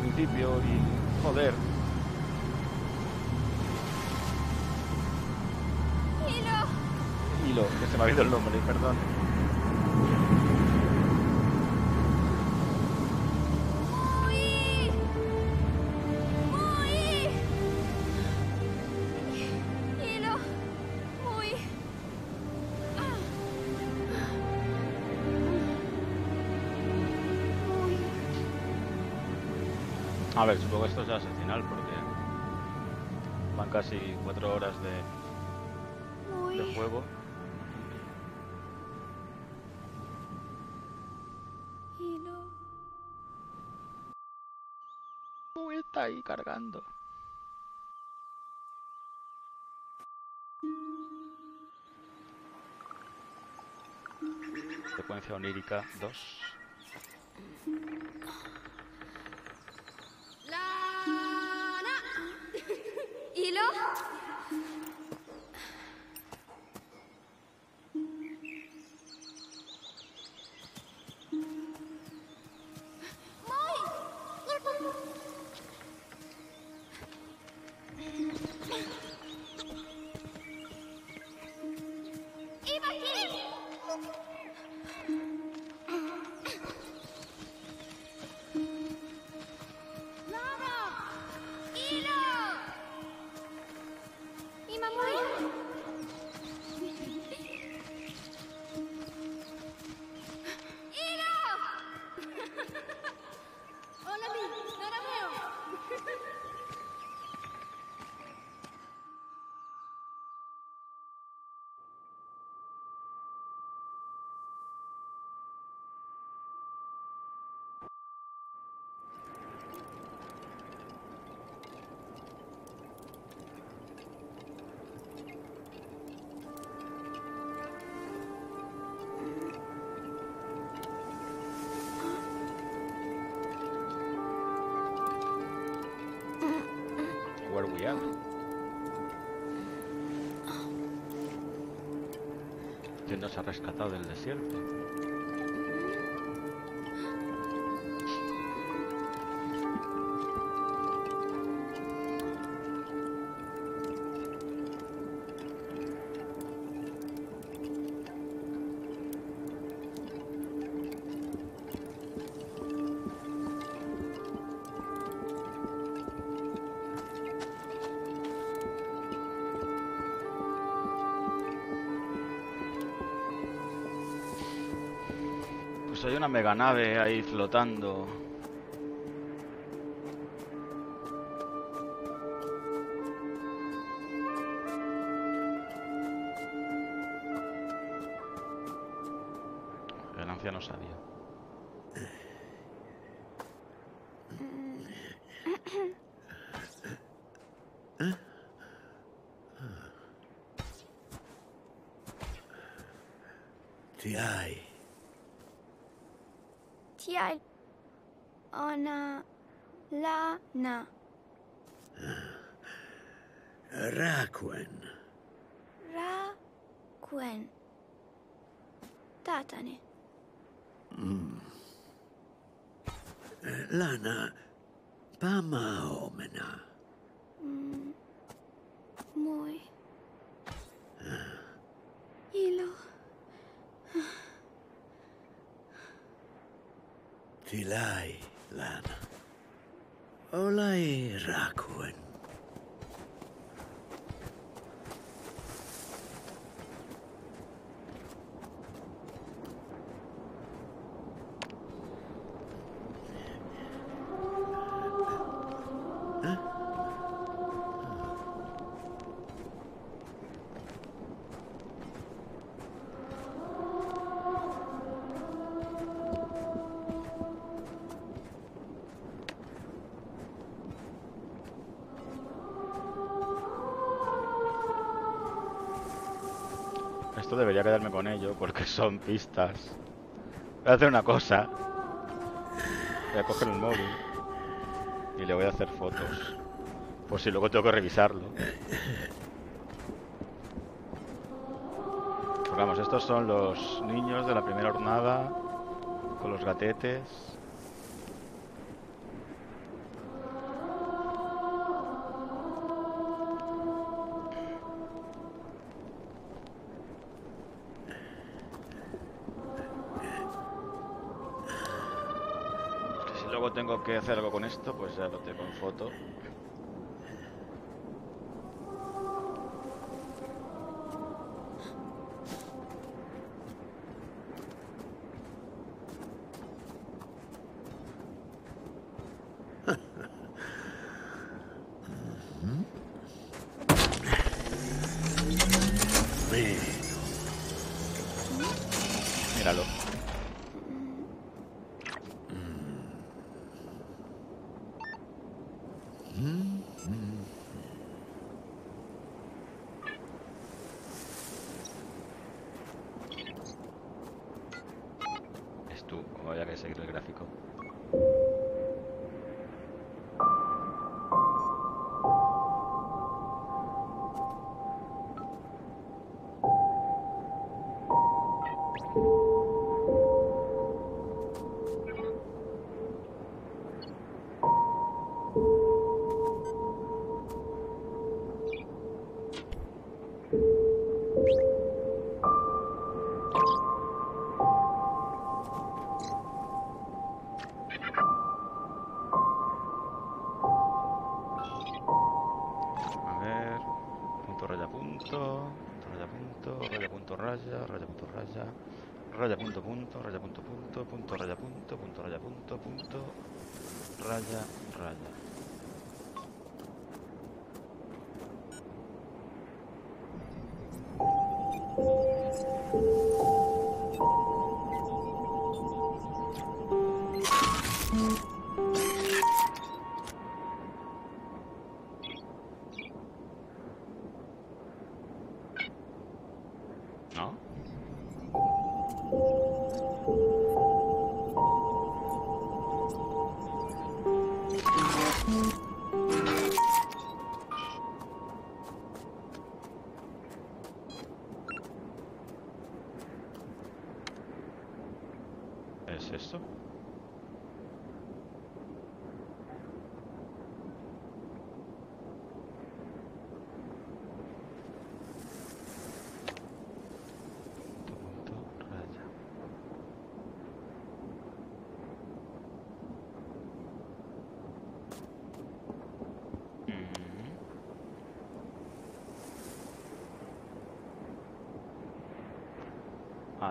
Frecuencia Onírica 2. cambiado. Oh. ¿Quién nos ha rescatado del desierto? hay una meganave ahí flotando. Debería quedarme con ello porque son pistas. Voy a hacer una cosa. Voy a coger el móvil y le voy a hacer fotos. Por si luego tengo que revisarlo. Pues vamos, estos son los niños de la primera jornada con los gatetes. Que hacer algo con esto, pues ya lo tengo en foto.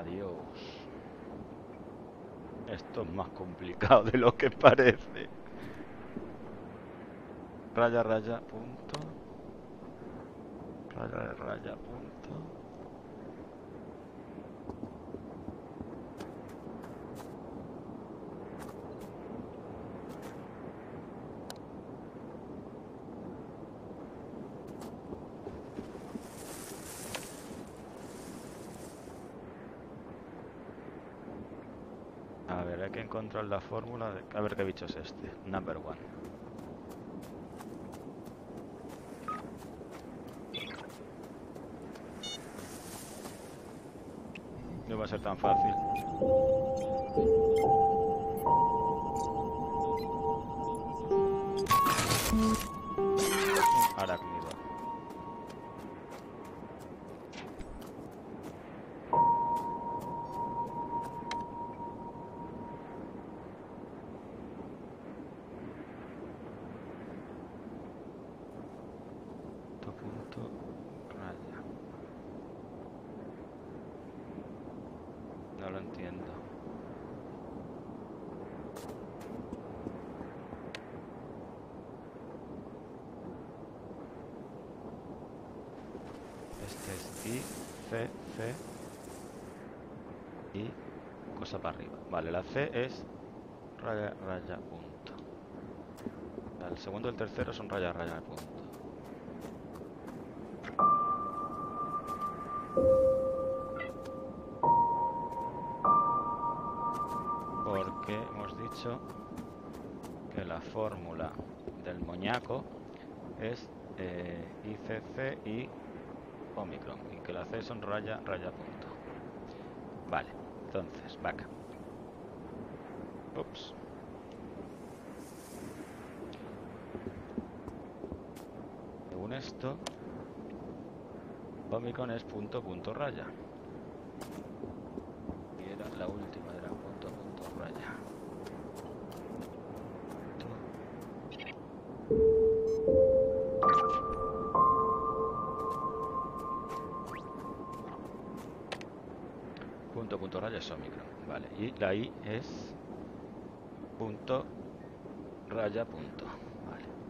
Adiós. Esto es más complicado de lo que parece. Raya, raya, punto. Raya, raya, punto. A ver, hay que encontrar la fórmula de... A ver qué bicho es este. Number one. No va a ser tan fácil. la C es raya, raya, punto. El segundo y el tercero son raya, raya, punto. Porque hemos dicho que la fórmula del moñaco es eh, ICC y Omicron y que la C son raya, raya, punto. Vale, entonces, vaca. Es punto, punto, raya. Y era la última, era punto, punto, raya. Punto, punto, raya es Omicron. Vale, y la I es punto, raya, punto. Vale.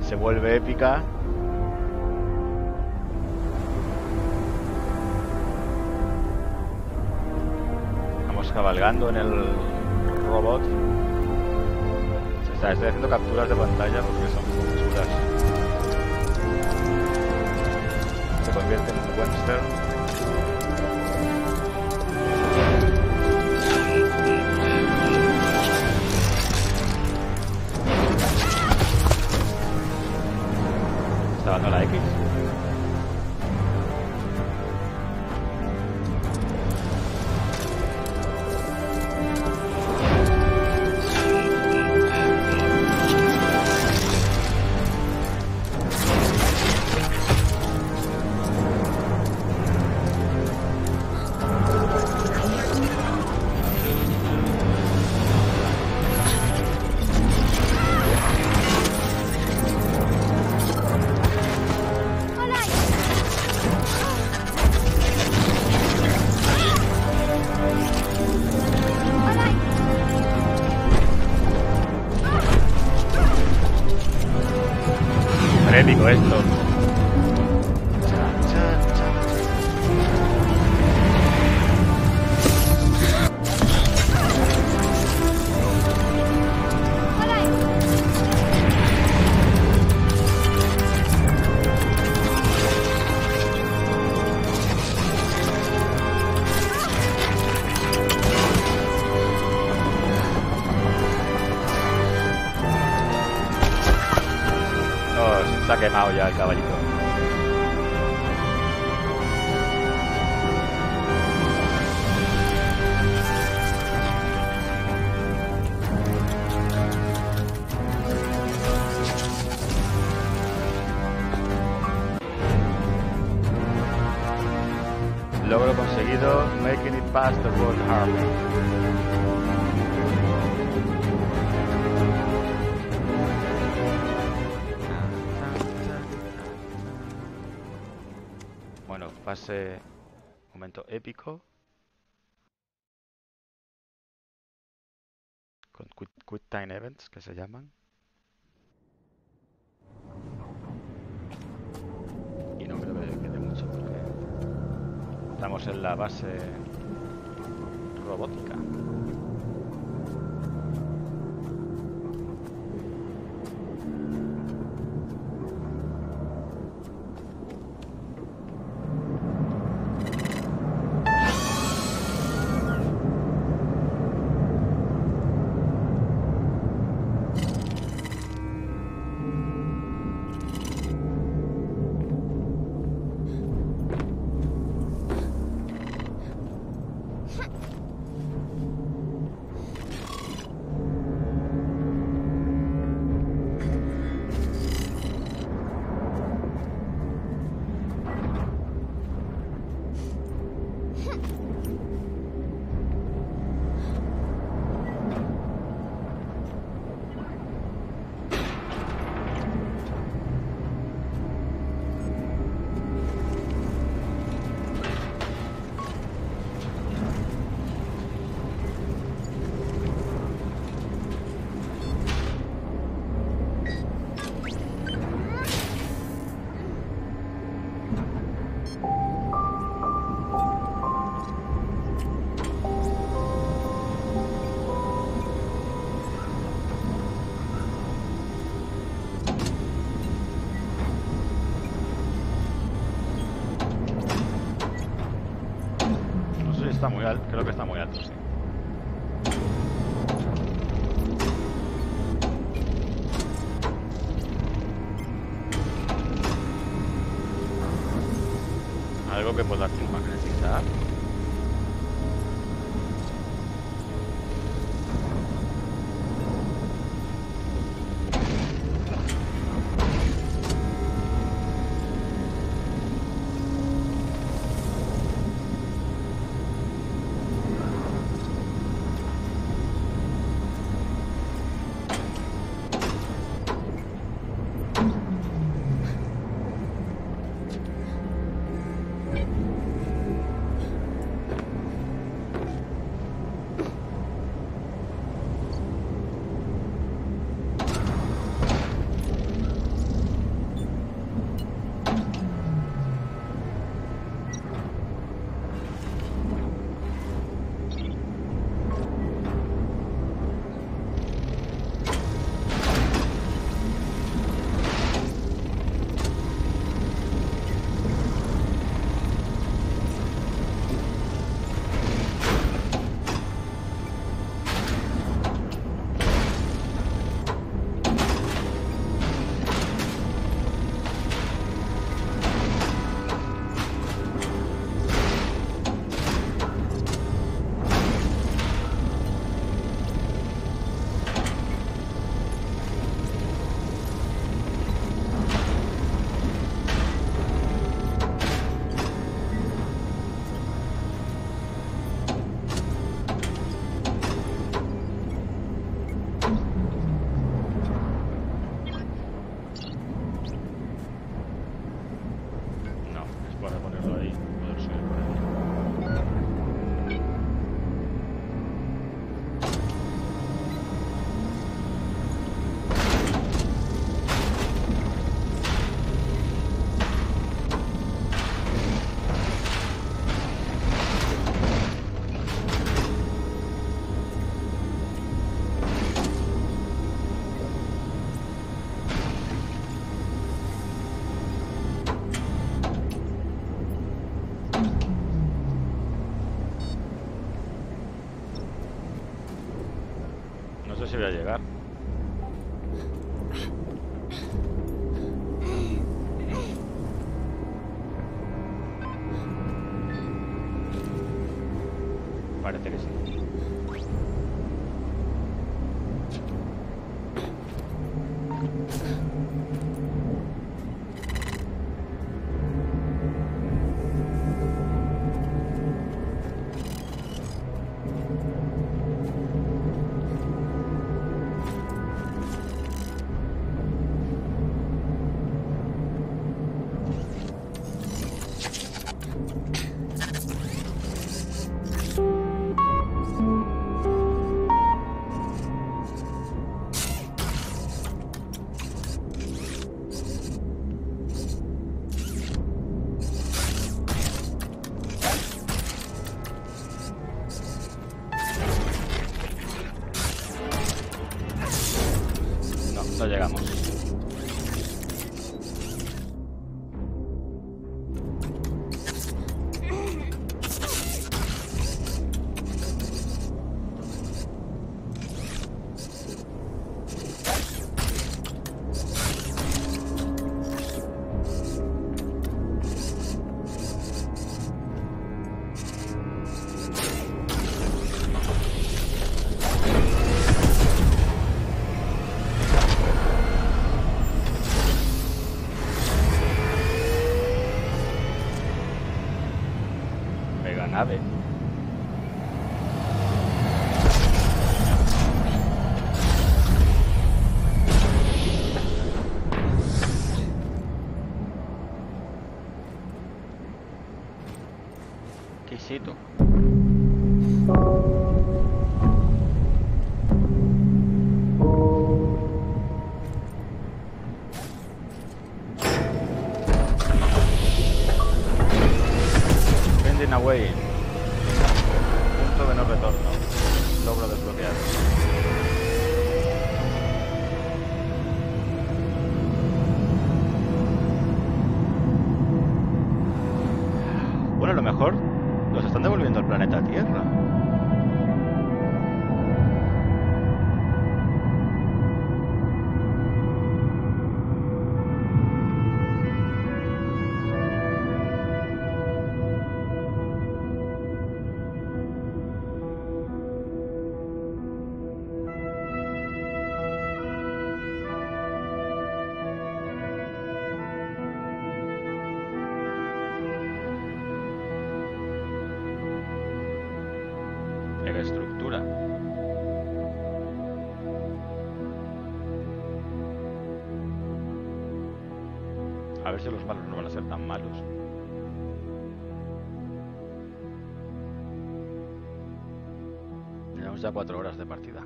Se vuelve épica. Estamos cabalgando en el robot. Se está, estoy haciendo capturas de pantalla porque son muy chulas. Se convierte en un Webster. Está se llaman. Y no creo que quede mucho porque estamos en la base voy a llegar. Logro ver si los malos no van a ser tan malos. Tenemos ya cuatro horas de partida.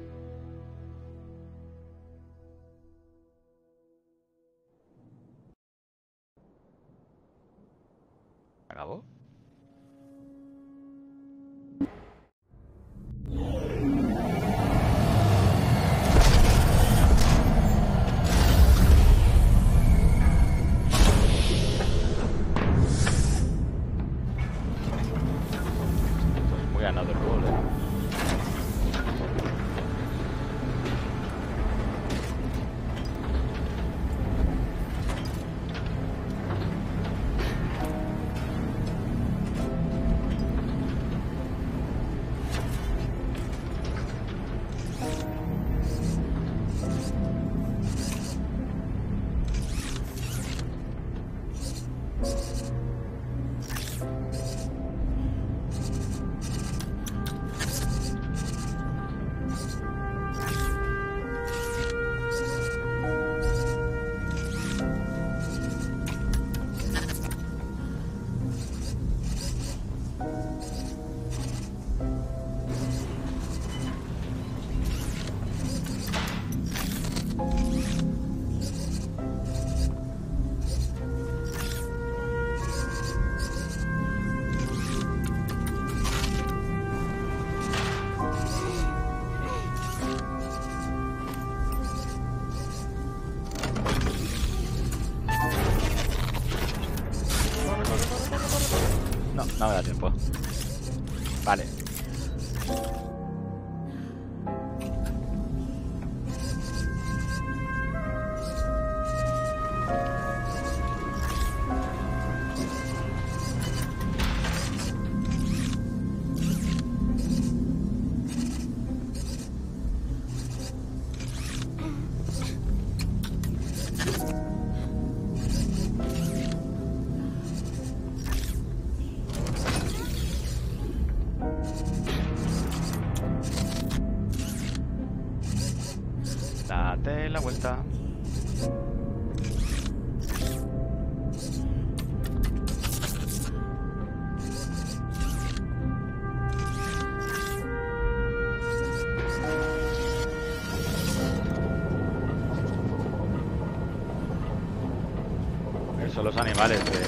vale. Pues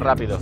rápido.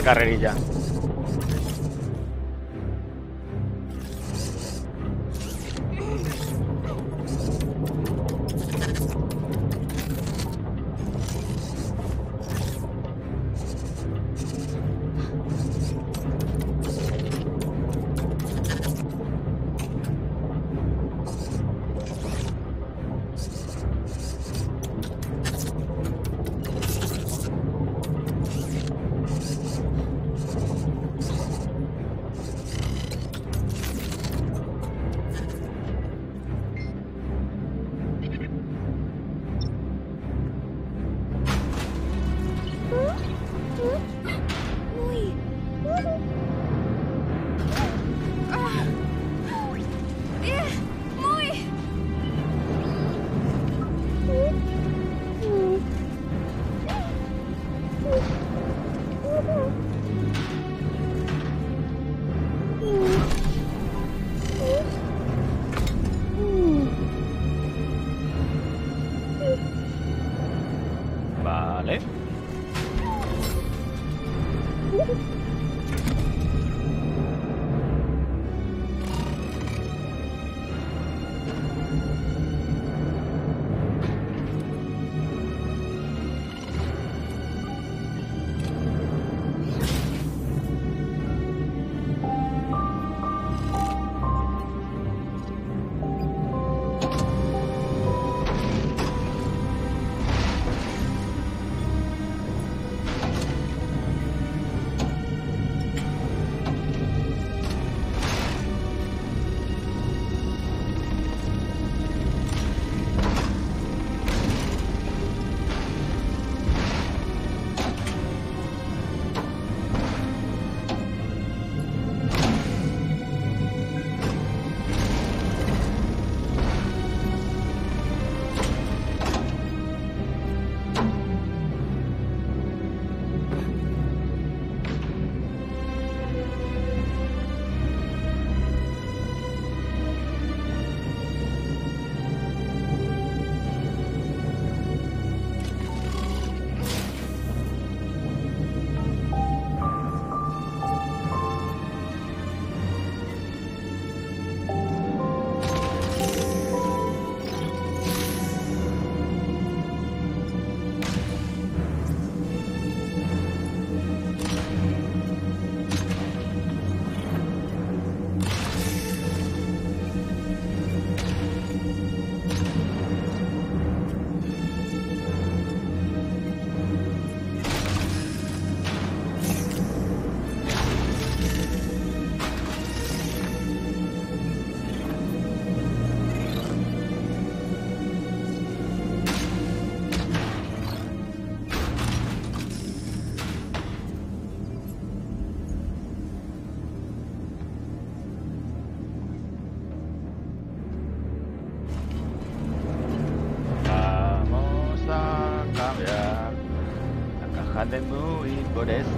Carrerilla.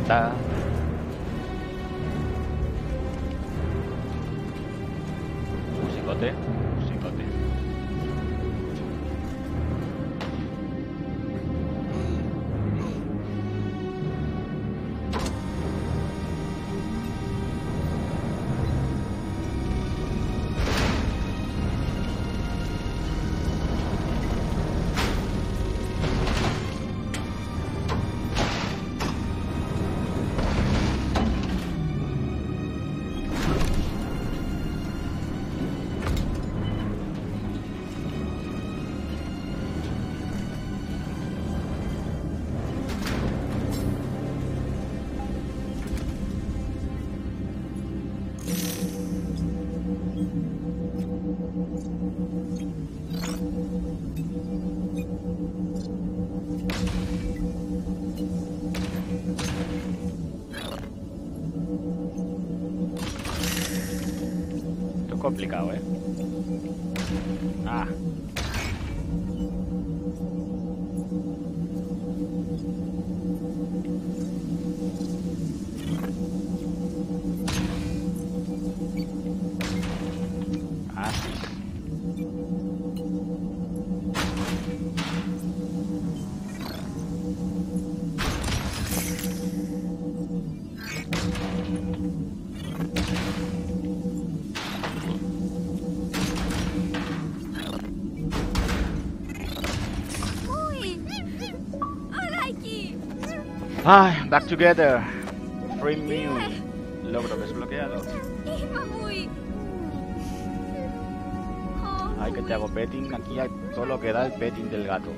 Por complicado, ¿eh? ¡Ay! Back together. Free me. Logro desbloqueado. Ay, que te hago petting. Aquí hay todo lo que da el petting del gato.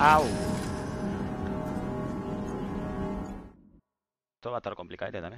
Au. Esto va a estar complicado también.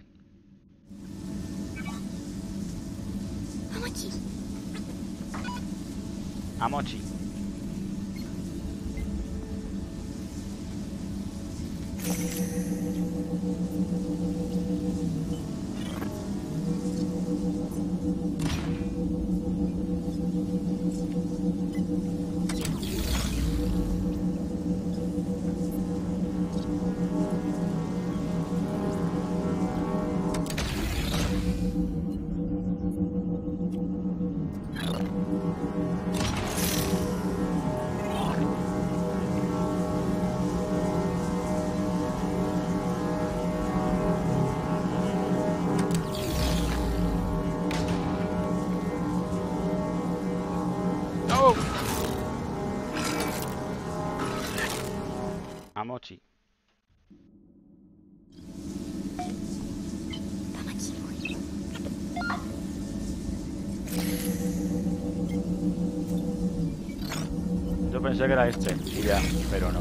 Pensé que era este y ya, pero no.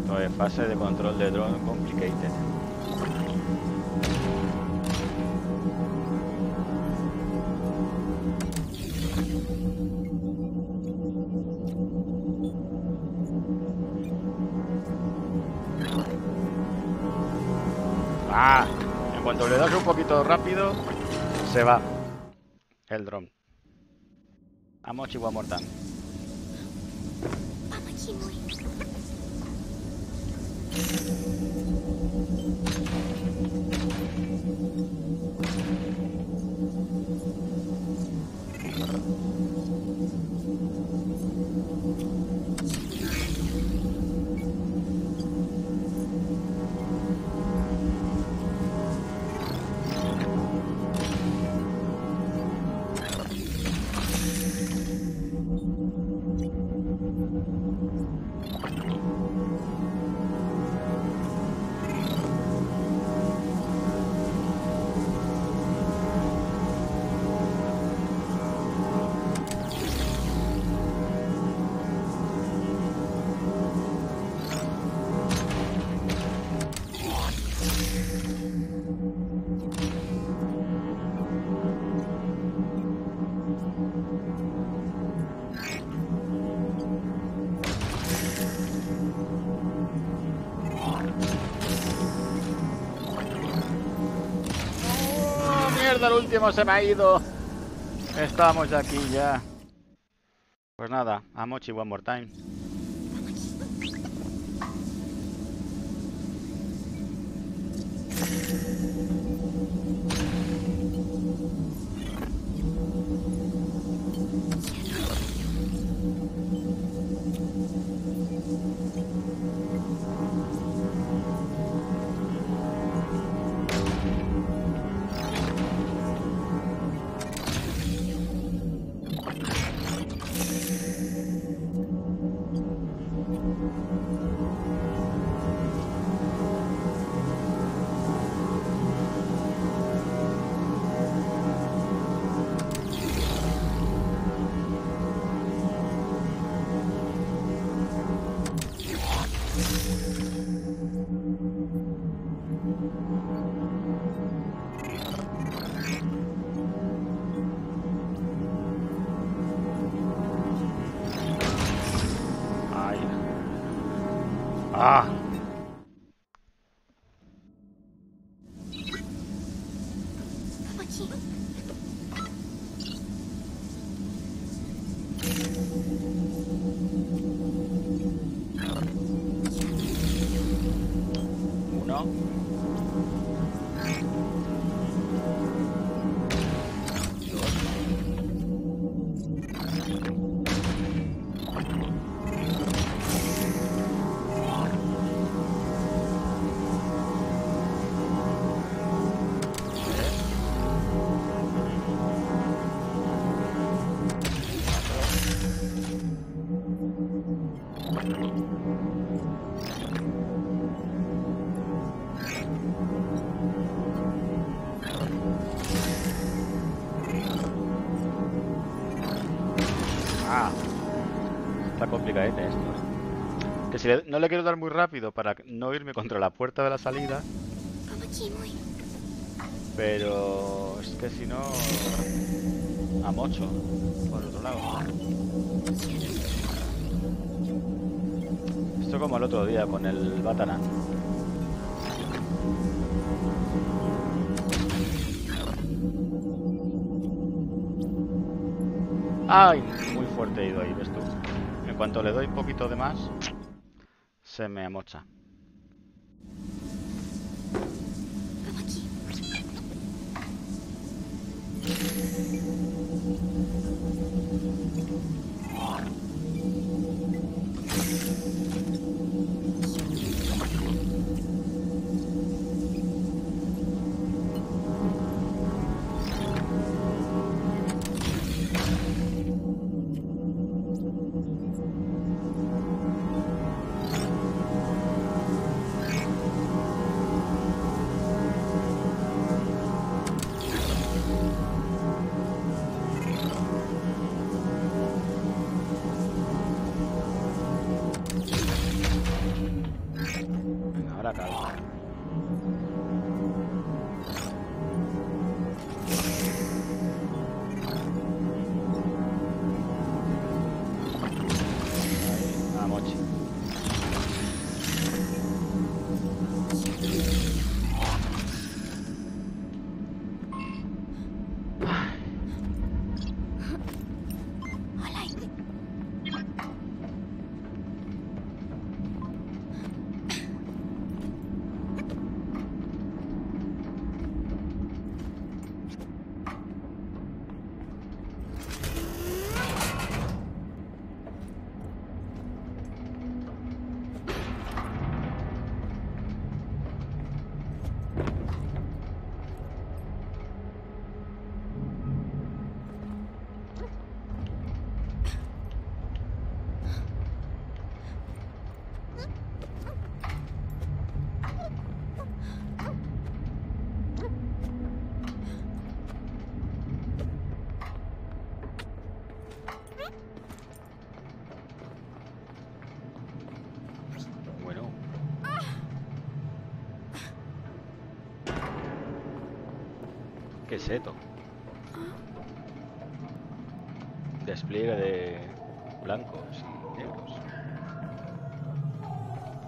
Esto es fase de control de drone complicated. Ah, en cuanto le das un poquito rápido, se va el dron. Amochi one more キモい。Mierda! El último se me ha ido. Estamos aquí ya. Pues nada, a Mochi one more time. Eh. Que si no le quiero dar muy rápido para no irme contra la puerta de la salida, pero es que si no... A mocho, por otro lado. Esto como el otro día con el Bataran. ¡Ay! Muy fuerte he ido ahí. En cuanto le doy un poquito de más, se me amocha. ¿Qué es? Despliegue de blancos y negros.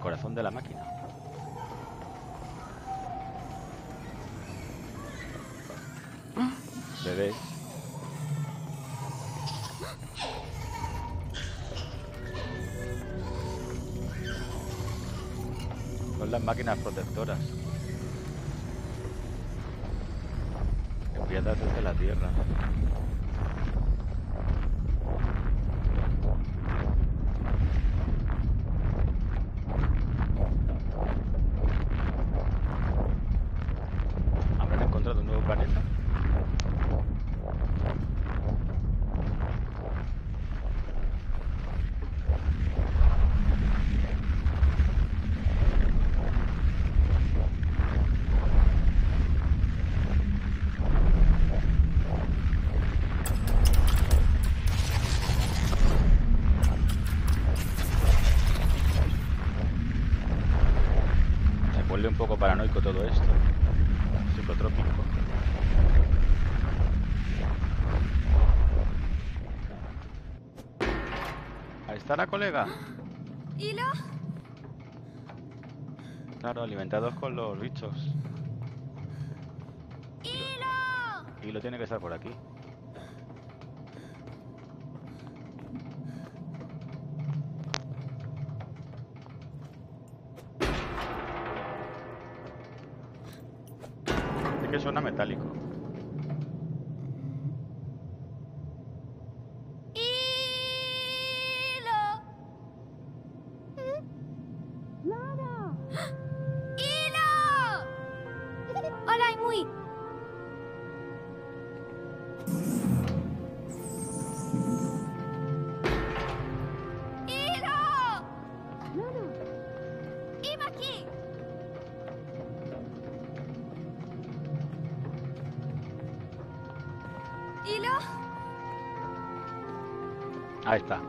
Corazón de la máquina. Bebés. Son las máquinas protectoras. colega. ¿Hilo? Claro, alimentados con los bichos. ¡Hilo! Hilo tiene que estar por aquí. Ahí está.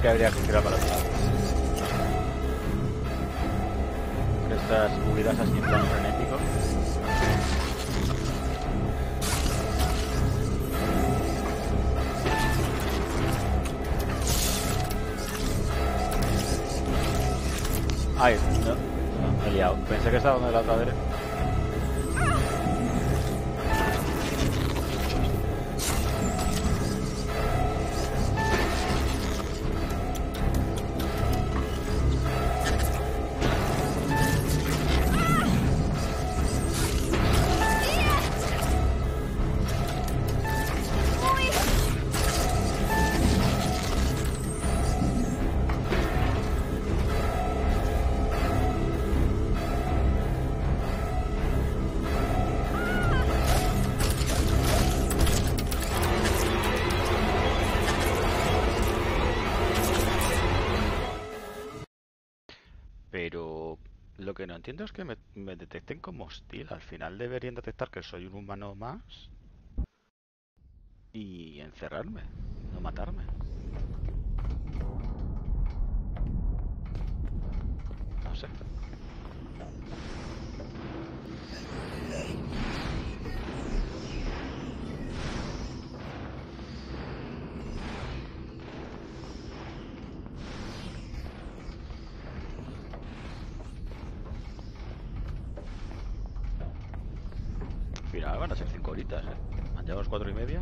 que habría necesitas que me, me, detecten como hostil. Al final deberían detectar que soy un humano más y encerrarme, no matarme. No sé. cuatro y media.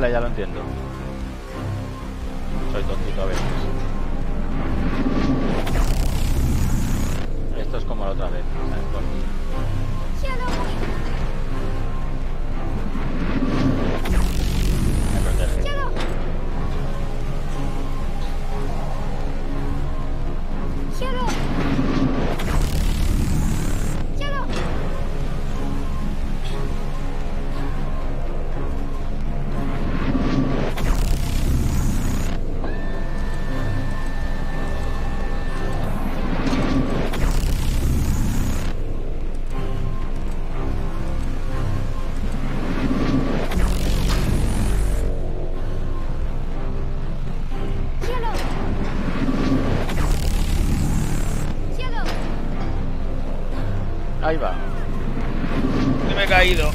Vale, ya lo entiendo. caído.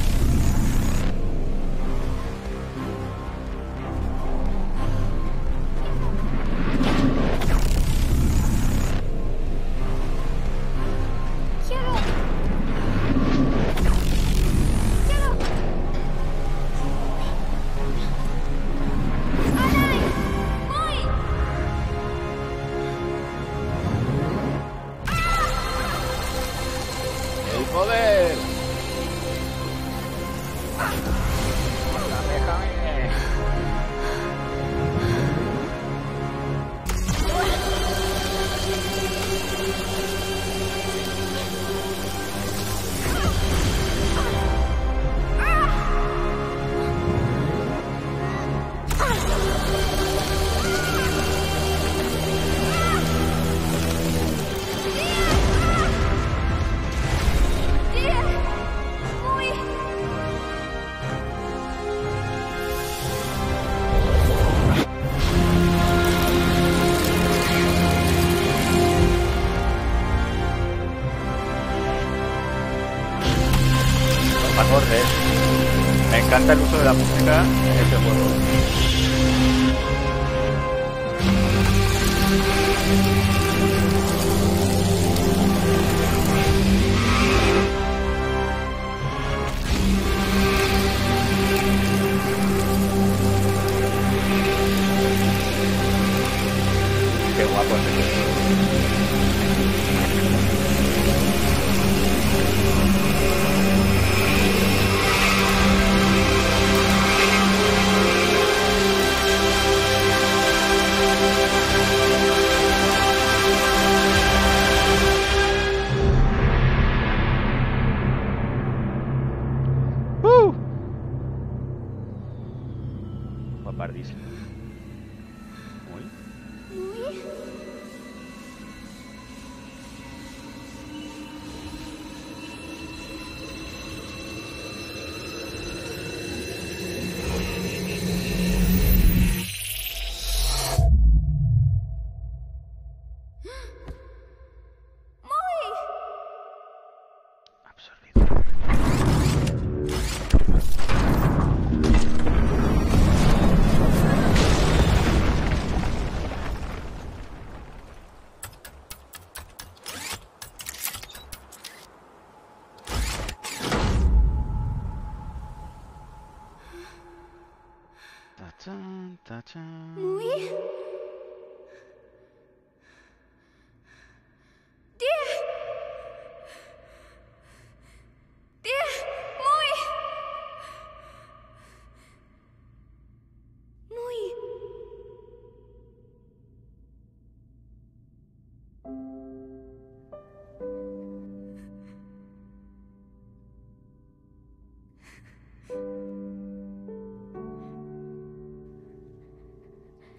that.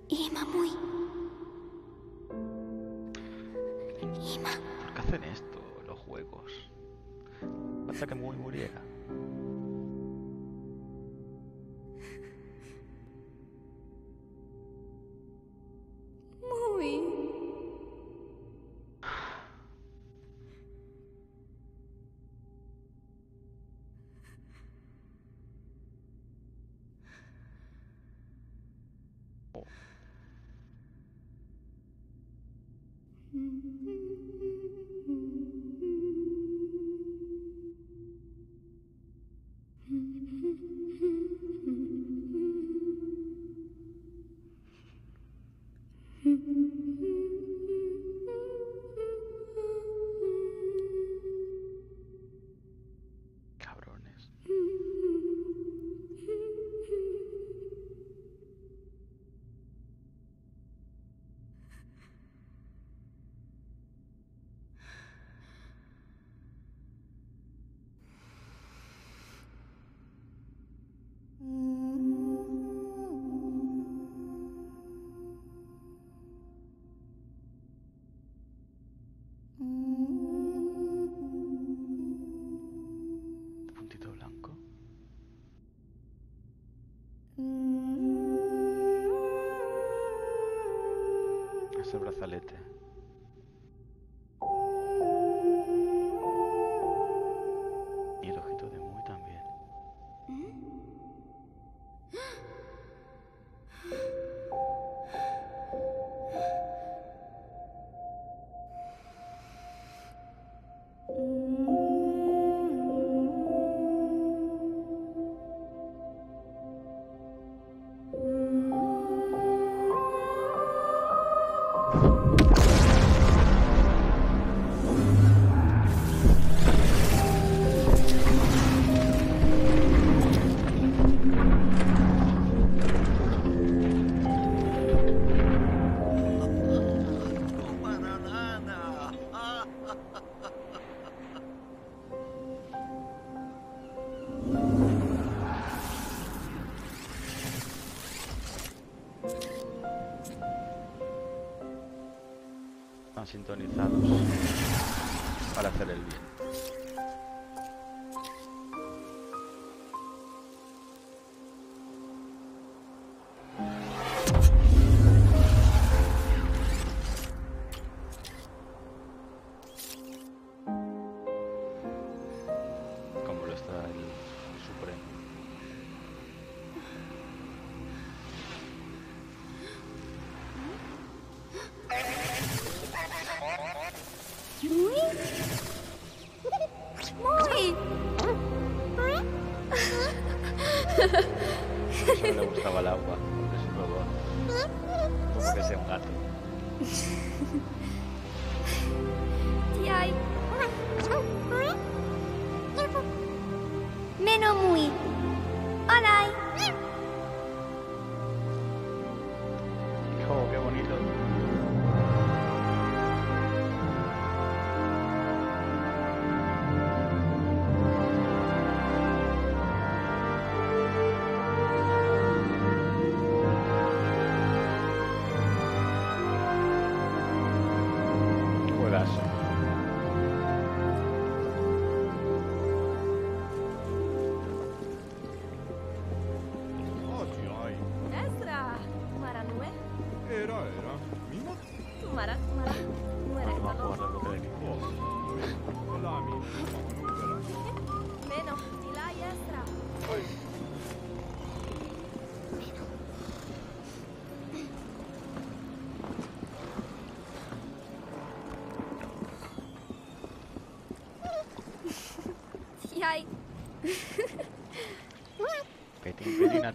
Ima muy. Ima. ¿Por qué hacen esto los juegos? Hasta que muy muriera. Muy. Mm-hmm. Están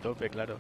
tope, claro.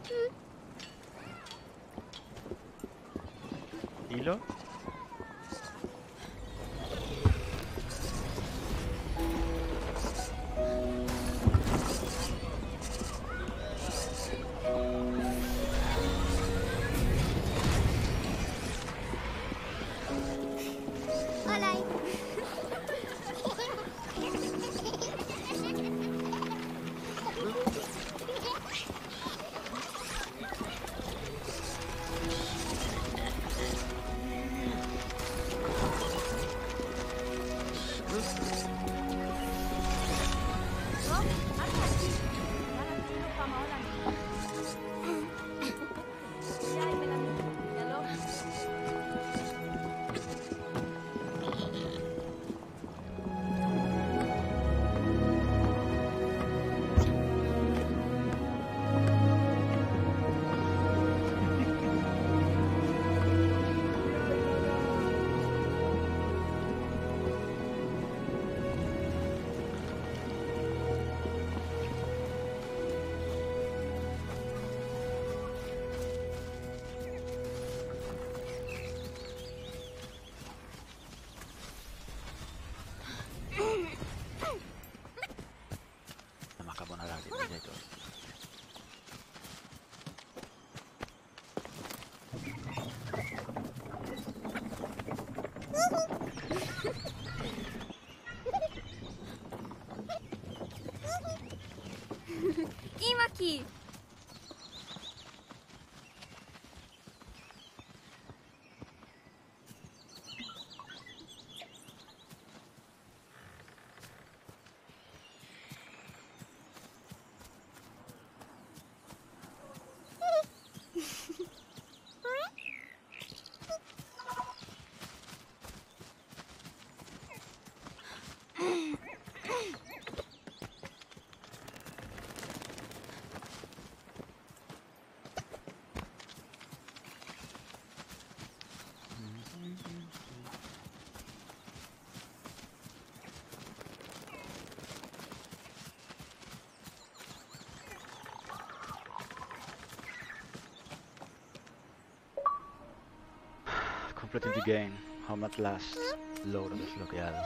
Completing the game. Home at last. Logro desbloqueado.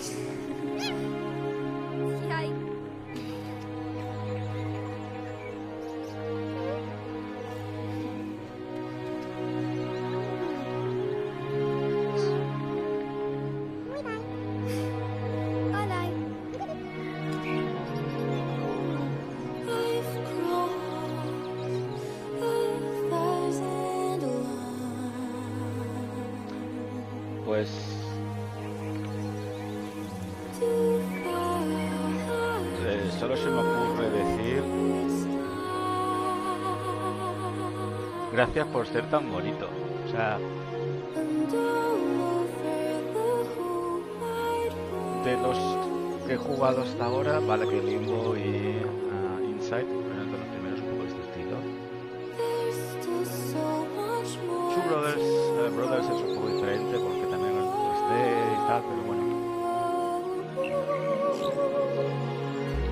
Sí gracias por ser tan bonito. O sea, de los que he jugado hasta ahora, vale que Limbo y ah, Inside de los primeros un poco de este estilo. Two Brothers, eh, Brothers es un poco diferente porque también es 2D y tal, pero bueno.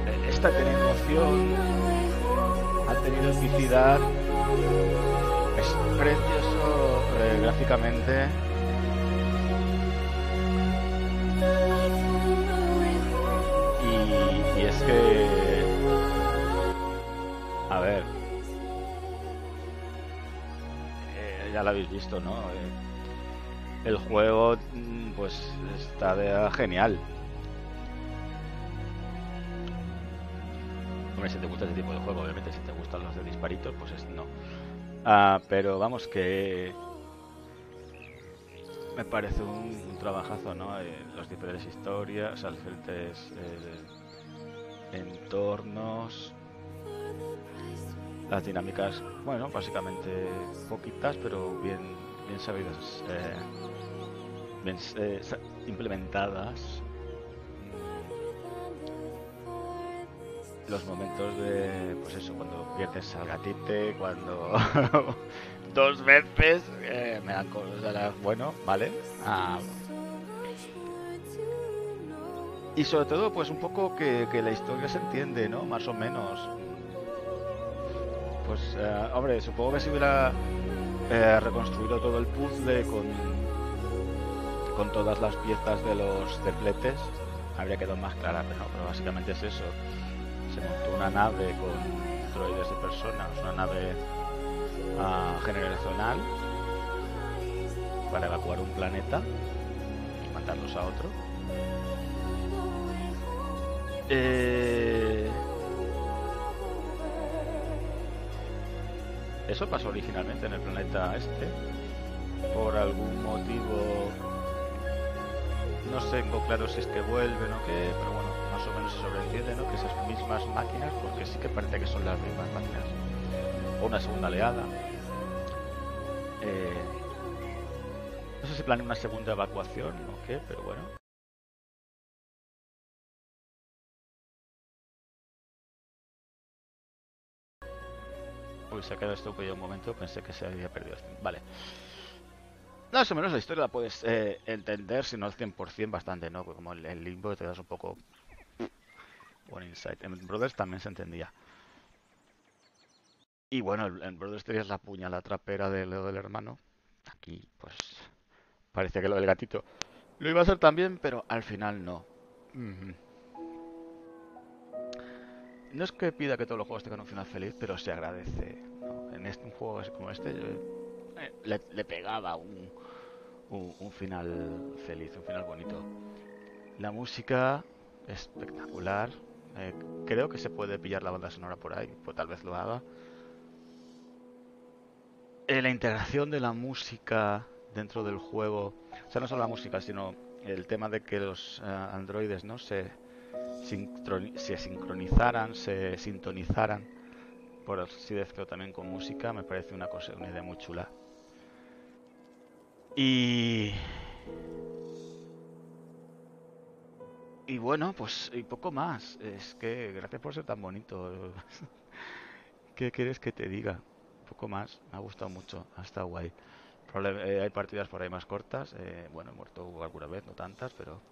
Eh, Esta tiene emoción, ha tenido epicidad, precioso eh, gráficamente. Y, y es que, a ver, eh, ya lo habéis visto, ¿no? Eh, el juego, mm, pues, está de- genial. Hombre, si te gusta ese tipo de juego, obviamente, si te gustan los de disparitos, pues es no. Ah, pero vamos que me parece un, trabajazo, ¿no? Eh, los diferentes historias, o diferentes eh, entornos, las dinámicas, bueno, básicamente poquitas, pero bien, bien sabidas, eh, bien eh, implementadas. Los momentos de, pues eso, cuando pierdes al gatite, cuando dos veces eh, me dan cosas, bueno, vale. Ah, y sobre todo, pues un poco que, la historia se entiende, ¿no? Más o menos. Pues, eh, hombre, supongo que si hubiera eh, reconstruido todo el puzzle con, con todas las piezas de los tepletes, habría quedado más clara, pero no, pero básicamente es eso. Una nave con droides de personas, una nave ah, generacional para evacuar un planeta y mandarlos a otro. Eh, Eso pasó originalmente en el planeta este. Por algún motivo. No tengo claro si es que vuelven o qué, pero bueno, más o menos se sobreentiende, ¿no? Que esas mismas máquinas, porque sí que parece que son las mismas máquinas. O una segunda oleada. Eh, no sé si planea una segunda evacuación o qué, pero bueno. Uy, se ha quedado estúpido un momento, pensé que se había perdido. Vale. Más o menos la historia la puedes eh, entender, si no al 100% bastante, ¿no? Como el limbo te das un poco... Insight. En Brothers también se entendía. Y bueno, en Brothers tenías la puñalada trapera de lo del hermano. Aquí, pues... Parece que lo del gatito lo iba a hacer también, pero al final no. No es que pida que todos los juegos tengan un final feliz, pero se agradece. En este, un juego como este, yo, eh, le, pegaba un, un final feliz, un final bonito. La música espectacular. Eh, creo que se puede pillar la banda sonora por ahí, pues tal vez lo haga. Eh, la integración de la música dentro del juego, o sea, no solo la música, sino el tema de que los eh, androides no se se sincronizaran, se sintonizaran, por así decirlo también con música, me parece una cosa, una idea muy chula. Y y bueno, pues y poco más. Es que gracias por ser tan bonito. ¿Qué quieres que te diga? Poco más. Me ha gustado mucho. Ha estado guay. Eh, hay partidas por ahí más cortas. eh, bueno, he muerto alguna vez, no tantas, pero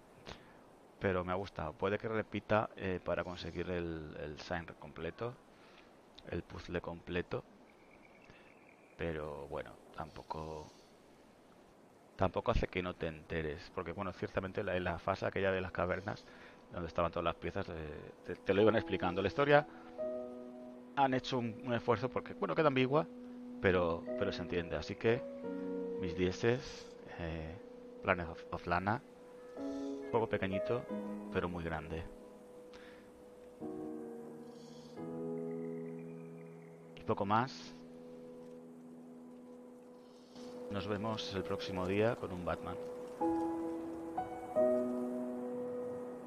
pero me ha gustado. Puede que repita eh, para conseguir el, el sign completo, el puzzle completo. Pero bueno, tampoco tampoco hace que no te enteres, porque bueno, ciertamente la- en la fase aquella de las cavernas, donde estaban todas las piezas, eh, te, lo iban explicando. La historia han hecho un, un esfuerzo porque, bueno, queda ambigua, pero, pero se entiende. Así que mis dieces, eh, Planet of, of Lana, juego pequeñito, pero muy grande. Y poco más. Nos vemos el próximo día con un Batman.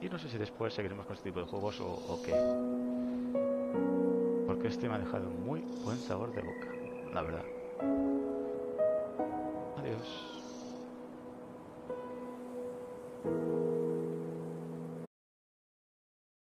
Y no sé si después seguiremos con este tipo de juegos o, qué. Porque este me ha dejado muy buen sabor de boca, la verdad. Adiós.